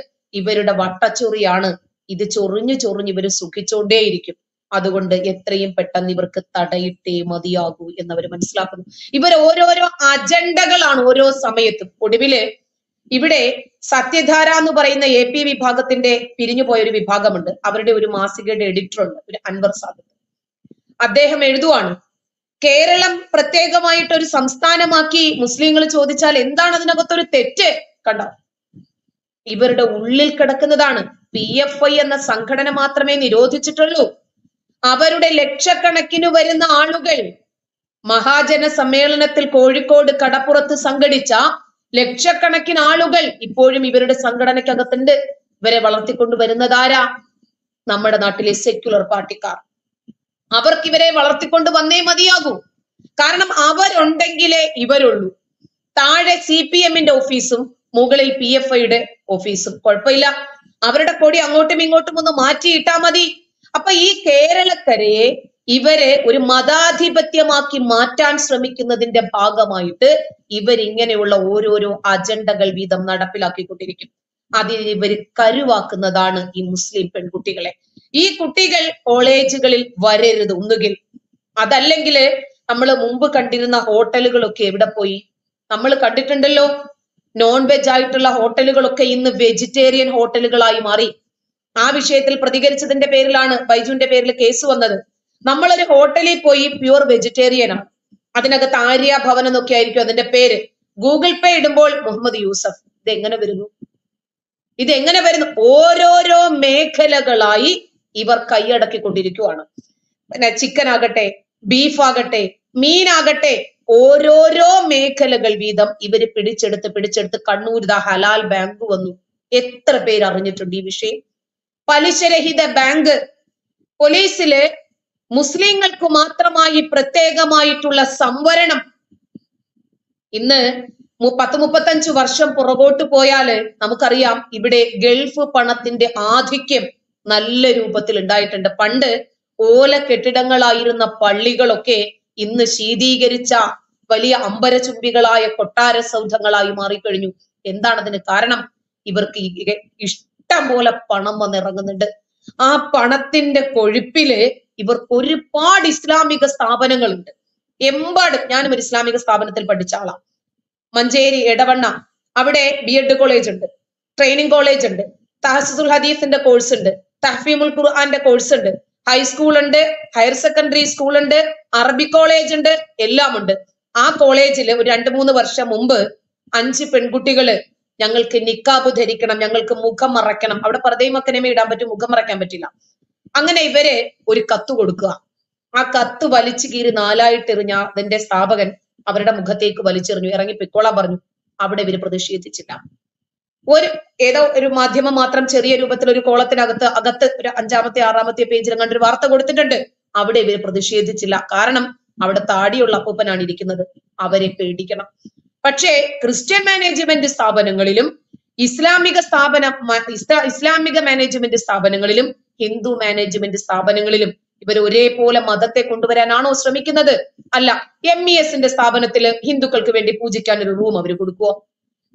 ഇവരുടെ വട്ടച്ചൊറിയാണ്. ഇത് ചൊറിഞ്ഞു ചൊറിഞ്ഞ് ഇവർ സുഖിച്ചോണ്ടേയിരിക്കും. അതുകൊണ്ട് എത്രയും പെട്ടെന്ന് ഇവർക്ക് തടയിട്ടേ മതിയാകൂ എന്നവർ മനസ്സിലാക്കുന്നു. ഇവർ ഓരോരോ അജണ്ടകളാണ് ഓരോ സമയത്തും. ഒടുവിൽ ഇവിടെ സത്യധാര എന്ന് പറയുന്ന എ പി വിഭാഗത്തിന്റെ പിരിഞ്ഞു പോയൊരു വിഭാഗമുണ്ട്. അവരുടെ ഒരു മാസികയുടെ എഡിറ്റർ ഉണ്ട് ഒരു അൻവർ സാദത്ത്. അദ്ദേഹം എഴുതുവാണ് കേരളം പ്രത്യേകമായിട്ട് ഒരു സംസ്ഥാനമാക്കി മുസ്ലിങ്ങൾ ചോദിച്ചാൽ എന്താണ് അതിനകത്തൊരു തെറ്റ്? കണ്ടോ? ഇവരുടെ ഉള്ളിൽ കിടക്കുന്നതാണ് പി എഫ് ഐ എന്ന സംഘടന മാത്രമേ നിരോധിച്ചിട്ടുള്ളൂ. അവരുടെ ലക്ഷക്കണക്കിന് വരുന്ന ആളുകൾ മഹാജന സമ്മേളനത്തിൽ കോഴിക്കോട് കടപ്പുറത്ത് സംഘടിച്ച ലക്ഷക്കണക്കിന് ആളുകൾ ഇപ്പോഴും ഇവരുടെ സംഘടനയ്ക്കകത്തുണ്ട്. ഇവരെ വളർത്തിക്കൊണ്ട് വരുന്നതാരാ? നമ്മുടെ നാട്ടിലെ സെക്യുലർ പാർട്ടിക്കാർ. അവർക്ക് ഇവരെ വളർത്തിക്കൊണ്ട് വന്നേ മതിയാകൂ. കാരണം അവരുണ്ടെങ്കിലേ ഇവരുള്ളൂ. താഴെ സി പി എമ്മിന്റെ ഓഫീസും മുകളിൽ പി എഫ് ഐയുടെ ഓഫീസും കുഴപ്പമില്ല. അവരുടെ കൊടി അങ്ങോട്ടും ഇങ്ങോട്ടും ഒന്ന് മാറ്റിയിട്ടാ മതി. അപ്പൊ ഈ കേരളക്കരയെ ഇവരെ ഒരു മതാധിപത്യമാക്കി മാറ്റാൻ ശ്രമിക്കുന്നതിന്റെ ഭാഗമായിട്ട് ഇവരിങ്ങനെയുള്ള ഓരോരോ അജണ്ടകൾ വീതം നടപ്പിലാക്കിക്കൊണ്ടിരിക്കും. അതിൽ ഇവർ കരുവാക്കുന്നതാണ് ഈ മുസ്ലിം പെൺകുട്ടികളെ. ഈ കുട്ടികൾ കോളേജുകളിൽ വരരുത് ഒന്നുകിൽ. അതല്ലെങ്കിൽ നമ്മൾ മുമ്പ് കണ്ടിരുന്ന ഹോട്ടലുകളൊക്കെ എവിടെ പോയി? നമ്മൾ കണ്ടിട്ടുണ്ടല്ലോ നോൺ വെജ് ആയിട്ടുള്ള ഹോട്ടലുകളൊക്കെ ഇന്ന് വെജിറ്റേറിയൻ ഹോട്ടലുകളായി മാറി. ആ വിഷയത്തിൽ പ്രതികരിച്ചതിന്റെ പേരിലാണ് ബൈജുവിന്റെ പേരിൽ കേസ് വന്നത്. നമ്മളൊരു ഹോട്ടലിൽ പോയി പ്യുവർ വെജിറ്റേറിയൻ ആണ്. അതിനകത്ത് ആര്യ ഭവൻ എന്നൊക്കെ ആയിരിക്കും അതിന്റെ പേര്. ഗൂഗിൾ പേ ഇടുമ്പോൾ മുഹമ്മദ് യൂസഫ് ഇത് എങ്ങനെ വരുന്നു? ഇത് എങ്ങനെ വരുന്നു? ഓരോരോ മേഖലകളായി ഇവർ കൈയടക്കിക്കൊണ്ടിരിക്കുവാണ്. പിന്നെ ചിക്കൻ ആകട്ടെ ബീഫ് ആകട്ടെ മീനാകട്ടെ ഓരോരോ മേഖലകൾ വീതം ഇവർ പിടിച്ചെടുത്ത് പിടിച്ചെടുത്ത് കണ്ണൂർ ദാ ഹലാൽ ബാങ്ക് വന്നു. എത്ര പേര് അറിഞ്ഞിട്ടുണ്ട് ഈ വിഷയം? പലിശരഹിത ബാങ്ക് പോലീസിൽ മുസ്ലിങ്ങൾക്ക് മാത്രമായി പ്രത്യേകമായിട്ടുള്ള സംവരണം. ഇന്ന് പത്ത് മുപ്പത്തഞ്ച് വർഷം പുറകോട്ട് പോയാൽ നമുക്കറിയാം ഇവിടെ ഗൾഫ് പണത്തിന്റെ ആധിക്യം നല്ല രൂപത്തിൽ ഉണ്ടായിട്ടുണ്ട് പണ്ട് ഓല കെട്ടിടങ്ങളായിരുന്ന പള്ളികളൊക്കെ ഇന്ന് ശീതീകരിച്ച വലിയ അമ്പരചുംബികളായ കൊട്ടാര സൗധങ്ങളായി മാറിക്കഴിഞ്ഞു. എന്താണ് അതിന് കാരണം? ഇവർക്ക് ഇഷ്ടം പോലെ പണം വന്നിറങ്ങുന്നുണ്ട്. ആ പണത്തിന്റെ കൊഴുപ്പിൽ ഇവർക്ക് ഒരുപാട് ഇസ്ലാമിക സ്ഥാപനങ്ങളുണ്ട്. എമ്പാടും ഞാനും ഒരു ഇസ്ലാമിക സ്ഥാപനത്തിൽ പഠിച്ച ആളാണ് മഞ്ചേരി എടവണ്ണ അവിടെ ബി എഡ് കോളേജ് ഉണ്ട്. ട്രെയിനിങ് കോളേജ് ഉണ്ട്. തഹസുൽ ഹദീസിന്റെ കോഴ്സ് ഉണ്ട്. തഹഫീമുൽ ഖുർആന്റെ കോഴ്സ് ഉണ്ട്. ഹൈസ്കൂൾ ഉണ്ട് ഹയർ സെക്കൻഡറി സ്കൂൾ ഉണ്ട് അറബി കോളേജ് ഉണ്ട് എല്ലാം ഉണ്ട്. ആ കോളേജിൽ ഒരു രണ്ട് മൂന്ന് വർഷം മുമ്പ് അഞ്ച് പെൺകുട്ടികൾ ഞങ്ങൾക്ക് നിക്കാബ് ധരിക്കണം ഞങ്ങൾക്ക് മുഖം മറയ്ക്കണം. അവിടെ പർദ്ദയും ഇടാൻ പറ്റും മുഖം മറയ്ക്കാൻ പറ്റില്ല. അങ്ങനെ ഇവരെ ഒരു കത്ത് കൊടുക്കുക. ആ കത്ത് വലിച്ചു കീറി നാലായിട്ട് എറിഞ്ഞ അതിന്റെ സ്ഥാപകൻ അവരുടെ മുഖത്തേക്ക് വലിച്ചെറിഞ്ഞു ഇറങ്ങി പിക്കോളാൻ പറഞ്ഞു. അവിടെ ഇവർ പ്രതിഷേധിച്ചില്ല. ഒരു ഏതോ ഒരു മാധ്യമം മാത്രം ചെറിയ രൂപത്തിൽ ഒരു കോളത്തിനകത്ത് അകത്ത് ഒരു അഞ്ചാമത്തെ ആറാമത്തെ പേജിൽ കണ്ടൊരു വാർത്ത കൊടുത്തിട്ടുണ്ട്. അവിടെ ഇവർ പ്രതിഷേധിച്ചില്ല. കാരണം അവിടെ താടിയുള്ള അപ്പൂപ്പനാണ് ഇരിക്കുന്നത്. അവരെ പേടിക്കണം. പക്ഷേ ക്രിസ്ത്യൻ മാനേജ്മെന്റ് സ്ഥാപനങ്ങളിലും ഇസ്ലാമിക സ്ഥാപന ഇസ്ലാമിക മാനേജ്മെന്റ് സ്ഥാപനങ്ങളിലും ഹിന്ദു മാനേജ്മെന്റ് സ്ഥാപനങ്ങളിലും ഇവർ ഒരേപോലെ മതത്തെ കൊണ്ടുവരാനാണോ ശ്രമിക്കുന്നത്? അല്ല എം ഇ എസിന്റെ സ്ഥാപനത്തിൽ ഹിന്ദുക്കൾക്ക് വേണ്ടി പൂജിക്കാൻ ഒരു റൂം അവർ കൊടുക്കുവോ?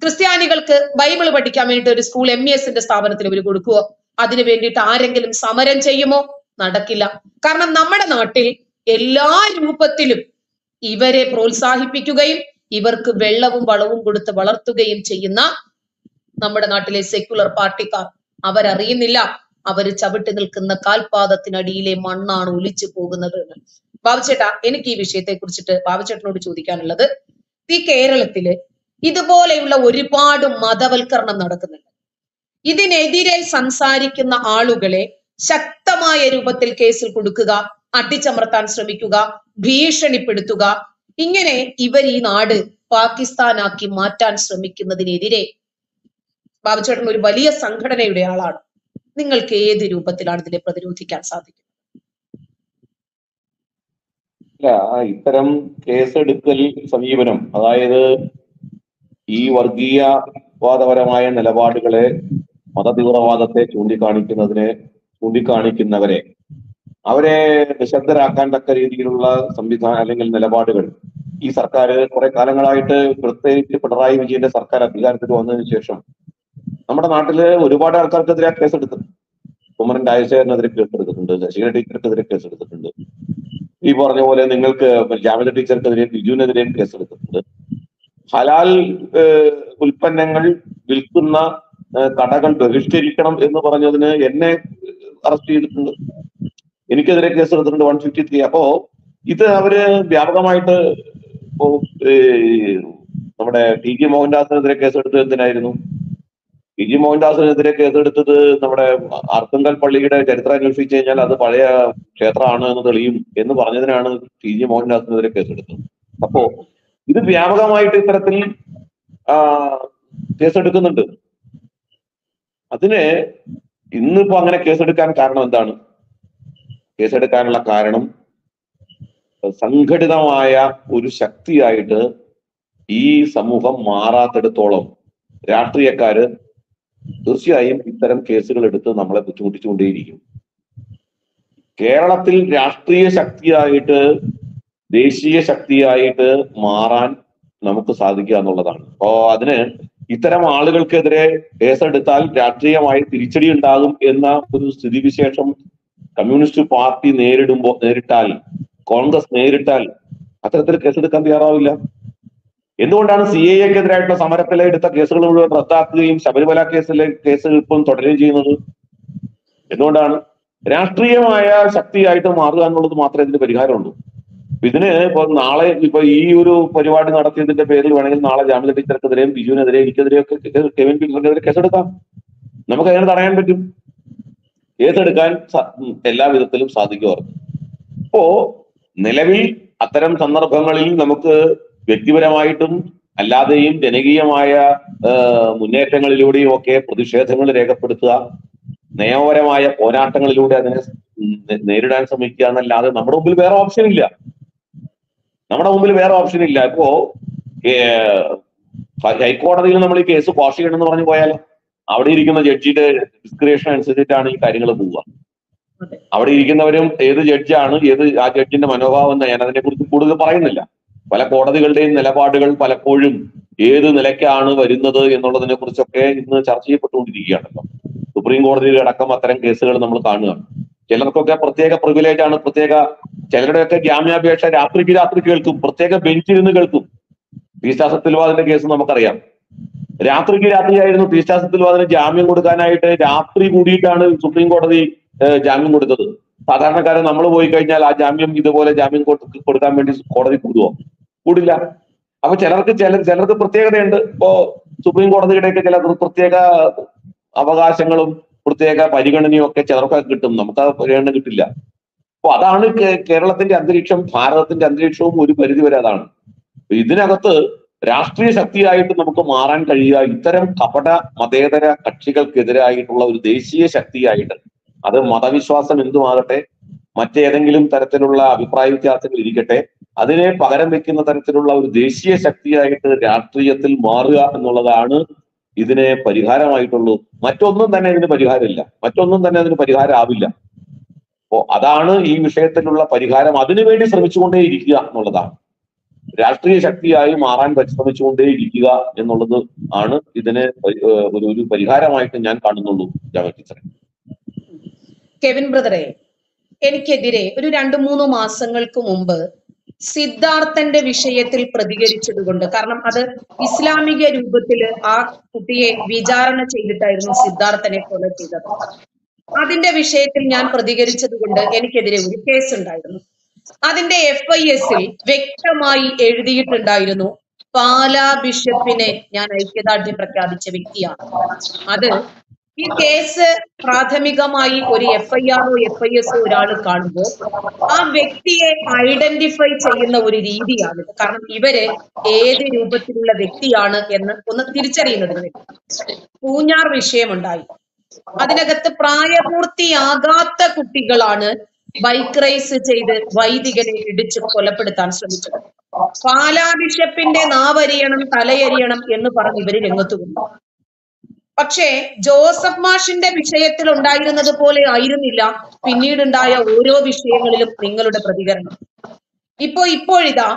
ക്രിസ്ത്യാനികൾക്ക് ബൈബിൾ പഠിക്കാൻ വേണ്ടി ഒരു സ്കൂൾ എം ഇ എസിന്റെ സ്ഥാപനത്തിൽ ഇവർ കൊടുക്കുവോ? അതിനു വേണ്ടിയിട്ട് ആരെങ്കിലും സമരം ചെയ്യുമോ? നടക്കില്ല. കാരണം നമ്മുടെ നാട്ടിൽ എല്ലാ രൂപത്തിലും ഇവരെ പ്രോത്സാഹിപ്പിക്കുകയും ഇവർക്ക് വെള്ളവും വളവും കൊടുത്ത് വളർത്തുകയും ചെയ്യുന്ന നമ്മുടെ നാട്ടിലെ സെക്യുലർ പാർട്ടിക്കാർ അവരറിയുന്നില്ല. അവർ ചവിട്ടി നിൽക്കുന്ന കാൽപാദത്തിനടിയിലെ മണ്ണാണ് ഒലിച്ചു പോകുന്നത് എന്ന്. ബാബുചേട്ടാ എനിക്ക് ഈ വിഷയത്തെ കുറിച്ചിട്ട് ബാബുചേട്ടനോട് ചോദിക്കാനുള്ളത് ഈ കേരളത്തിൽ ഇതുപോലെയുള്ള ഒരുപാട് മതവൽക്കരണം നടക്കുന്നുണ്ട്. ഇതിനെതിരെ സംസാരിക്കുന്ന ആളുകളെ ശക്തമായ രൂപത്തിൽ കേസിൽ കൊടുക്കുക അടിച്ചമർത്താൻ ശ്രമിക്കുക ഭീഷണിപ്പെടുത്തുക ഇങ്ങനെ ഇവർ ഈ നാട് പാകിസ്ഥാനാക്കി മാറ്റാൻ ശ്രമിക്കുന്നതിനെതിരെ ബാബുചേട്ടൻ ഒരു വലിയ സംഘടനയുടെ ആളാണ്. നിങ്ങൾക്ക് ഏത് രൂപത്തിലാണ് ഇതിനെ പ്രതിരോധിക്കാൻ സാധിക്കുന്നത്? ഇത്തരം കേസെടുക്കൽ സമീപനം അതായത് ഈ വർഗീയവാദപരമായ നിലപാടുകളെ മതതീവ്രവാദത്തെ ചൂണ്ടിക്കാണിക്കുന്നതിനെ ചൂണ്ടിക്കാണിക്കുന്നവരെ അവരെ നിശബ്ദരാക്കാൻ തക്ക രീതിയിലുള്ള സംവിധാനം അല്ലെങ്കിൽ നിലപാടുകൾ ഈ സർക്കാർ കുറെ കാലങ്ങളായിട്ട് പ്രത്യേകിച്ച് പിണറായി വിജയന്റെ സർക്കാർ അധികാരത്തിൽ വന്നതിന് ശേഷം നമ്മുടെ നാട്ടിൽ ഒരുപാട് ആൾക്കാർക്കെതിരെ കേസെടുത്തിട്ടുണ്ട് കുമ്മരൻ രാജശേഖരനെതിരെ കേസെടുത്തിട്ടുണ്ട് ശശികല ടീച്ചർക്കെതിരെ കേസെടുത്തിട്ടുണ്ട് ഈ പറഞ്ഞ പോലെ നിങ്ങൾക്ക് ജാമിത ടീച്ചർക്കെതിരെ ബിജുവിനെതിരെയും കേസെടുത്തിട്ടുണ്ട് ഹലാൽ ഉൽപ്പന്നങ്ങൾ വിൽക്കുന്ന കടകൾ ബഹിഷ്കരിക്കണം എന്ന് പറഞ്ഞതിന് എന്നെ അറസ്റ്റ് ചെയ്തിട്ടുണ്ട്. എനിക്കെതിരെ കേസ് എടുത്തിട്ടുണ്ട് വൺ ഫിഫ്റ്റി ത്രീ. അപ്പോ ഇത് അവർ വ്യാപകമായിട്ട് ഇപ്പോ നമ്മുടെ ടി ജി മോഹൻദാസിനെതിരെ കേസെടുത്തത് എന്തിനായിരുന്നു? ടി ജി മോഹൻദാസിനെതിരെ കേസെടുത്തത് നമ്മുടെ അർത്തുങ്കൽ പള്ളിയുടെ ചരിത്രം അന്വേഷിച്ചു കഴിഞ്ഞാൽ അത് പഴയ ക്ഷേത്രമാണ് എന്ന് തെളിയും എന്ന് പറഞ്ഞതിനാണ് ടി ജി മോഹൻദാസിനെതിരെ കേസെടുത്തത്. അപ്പോ ഇത് വ്യാപകമായിട്ട് ഇത്തരത്തിൽ കേസെടുക്കുന്നുണ്ട്. അതിന് ഇന്നിപ്പോ അങ്ങനെ കേസെടുക്കാൻ കാരണം എന്താണ്? കേസെടുക്കാനുള്ള കാരണം സംഘടിതമായ ഒരു ശക്തിയായിട്ട് ഈ സമൂഹം മാറാത്തിടത്തോളം രാഷ്ട്രീയക്കാര് തീർച്ചയായും ഇത്തരം കേസുകൾ എടുത്ത് നമ്മളെ ബുദ്ധിമുട്ടിച്ചുകൊണ്ടേയിരിക്കും. കേരളത്തിൽ രാഷ്ട്രീയ ശക്തിയായിട്ട് ദേശീയ ശക്തിയായിട്ട് മാറാൻ നമുക്ക് സാധിക്കുക എന്നുള്ളതാണ്. അപ്പോ അതിന് ഇത്തരം ആളുകൾക്കെതിരെ കേസെടുത്താൽ രാഷ്ട്രീയമായി തിരിച്ചടി ഉണ്ടാകും എന്ന ഒരു സ്ഥിതിവിശേഷം കമ്മ്യൂണിസ്റ്റ് പാർട്ടി നേരിടുമ്പോൾ നേരിട്ടാൽ കോൺഗ്രസ് നേരിട്ടാൽ അത്തരത്തിൽ കേസെടുക്കാൻ തയ്യാറാവില്ല. എന്തുകൊണ്ടാണ് സി എ എക്കെതിരായിട്ടുള്ള സമരത്തിലെ എടുത്ത കേസുകൾ മുഴുവൻ റദ്ദാക്കുകയും ശബരിമല കേസിലെ കേസുകൾ ഇപ്പം തുടരുകയും ചെയ്യുന്നത്? എന്തുകൊണ്ടാണ്? രാഷ്ട്രീയമായ ശക്തിയായിട്ട് മാറുക എന്നുള്ളത് മാത്രമേ ഇതിന് പരിഹാരമുള്ളൂ. ഇതിന് ഇപ്പൊ നാളെ ഇപ്പൊ ഈ ഒരു പരിപാടി നടത്തിയതിന്റെ പേരിൽ വേണമെങ്കിൽ നാളെ ജാമ്യ ടീച്ചർക്കെതിരെയും ബിജുവിനെതിരെയും എനിക്കെതിരെയും ഒക്കെ കെവിൻ പീറ്ററിനെതിരെ കേസെടുക്കാം. നമുക്ക് അങ്ങനെ തടയാൻ പറ്റും? കേസെടുക്കാൻ എല്ലാ വിധത്തിലും സാധിക്കും അപ്പോ നിലവിൽ അത്തരം സന്ദർഭങ്ങളിൽ നമുക്ക് വ്യക്തിപരമായിട്ടും അല്ലാതെയും ജനകീയമായ മുന്നേറ്റങ്ങളിലൂടെയും ഒക്കെ പ്രതിഷേധങ്ങൾ രേഖപ്പെടുത്തുക നിയമപരമായ പോരാട്ടങ്ങളിലൂടെ അതിനെ നേരിടാൻ ശ്രമിക്കുക എന്നല്ലാതെ നമ്മുടെ മുമ്പിൽ വേറെ ഓപ്ഷൻ ഇല്ല നമ്മുടെ മുമ്പിൽ വേറെ ഓപ്ഷൻ ഇല്ല. ഇപ്പോ ഹൈക്കോടതിയിൽ നമ്മൾ ഈ കേസ് വാഷ് ചെയ്യണമെന്ന് പറഞ്ഞു പോയാൽ അവിടെ ഇരിക്കുന്ന ജഡ്ജിയുടെ ഡിസ്ക്രിപ്ഷൻ അനുസരിച്ചിട്ടാണ് ഈ കാര്യങ്ങൾ പോവുക. അവിടെ ഇരിക്കുന്നവരും ഏത് ജഡ്ജാണ് ഏത് ആ ജഡ്ജിന്റെ മനോഭാവം എന്ന് ഞാൻ അതിനെ കുറിച്ച് കൂടുതൽ പറയുന്നില്ല. പല കോടതികളുടെയും നിലപാടുകൾ പലപ്പോഴും ഏത് നിലയ്ക്കാണ് വരുന്നത് എന്നുള്ളതിനെ കുറിച്ചൊക്കെ ഇന്ന് ചർച്ച ചെയ്യപ്പെട്ടുകൊണ്ടിരിക്കുകയാണല്ലോ. സുപ്രീം കോടതിയിൽ അടക്കം അത്തരം കേസുകൾ നമ്മൾ കാണുകയാണ്. ചിലർക്കൊക്കെ പ്രത്യേക പ്രിവിലേജ് ആണ് പ്രത്യേക ചിലരുടെയൊക്കെ ജാമ്യാപേക്ഷ രാത്രിക്ക് രാത്രി കേൾക്കും. പ്രത്യേക ബെഞ്ചിരുന്ന് കേൾക്കും. തീസ്റ്റാ സത്യവാദിന്റെ കേസ് നമുക്കറിയാം. രാത്രിക്ക് രാത്രിയായിരുന്നു തീസ്റ്റാ സത്യവാദിന് ജാമ്യം കൊടുക്കാനായിട്ട് രാത്രി കൂടിയിട്ടാണ് സുപ്രീം കോടതി ജാമ്യം കൊടുത്തത്. സാധാരണക്കാരൻ നമ്മൾ പോയി കഴിഞ്ഞാൽ ആ ജാമ്യം ഇതുപോലെ ജാമ്യം കൊടുക്കാൻ വേണ്ടി കോടതി കൂടുവോ? കൂടില്ല. അപ്പൊ ചിലർക്ക് ചില ചിലർക്ക് പ്രത്യേകതയുണ്ട്. ഇപ്പോ സുപ്രീം കോടതിയുടെയൊക്കെ ചില പ്രത്യേക അവകാശങ്ങളും പ്രത്യേക പരിഗണനയും ഒക്കെ ചിലർക്കൊക്കെ കിട്ടും. നമുക്ക് ആ പരിഗണന കിട്ടില്ല. അപ്പൊ അതാണ് കേരളത്തിന്റെ അന്തരീക്ഷം ഭാരതത്തിന്റെ അന്തരീക്ഷവും ഒരു പരിധി വരെ അതാണ് ഇതിനകത്ത് രാഷ്ട്രീയ ശക്തിയായിട്ട് നമുക്ക് മാറാൻ കഴിയുക ഇത്തരം കപട മതേതര കക്ഷികൾക്കെതിരായിട്ടുള്ള ഒരു ദേശീയ ശക്തിയായിട്ട് അത് മതവിശ്വാസം എന്തുമാകട്ടെ മറ്റേതെങ്കിലും തരത്തിലുള്ള അഭിപ്രായ വ്യത്യാസങ്ങൾ ഇരിക്കട്ടെ അതിനെ പകരം വെക്കുന്ന തരത്തിലുള്ള ഒരു ദേശീയ ശക്തിയായിട്ട് രാഷ്ട്രീയത്തിൽ മാറുക എന്നുള്ളതാണ് ഇതിനെ പരിഹാരമായിട്ടുള്ളൂ. മറ്റൊന്നും തന്നെ ഇതിന് പരിഹാരമില്ല. മറ്റൊന്നും തന്നെ അതിന് പരിഹാരമാവില്ല. അപ്പോ അതാണ് ഈ വിഷയത്തിലുള്ള പരിഹാരം. അതിനുവേണ്ടി ശ്രമിച്ചുകൊണ്ടേ ഇരിക്കുക എന്നുള്ളതാണ്. രാഷ്ട്രീയ ശക്തിയായി മാറാൻ പരിശ്രമിച്ചുകൊണ്ടേ ഇരിക്കുക എന്നുള്ളത് ആണ് ഇതിന് ഒരു ഒരു പരിഹാരമായിട്ട് ഞാൻ കാണുന്നുള്ളൂ ടീച്ചറെ. കെവിൻ ബ്രദറെ എനിക്കെതിരെ ഒരു രണ്ടു മൂന്ന് മാസങ്ങൾക്ക് മുമ്പ് സിദ്ധാർത്ഥന്റെ വിഷയത്തിൽ പ്രതികരിച്ചത് കൊണ്ട് കാരണം അത് ഇസ്ലാമിക രൂപത്തിൽ ആ കുട്ടിയെ വിചാരണ ചെയ്തിട്ടായിരുന്നു സിദ്ധാർത്ഥനെ കൊല ചെയ്തത്. അതിന്റെ വിഷയത്തിൽ ഞാൻ പ്രതികരിച്ചത് കൊണ്ട് എനിക്കെതിരെ ഒരു കേസ് ഉണ്ടായിരുന്നു. അതിന്റെ എഫ് ഐ എസിൽ വ്യക്തമായി എഴുതിയിട്ടുണ്ടായിരുന്നു പാലാ ബിഷപ്പിനെ ഞാൻ ഐക്യദാർഢ്യം പ്രഖ്യാപിച്ച വ്യക്തിയാണ്. അത് ഈ കേസ് പ്രാഥമികമായി ഒരു എഫ് ഐ ആറോ എഫ് ഐ എസോ ഒരാൾ കാണുമ്പോൾ ആ വ്യക്തിയെ ഐഡന്റിഫൈ ചെയ്യുന്ന ഒരു രീതിയാണ്. കാരണം ഇവർ ഏത് രൂപത്തിലുള്ള വ്യക്തിയാണ് എന്ന് ഒന്ന് തിരിച്ചറിയുന്നതിന് വേണ്ടി. പൂഞ്ഞാർ വിഷയമുണ്ടായി. അതിനകത്ത് പ്രായപൂർത്തിയാകാത്ത കുട്ടികളാണ് ബൈക്ക് റേസ് ചെയ്ത് വൈദികനെ ഇടിച്ച് കൊലപ്പെടുത്താൻ ശ്രമിച്ചത്. പാലാ ബിഷപ്പിന്റെ നാവരിയണം തലയരിയണം എന്ന് പറഞ്ഞ് ഇവർ രംഗത്ത് കൊണ്ടു പക്ഷേ ജോസഫ് മാഷിന്റെ വിഷയത്തിൽ ഉണ്ടായിരുന്നത് പോലെ ആയിരുന്നില്ല. പിന്നീടുണ്ടായ ഓരോ വിഷയങ്ങളിലും നിങ്ങളുടെ പ്രതികരണം. ഇപ്പോ ഇപ്പോഴിതാ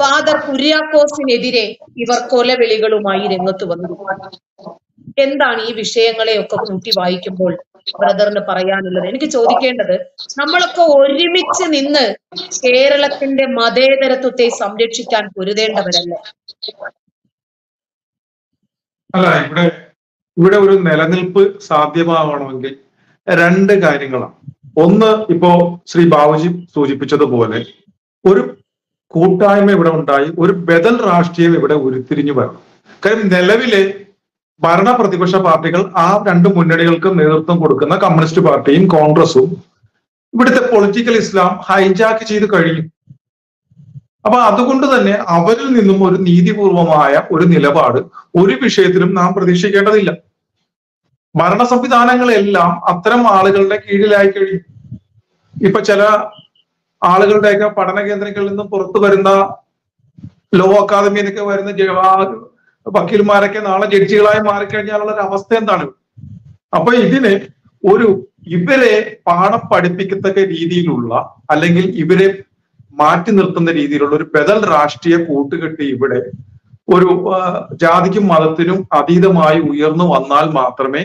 ഫാദർ കുര്യാക്കോസിനെതിരെ ഇവർ കൊലവിളികളുമായി രംഗത്ത് വന്നു. എന്താണ് ഈ വിഷയങ്ങളെയൊക്കെ കൂട്ടി വായിക്കുമ്പോൾ ബ്രദറിന് പറയാനുള്ളത്? എനിക്ക് ചോദിക്കേണ്ടത് നമ്മളൊക്കെ ഒരുമിച്ച് നിന്ന് കേരളത്തിന്റെ മതേതരത്വത്തെ സംരക്ഷിക്കാൻ പൊരുതേണ്ടവരല്ലേ? അല്ല ഇവിടെ ഇവിടെ ഒരു നിലനിൽപ്പ് സാധ്യമാവണമെങ്കിൽ രണ്ട് കാര്യങ്ങളാണ്. ഒന്ന് ഇപ്പോ ശ്രീ ബാബുജി സൂചിപ്പിച്ചതുപോലെ ഒരു കൂട്ടായ്മ ഇവിടെ ഉണ്ടായി ഒരു ബദൽ രാഷ്ട്രീയം ഇവിടെ ഉരുത്തിരിഞ്ഞു വരണം. കാര്യം നിലവിലെ ഭരണ പ്രതിപക്ഷ പാർട്ടികൾ ആ രണ്ട് മുന്നണികൾക്ക് നേതൃത്വം കൊടുക്കുന്ന കമ്മ്യൂണിസ്റ്റ് പാർട്ടിയും കോൺഗ്രസും ഇവിടുത്തെ പൊളിറ്റിക്കൽ ഇസ്ലാം ഹൈജാക്ക് ചെയ്ത് കഴിഞ്ഞു. അപ്പൊ അതുകൊണ്ട് തന്നെ അവരിൽ നിന്നും ഒരു നീതിപൂർവമായ ഒരു നിലപാട് ഒരു വിഷയത്തിലും നാം പ്രതീക്ഷിക്കേണ്ടതില്ല. ഭരണ സംവിധാനങ്ങളെല്ലാം അത്തരം ആളുകളുടെ കീഴിലായി കഴിയും ഇപ്പൊ ചില ആളുകളുടെയൊക്കെ പഠന കേന്ദ്രങ്ങളിൽ നിന്നും പുറത്തു വരുന്ന ലോ അക്കാദമി വരുന്ന ജ- ആ വക്കീൽമാരൊക്കെ നാളെ ജഡ്ജികളായി മാറിക്കഴിഞ്ഞാലുള്ള ഒരു അവസ്ഥ എന്താണ്? അപ്പൊ ഇതിന് ഒരു ഇവരെ പാഠം പഠിപ്പിക്കത്തക്ക രീതിയിലുള്ള അല്ലെങ്കിൽ ഇവരെ മാറ്റി നിർത്തുന്ന രീതിയിലുള്ള ഒരു ബദൽ രാഷ്ട്രീയ കൂട്ടുകെട്ട് ഇവിടെ ഒരു ജാതിക്കും മതത്തിനും അതീതമായി ഉയർന്നു വന്നാൽ മാത്രമേ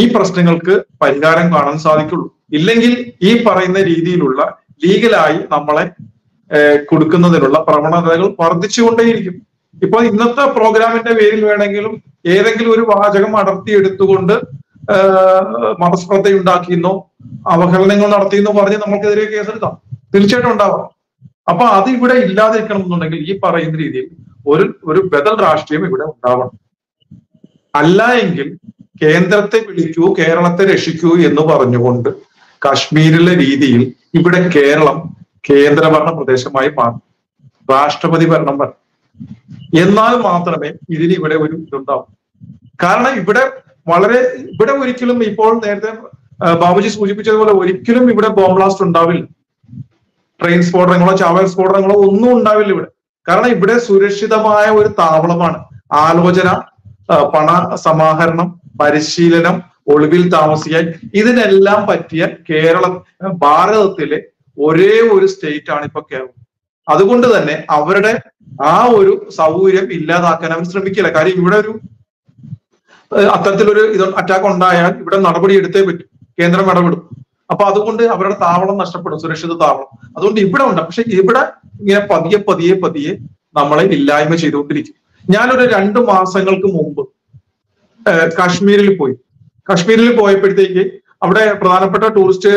ഈ പ്രശ്നങ്ങൾക്ക് പരിഹാരം കാണാൻ സാധിക്കുള്ളൂ. ഇല്ലെങ്കിൽ ഈ പറയുന്ന രീതിയിലുള്ള ലീഗലായി നമ്മളെ കൊടുക്കുന്നതിനുള്ള പ്രവണതകൾ വർദ്ധിച്ചുകൊണ്ടേയിരിക്കും. ഇപ്പൊ ഇന്നത്തെ പ്രോഗ്രാമിന്റെ പേരിൽ വേണമെങ്കിലും ഏതെങ്കിലും ഒരു വാചകം അടർത്തിയെടുത്തുകൊണ്ട് ഏഹ്, മതസ്പർദ്ധയുണ്ടാക്കിയെന്നോ അവഹേളനങ്ങൾ നടത്തിയെന്നോ പറഞ്ഞ് നമ്മൾക്കെതിരെ കേസെടുക്കാം. തീർച്ചയായിട്ടും ഉണ്ടാവാം. അപ്പൊ അത് ഇവിടെ ഇല്ലാതിരിക്കണം എന്നുണ്ടെങ്കിൽ ഈ പറയുന്ന രീതിയിൽ ഒരു ഒരു ബദൽ രാഷ്ട്രീയം ഇവിടെ ഉണ്ടാവണം. അല്ല എങ്കിൽ കേന്ദ്രത്തെ വിളിക്കൂ കേരളത്തെ രക്ഷിക്കൂ എന്ന് പറഞ്ഞുകൊണ്ട് കാശ്മീരിലെ രീതിയിൽ ഇവിടെ കേരളം കേന്ദ്രഭരണ പ്രദേശമായി മാറും. രാഷ്ട്രപതി ഭരണം വരണം. എന്നാൽ മാത്രമേ ഇതിന് ഇവിടെ ഒരു ഇതുണ്ടാവും. കാരണം ഇവിടെ വളരെ ഇവിടെ ഒരിക്കലും ഇപ്പോൾ നേരത്തെ ബാബുജി സൂചിപ്പിച്ചതുപോലെ ഒരിക്കലും ഇവിടെ ബോംബ് ബ്ലാസ്റ്റ് ഉണ്ടാവില്ല. ട്രെയിൻ സ്ഫോടനങ്ങളോ ചാവൽ സ്ഫോടനങ്ങളോ ഒന്നും ഉണ്ടാവില്ല ഇവിടെ. കാരണം ഇവിടെ സുരക്ഷിതമായ ഒരു താവളമാണ്. ആലോചന പണ സമാഹരണം പരിശീലനം ഒളിവിൽ താമസിക്കാൻ ഇതിനെല്ലാം പറ്റിയ കേരള ഭാരതത്തിലെ ഒരേ ഒരു സ്റ്റേറ്റ് ആണ് ഇപ്പൊ കേരളം. അതുകൊണ്ട് തന്നെ അവരുടെ ആ ഒരു സൗകര്യം ഇല്ലാതാക്കാൻ അവർ ശ്രമിക്കില്ല. കാര്യം ഇവിടെ ഒരു അത്തരത്തിലൊരു ഇത് അറ്റാക്ക് ഉണ്ടായാൽ ഇവിടെ നടപടി എടുത്തേ പറ്റും. കേന്ദ്രം ഇടപെടും. അപ്പൊ അതുകൊണ്ട് അവരുടെ താവളം നഷ്ടപ്പെടും സുരക്ഷിത താവളം. അതുകൊണ്ട് ഇവിടെ ഉണ്ട്. പക്ഷെ ഇവിടെ ഇങ്ങനെ പതിയെ പതിയെ പതിയെ നമ്മളെ ഇല്ലായ്മ ചെയ്തുകൊണ്ടിരിക്കും. ഞാനൊരു രണ്ട് മാസങ്ങൾക്ക് മുമ്പ് കാശ്മീരിൽ പോയി. കാശ്മീരിൽ പോയപ്പോഴത്തേക്ക് അവിടെ പ്രധാനപ്പെട്ട ടൂറിസ്റ്റ്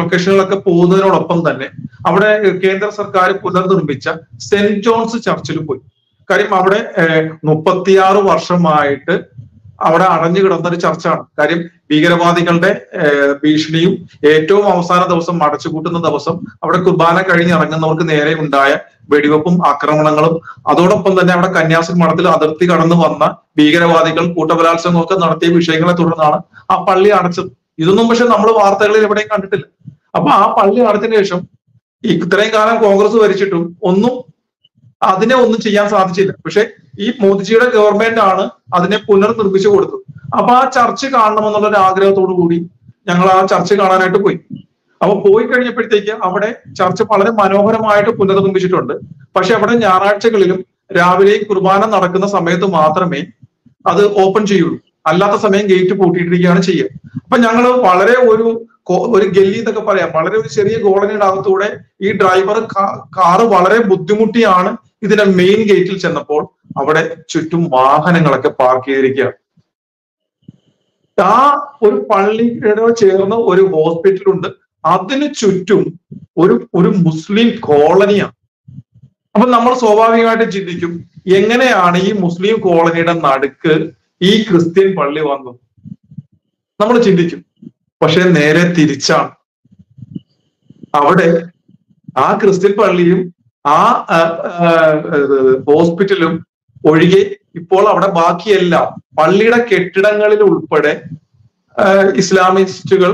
ലൊക്കേഷനുകളൊക്കെ പോകുന്നതിനോടൊപ്പം തന്നെ അവിടെ കേന്ദ്ര സർക്കാർ പുനർനിർമ്മിച്ച സെന്റ് ജോൺസ് ചർച്ചിൽ പോയി. കാര്യം അവിടെ മുപ്പത്തിയാറ് വർഷമായിട്ട് അവിടെ അടഞ്ഞു കിടന്ന ഒരു ചർച്ചാണ്. കാര്യം ഭീകരവാദികളുടെ ഭീഷണിയും ഏറ്റവും അവസാന ദിവസം അടച്ചുപൂട്ടുന്ന ദിവസം അവിടെ കുർബാന കഴിഞ്ഞ് ഇറങ്ങുന്നവർക്ക് നേരെ ഉണ്ടായ വെടിവെപ്പും ആക്രമണങ്ങളും അതോടൊപ്പം തന്നെ അവിടെ കന്യാസി മഠത്തിൽ അതിർത്തി കടന്നു വന്ന ഭീകരവാദികൾ കൂട്ടബലാത്സംഗമൊക്കെ നടത്തിയ വിഷയങ്ങളെ തുടർന്നാണ് ആ പള്ളി അടച്ചത്. ഇതൊന്നും പക്ഷെ നമ്മൾ വാർത്തകളിൽ എവിടെയും കണ്ടിട്ടില്ല. അപ്പൊ ആ പള്ളി അടച്ചതിന് ശേഷം ഇത്രയും കാലം കോൺഗ്രസ് ഭരിച്ചിട്ടും ഒന്നും അതിനെ ഒന്നും ചെയ്യാൻ സാധിച്ചില്ല. പക്ഷെ ഈ മോദിജിയുടെ ഗവൺമെന്റ് ആണ് അതിനെ പുനർനിർമ്മിച്ചു കൊടുത്തത്. അപ്പൊ ആ ചർച്ച് കാണണമെന്നുള്ള ഒരു ആഗ്രഹത്തോടു കൂടി ഞങ്ങൾ ആ ചർച്ച് കാണാനായിട്ട് പോയി. അപ്പൊ പോയി കഴിഞ്ഞപ്പോഴത്തേക്ക് അവിടെ ചർച്ച് വളരെ മനോഹരമായിട്ട് പുനർനിർമ്മിച്ചിട്ടുണ്ട്. പക്ഷെ അവിടെ ഞായറാഴ്ചകളിലും രാവിലെയും കുർബാന നടക്കുന്ന സമയത്ത് മാത്രമേ അത് ഓപ്പൺ ചെയ്യുള്ളൂ. അല്ലാത്ത സമയം ഗേറ്റ് പൂട്ടിയിട്ടിരിക്കുകയാണ് ചെയ്യുക അപ്പൊ ഞങ്ങൾ വളരെ ഒരു ഒരു ഗല്ലി എന്നൊക്കെ പറയാം. വളരെ ഒരു ചെറിയ കോളനിയുടെ അകത്തൂടെ ഈ ഡ്രൈവർ കാറ് വളരെ ബുദ്ധിമുട്ടിയാണ് ഇതിന്റെ മെയിൻ ഗേറ്റിൽ ചെന്നപ്പോൾ അവിടെ ചുറ്റും വാഹനങ്ങളൊക്കെ പാർക്ക് ചെയ്തിരിക്കുകയാണ്. ആ ഒരു പള്ളിയുടെ ചേർന്ന ഒരു ഹോസ്പിറ്റൽ ഉണ്ട്. അതിനു ചുറ്റും ഒരു ഒരു മുസ്ലിം കോളനിയാണ്. അപ്പൊ നമ്മൾ സ്വാഭാവികമായിട്ട് ചിന്തിക്കും എങ്ങനെയാണ് ഈ മുസ്ലിം കോളനിയുടെ നടുക്ക് ഈ ക്രിസ്ത്യൻ പള്ളി വന്നു. നമ്മൾ ചിന്തിക്കും പക്ഷെ നേരെ തിരിച്ചാണ്. അവിടെ ആ ക്രിസ്ത്യൻ പള്ളിയും ആ ഹോസ്പിറ്റലും ഒഴികെ ഇപ്പോൾ അവിടെ ബാക്കിയെല്ലാം പള്ളിയുടെ കെട്ടിടങ്ങളിൽ ഉൾപ്പെടെ ഇസ്ലാമിസ്റ്റുകൾ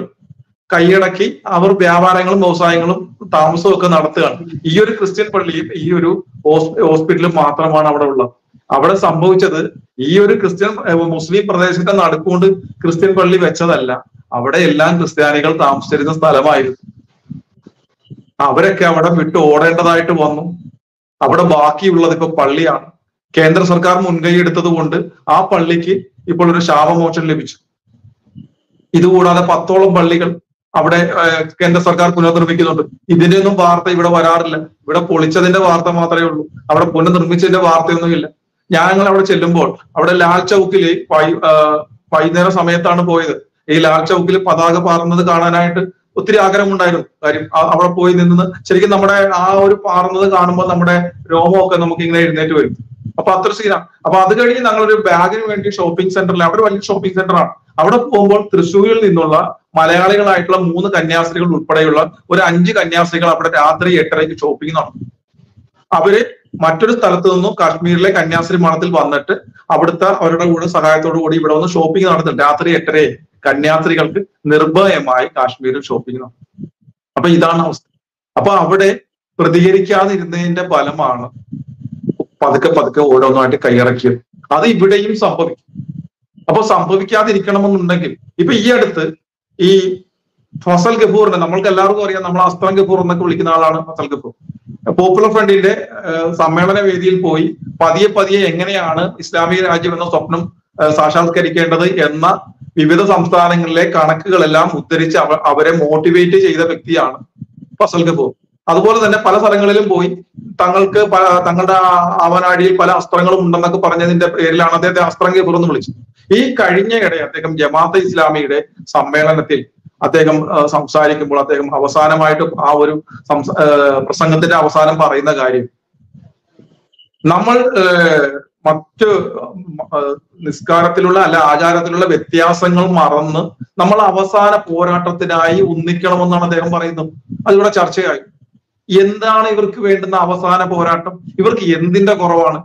കൈയടക്കി അവർ വ്യാപാരങ്ങളും വ്യവസായങ്ങളും താമസവും ഒക്കെ നടത്തുകയാണ്. ഈ ഒരു ക്രിസ്ത്യൻ പള്ളിയും ഈ ഒരു ഹോസ്പിറ്റലും മാത്രമാണ് അവിടെ ഉള്ളത്. അവിടെ സംഭവിച്ചത് ഈ ഒരു ക്രിസ്ത്യൻ മുസ്ലിം പ്രദേശത്തെ നടുക്കൊണ്ട് ക്രിസ്ത്യൻ പള്ളി വെച്ചതല്ല. അവിടെ എല്ലാം ക്രിസ്ത്യാനികൾ താമസിച്ചിരുന്ന സ്ഥലമായിരുന്നു. അവരൊക്കെ അവിടെ വിട്ട് ഓടേണ്ടതായിട്ട് വന്നു. അവിടെ ബാക്കിയുള്ളത് ഇപ്പൊ പള്ളിയാണ്. കേന്ദ്ര സർക്കാർ മുൻകൈ എടുത്തത് കൊണ്ട് ആ പള്ളിക്ക് ഇപ്പോൾ ഒരു ശാപമോചനം ലഭിച്ചു. ഇതുകൂടാതെ പത്തോളം പള്ളികൾ അവിടെ കേന്ദ്ര സർക്കാർ പുനർനിർമ്മിക്കുന്നുണ്ട്. ഇതിന്റെ ഒന്നും വാർത്ത ഇവിടെ വരാറില്ല. ഇവിടെ പൊളിച്ചതിന്റെ വാർത്ത മാത്രമേ ഉള്ളൂ. അവിടെ പുനർനിർമ്മിച്ചതിന്റെ വാർത്തയൊന്നുമില്ല. ഞങ്ങൾ അവിടെ ചെല്ലുമ്പോൾ അവിടെ ലാൽ ചൗക്കിൽ വൈകുന്നേരം സമയത്താണ് പോയത്. ഈ ലാൽ ചൗക്കിൽ പതാക പാറുന്നത് കാണാനായിട്ട് ഒത്തിരി ആഗ്രഹമുണ്ടായിരുന്നു. കാര്യം അവിടെ പോയി നിന്ന് ശരിക്കും നമ്മുടെ ആ ഒരു പാറുന്നത് കാണുമ്പോൾ നമ്മുടെ രോമമൊക്കെ നമുക്ക് ഇങ്ങനെ എഴുന്നേറ്റ് വരും. അപ്പൊ അത്ര സീനാണ് അപ്പൊ അത് കഴിഞ്ഞ് ഞങ്ങളൊരു ബാഗിന് വേണ്ടി ഷോപ്പിംഗ് സെന്ററിൽ അവിടെ വലിയ ഷോപ്പിംഗ് സെന്ററാണ് അവിടെ പോകുമ്പോൾ തൃശ്ശൂരിൽ നിന്നുള്ള മലയാളികളായിട്ടുള്ള മൂന്ന് കന്യാസ്ത്രീകൾ ഉൾപ്പെടെയുള്ള ഒരു അഞ്ച് കന്യാസ്ത്രീകൾ അവിടെ രാത്രി എട്ടരയ്ക്ക് ഷോപ്പിംഗ് നടത്തും അവർ മറ്റൊരു സ്ഥലത്ത് നിന്നും കാശ്മീരിലെ കന്യാസ്ത്രീ മണത്തിൽ വന്നിട്ട് അവിടുത്തെ അവരുടെ കൂടെ സഹായത്തോടു കൂടി ഇവിടെ വന്ന് ഷോപ്പിംഗ് നടത്തുന്നുണ്ട്. രാത്രി എട്ടര കന്യാസ്ത്രീകൾക്ക് നിർഭയമായി കാശ്മീരിൽ ഷോപ്പിംഗ് നടത്തും. അപ്പൊ ഇതാണ് അവസ്ഥ. അപ്പൊ അവിടെ പ്രതികരിക്കാതിരുന്നതിന്റെ ഫലമാണ് പതുക്കെ പതുക്കെ ഓരോന്നായിട്ട് കൈയിറക്കിയത്. അത് ഇവിടെയും സംഭവിക്കും. അപ്പൊ സംഭവിക്കാതിരിക്കണമെന്നുണ്ടെങ്കിൽ ഇപ്പൊ ഈ അടുത്ത് ഈ ഫസൽ ഗഫൂറിനെ നമ്മൾക്ക് എല്ലാവർക്കും അറിയാം. നമ്മൾ അസ്ത്രം ഗഫൂർ എന്നൊക്കെ വിളിക്കുന്ന ആളാണ് ഫസൽ ഗഫൂർ. പോപ്പുലർ ഫ്രണ്ടിന്റെ സമ്മേളന വേദിയിൽ പോയി പതിയെ പതിയെ എങ്ങനെയാണ് ഇസ്ലാമിക രാജ്യം എന്ന സ്വപ്നം സാക്ഷാത്കരിക്കേണ്ടത് എന്ന വിവിധ സംസ്ഥാനങ്ങളിലെ കണക്കുകളെല്ലാം ഉദ്ധരിച്ച് അവ- അവരെ മോട്ടിവേറ്റ് ചെയ്ത വ്യക്തിയാണ് ഫസൽ ഗഫൂർ. അതുപോലെ തന്നെ പല സ്ഥലങ്ങളിലും പോയി തങ്ങൾക്ക് തങ്ങളുടെ ആവനാടിയിൽ പല അസ്ത്രങ്ങളും ഉണ്ടെന്നൊക്കെ പറഞ്ഞതിന്റെ പേരിലാണ് അദ്ദേഹത്തെ അസ്ത്രം ഗഫൂർ എന്ന് വിളിച്ചത്. ഈ കഴിഞ്ഞ അദ്ദേഹം ജമാഅത്തെ ഇസ്ലാമിയുടെ സമ്മേളനത്തിൽ അദ്ദേഹം സംസാരിക്കുമ്പോൾ അദ്ദേഹം അവസാനമായിട്ട് ആ ഒരു പ്രസംഗത്തിന്റെ അവസാനം പറയുന്ന കാര്യം. നമ്മൾ മറ്റ് നിസ്കാരത്തിലുള്ള അല്ല ആചാരത്തിലുള്ള വ്യത്യാസങ്ങൾ മറന്ന് നമ്മൾ അവസാന പോരാട്ടത്തിനായി ഒന്നിക്കണമെന്നാണ് അദ്ദേഹം പറയുന്നത്. അതിവിടെ ചർച്ചയായി. എന്താണ് ഇവർക്ക് വേണ്ടുന്ന അവസാന പോരാട്ടം? ഇവർക്ക് എന്തിന്റെ കുറവാണ്?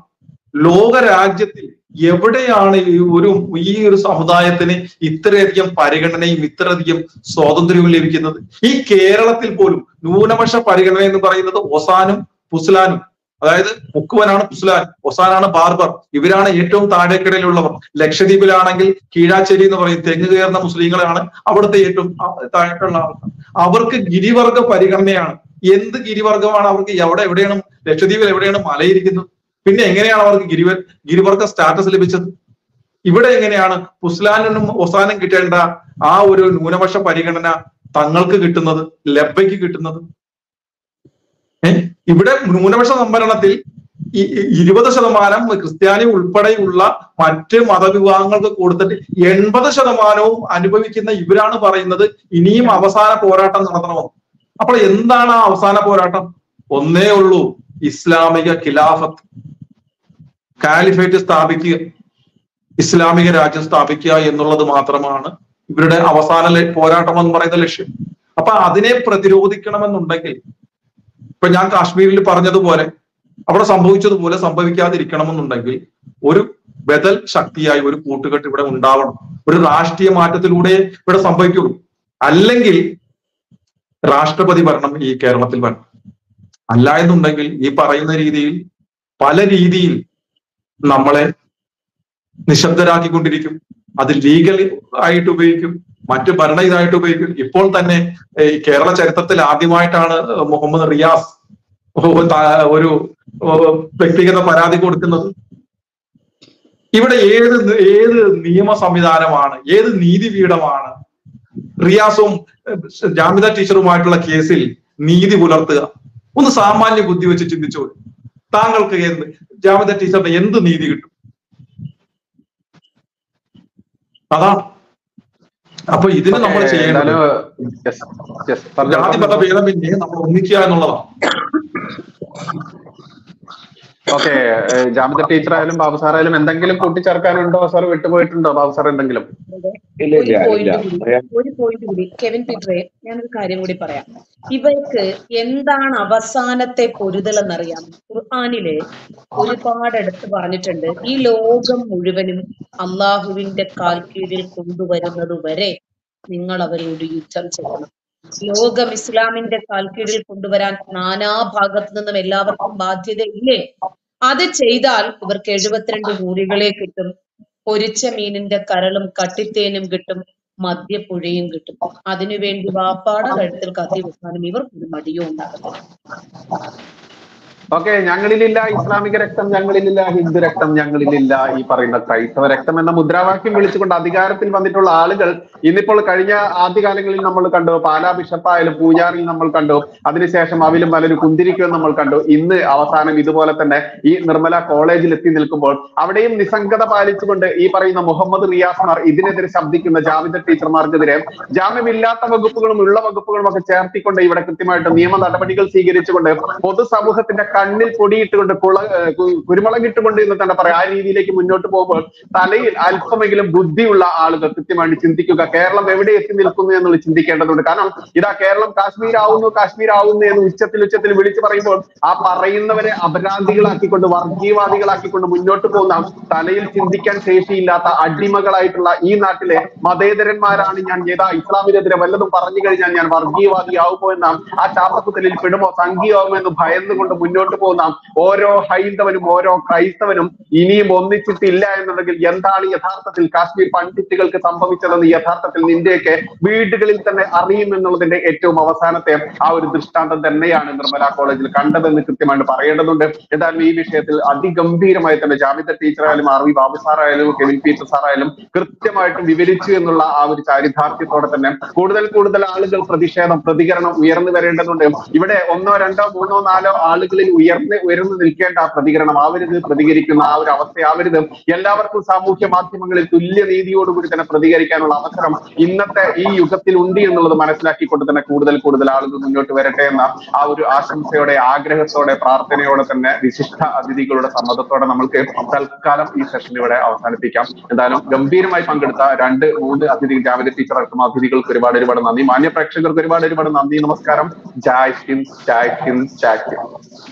ലോക രാജ്യത്തിൽ എവിടെയാണ് ഈ ഒരു ഈ ഒരു സമുദായത്തിന് ഇത്രയധികം പരിഗണനയും ഇത്രയധികം സ്വാതന്ത്ര്യവും ലഭിക്കുന്നത്? ഈ കേരളത്തിൽ പോലും ന്യൂനപക്ഷ പരിഗണന എന്ന് പറയുന്നത് ഒസാനും പുസ്ലാനും. അതായത് മുക്കുവനാണ് പുസ്ലാൻ ഒസാനാണ് ബാർബർ. ഇവരാണ് ഏറ്റവും താഴേക്കിടയിലുള്ളവർ. ലക്ഷദ്വീപിലാണെങ്കിൽ കീഴാച്ചേരി എന്ന് പറയും തെങ്ങ് കയറുന്ന മുസ്ലിങ്ങളാണ് അവിടുത്തെ ഏറ്റവും താഴേക്കുള്ള ആൾക്കാർ. അവർക്ക് ഗിരിവർഗ പരിഗണനയാണ്. എന്ത് ഗിരിവർഗമാണ് അവർക്ക്? എവിടെ എവിടെയാണ്? ലക്ഷദ്വീപിൽ എവിടെയാണ് മലയിരിക്കുന്നത്? പിന്നെ എങ്ങനെയാണ് അവർക്ക് ഗിരിവ ഗിരിവർഗ സ്റ്റാറ്റസ് ലഭിച്ചത്? ഇവിടെ എങ്ങനെയാണ് പുസ്ലാനും ഒസാനും കിട്ടേണ്ട ആ ഒരു ന്യൂനപക്ഷ പരിഗണന തങ്ങൾക്ക് കിട്ടുന്നത് ലബ്ബയ്ക്ക് കിട്ടുന്നത്? ഇവിടെ ന്യൂനപക്ഷ സംവരണത്തിൽ ഇരുപത് ശതമാനം ക്രിസ്ത്യാനി ഉൾപ്പെടെയുള്ള മറ്റ് മതവിഭാഗങ്ങൾക്ക് കൊടുത്തിട്ട് എൺപത് ശതമാനവും അനുഭവിക്കുന്ന ഇവരാണ് പറയുന്നത് ഇനിയും അവസാന പോരാട്ടം നടത്തണമെന്ന്. അപ്പോൾ എന്താണ് ആ അവസാന പോരാട്ടം? ഒന്നേ ഉള്ളൂ. ഇസ്ലാമിക ഖിലാഫത്ത്. കാലിഫേറ്റ് സ്ഥാപിക്കുക ഇസ്ലാമിക രാജ്യം സ്ഥാപിക്കുക എന്നുള്ളത് മാത്രമാണ് ഇവരുടെ അവസാന പോരാട്ടം എന്ന് പറയുന്ന ലക്ഷ്യം. അപ്പൊ അതിനെ പ്രതിരോധിക്കണമെന്നുണ്ടെങ്കിൽ ഇപ്പൊ ഞാൻ കാശ്മീരിൽ പറഞ്ഞതുപോലെ അവിടെ സംഭവിച്ചതുപോലെ സംഭവിക്കാതിരിക്കണമെന്നുണ്ടെങ്കിൽ ഒരു ബദൽ ശക്തിയായി ഒരു കൂട്ടുകെട്ട് ഇവിടെ ഉണ്ടാവണം. ഒരു രാഷ്ട്രീയ മാറ്റത്തിലൂടെ ഇവിടെ സംഭവിക്കുള്ളൂ. അല്ലെങ്കിൽ രാഷ്ട്രപതി ഭരണം ഈ കേരളത്തിൽ വരണം. അല്ല എന്നുണ്ടെങ്കിൽ ഈ പറയുന്ന രീതിയിൽ പല രീതിയിൽ നമ്മളെ നിശബ്ദരാക്കിക്കൊണ്ടിരിക്കും. അത് ലീഗൽ ആയിട്ട് ഉപയോഗിക്കും. മറ്റു ഭരണ ഇതായിട്ട് ഉപയോഗിക്കും. ഇപ്പോൾ തന്നെ കേരള ചരിത്രത്തിൽ ആദ്യമായിട്ടാണ് മുഹമ്മദ് റിയാസ് ഒരു വ്യക്തിഗത പരാതി കൊടുക്കുന്നത്. ഇവിടെ ഏത് ഏത് നിയമ സംവിധാനമാണ് ഏത് നീതിപീഠമാണ് റിയാസും ജാമിത ടീച്ചറുമായിട്ടുള്ള കേസിൽ നീതി പുലർത്തുക. ഒന്ന് സാമാന്യ ബുദ്ധി വെച്ച് ചിന്തിച്ചോ താങ്കൾക്ക് എന്ത്? ജാമിദ ടീച്ചറിന്റെ എന്ത് നീതി കിട്ടും? അതാ. അപ്പൊ ഇതിന് നമ്മൾ ചെയ്യേണ്ടത് എന്തായാലും yes, yes, ജാതി മത ഭേദമന്യേ നമ്മൾ ഒന്നിക്കുക എന്നുള്ളതാണ്. ഓക്കെ ജാമിത ടീച്ചർ ആയാലും ബാബു സാർ ആയാലും എന്തെങ്കിലും കൂട്ടിച്ചേർക്കാനുണ്ടോ? സാർ വിട്ടുപോയിട്ടുണ്ടോ ബാബു സാർ എന്തെങ്കിലും? ഇല്ല ഒരു ഇല്ല. പോയിന്റ് കൂടി ഒരു പോയിന്റ് കൂടി. കെവിൻ പീറ്ററെ ഞാനൊരു കാര്യം കൂടി പറയാം. ഇവർക്ക് എന്താണ് അവസാനത്തെ പൊരുതൽ എന്നറിയാം ഖുർആാനിൽ ഒരുപാട് എടുത്ത് പറഞ്ഞിട്ടുണ്ട്. ഈ ലോകം മുഴുവനും അള്ളാഹുവിന്റെ കാൽ കീഴിൽ കൊണ്ടുവരുന്നത് വരെ നിങ്ങൾ അവരോട് യുദ്ധം ചെയ്യണം. ലോകം ഇസ്ലാമിന്റെ കാൽ കീഴിൽ കൊണ്ടുവരാൻ നാനാ ഭാഗത്തു നിന്നും എല്ലാവർക്കും ബാധ്യതയില്ലേ? അത് ചെയ്താൽ ഇവർക്ക് എഴുപത്തിരണ്ട് മൂലികളെ കിട്ടും. പൊരിച്ച മീനിന്റെ കരളും കട്ടിത്തേനും കിട്ടും. മദ്യപ്പുഴയും കിട്ടും. അതിനുവേണ്ടി വാപ്പാട കഴുത്തിൽ കത്തി വെക്കാനും ഇവർക്കൊരു മടിയോ ഓക്കെ ഞങ്ങളിലില്ല ഇസ്ലാമിക രക്തം ഞങ്ങളിലില്ല ഹിന്ദു രക്തം ഞങ്ങളിലില്ല ഈ പറയുന്ന ക്രൈസ്തവ രക്തം എന്ന മുദ്രാവാക്യം വിളിച്ചുകൊണ്ട് അധികാരത്തിൽ വന്നിട്ടുള്ള ആളുകൾ ഇന്നിപ്പോൾ കഴിഞ്ഞ ആദ്യകാലങ്ങളിൽ നമ്മൾ കണ്ടു പാലാ ബിഷപ്പായാലും പൂജാറിൽ നമ്മൾ കണ്ടു അതിനുശേഷം അവിലും പലരും കുന്തിരിക്കും നമ്മൾ കണ്ടു. ഇന്ന് അവസാനം ഇതുപോലെ തന്നെ ഈ നിർമ്മല കോളേജിൽ എത്തി നിൽക്കുമ്പോൾ അവിടെയും നിസ്സംഗത പാലിച്ചുകൊണ്ട് ഈ പറയുന്ന മുഹമ്മദ് റിയാസ്മാർ ഇതിനെതിരെ ശബ്ദിക്കുന്ന ജാവിദ ടീച്ചർമാർക്കെതിരെ ജാമ്യമില്ലാത്ത വകുപ്പുകളും ഉള്ള വകുപ്പുകളും ഒക്കെ ചേർത്തിക്കൊണ്ട് ഇവിടെ കൃത്യമായിട്ട് നിയമ നടപടികൾ സ്വീകരിച്ചുകൊണ്ട് പൊതുസമൂഹത്തിന്റെ കണ്ണിൽ പൊടിയിട്ടുകൊണ്ട് കുള കുരുമുളക് കുരുമുളകിട്ടുകൊണ്ട് എന്ന് തന്നെ പറയാം. ആ രീതിയിലേക്ക് മുന്നോട്ട് പോകുമ്പോൾ തലയിൽ അല്പമെങ്കിലും ബുദ്ധിയുള്ള ആളുകൾ കൃത്യമായിട്ട് ചിന്തിക്കുക. കേരളം എവിടെ എത്തി നിൽക്കുന്നു എന്നുള്ളത് ചിന്തിക്കേണ്ടതുണ്ട്. കാരണം ഇതാ കേരളം കാശ്മീർ ആവുന്നു കാശ്മീർ ആവുന്നു എന്ന് ഉച്ചത്തിൽ ഉച്ചത്തിൽ വിളിച്ചു പറയുമ്പോൾ ആ പറയുന്നവരെ അപരാധികളാക്കിക്കൊണ്ട് വർഗീയവാദികളാക്കിക്കൊണ്ട് മുന്നോട്ട് പോകുന്ന തലയിൽ ചിന്തിക്കാൻ ശേഷിയില്ലാത്ത അടിമകളായിട്ടുള്ള ഈ നാട്ടിലെ മതേതരന്മാരാണ് ഞാൻ. ഏതാ ഇസ്ലാമിനെതിരെ വല്ലതും പറഞ്ഞു കഴിഞ്ഞാൽ ഞാൻ വർഗീയവാദിയാവുമോ എന്ന ആ ചാപ്പത്തിൽ പെടുമോ സംഘീയമാകുമോ എന്ന് ഭയന്നുകൊണ്ട് മുന്നോട്ട് പോകുന്ന ഓരോ ഹൈന്ദവനും ഓരോ ക്രൈസ്തവനും ഇനിയും ഒന്നിച്ചിട്ടില്ല എന്നുണ്ടെങ്കിൽ എന്താണ് യഥാർത്ഥത്തിൽ കാശ്മീർ പണ്ഡിറ്റുകൾക്ക് സംഭവിച്ചതെന്ന് യഥാർത്ഥത്തിൽ നിന്റെയൊക്കെ വീടുകളിൽ തന്നെ അറിയും എന്നുള്ളതിന്റെ ഏറ്റവും അവസാനത്തെ ആ ഒരു ദൃഷ്ടാന്തം തന്നെയാണ് നിർമ്മല കോളേജിൽ കണ്ടതെന്ന് കൃത്യമായിട്ട് പറയേണ്ടതുണ്ട്. എന്തായാലും ഈ വിഷയത്തിൽ അതിഗംഭീരമായി തന്നെ ജാമിത ടീച്ചറായാലും ആർ വി ബാബു സാറായാലും കെവിൻ പീറ്റർ സാറായാലും കൃത്യമായിട്ടും വിവരിച്ചു എന്നുള്ള ആ ഒരു ചാരിതാർത്ഥ്യത്തോടെ തന്നെ കൂടുതൽ കൂടുതൽ ആളുകൾ പ്രതിഷേധം പ്രതികരണം ഉയർന്നു വരേണ്ടതുണ്ട്. ഇവിടെ ഒന്നോ രണ്ടോ മൂന്നോ നാലോ ആളുകളിൽ ഉയർന്ന് ഉയർന്നു നിൽക്കേണ്ട ആ പ്രതികരണം. ആവരുത് പ്രതികരിക്കുന്ന ആ ഒരു അവസ്ഥയാവരുത് എല്ലാവർക്കും സാമൂഹ്യ മാധ്യമങ്ങളിൽ തുല്യ നീതിയോടുകൂടി തന്നെ പ്രതികരിക്കാനുള്ള അവസരം ഇന്നത്തെ ഈ യുഗത്തിൽ ഉണ്ട് എന്നുള്ളത് മനസ്സിലാക്കിക്കൊണ്ട് തന്നെ കൂടുതൽ കൂടുതൽ ആളുകൾ മുന്നോട്ട് വരട്ടെ എന്ന ആ ഒരു ആശംസയോടെ ആഗ്രഹത്തോടെ പ്രാർത്ഥനയോടെ തന്നെ വിശിഷ്ട അതിഥികളുടെ സമ്മതത്തോടെ നമുക്ക് തൽക്കാലം ഈ സെഷൻ ഇവിടെ അവസാനിപ്പിക്കാം. എന്തായാലും ഗംഭീരമായി പങ്കെടുത്ത രണ്ട് മൂന്ന് അതിഥി രാവിലെ ടീച്ചർ അതിഥികൾക്ക് ഒരുപാട് ഒരുപാട് നന്ദി. മാന്യ പ്രേക്ഷകർക്ക് ഒരുപാട് ഒരുപാട് നന്ദി. നമസ്കാരം. ജായ് ഹിന്ദ് ജായ് ജായ്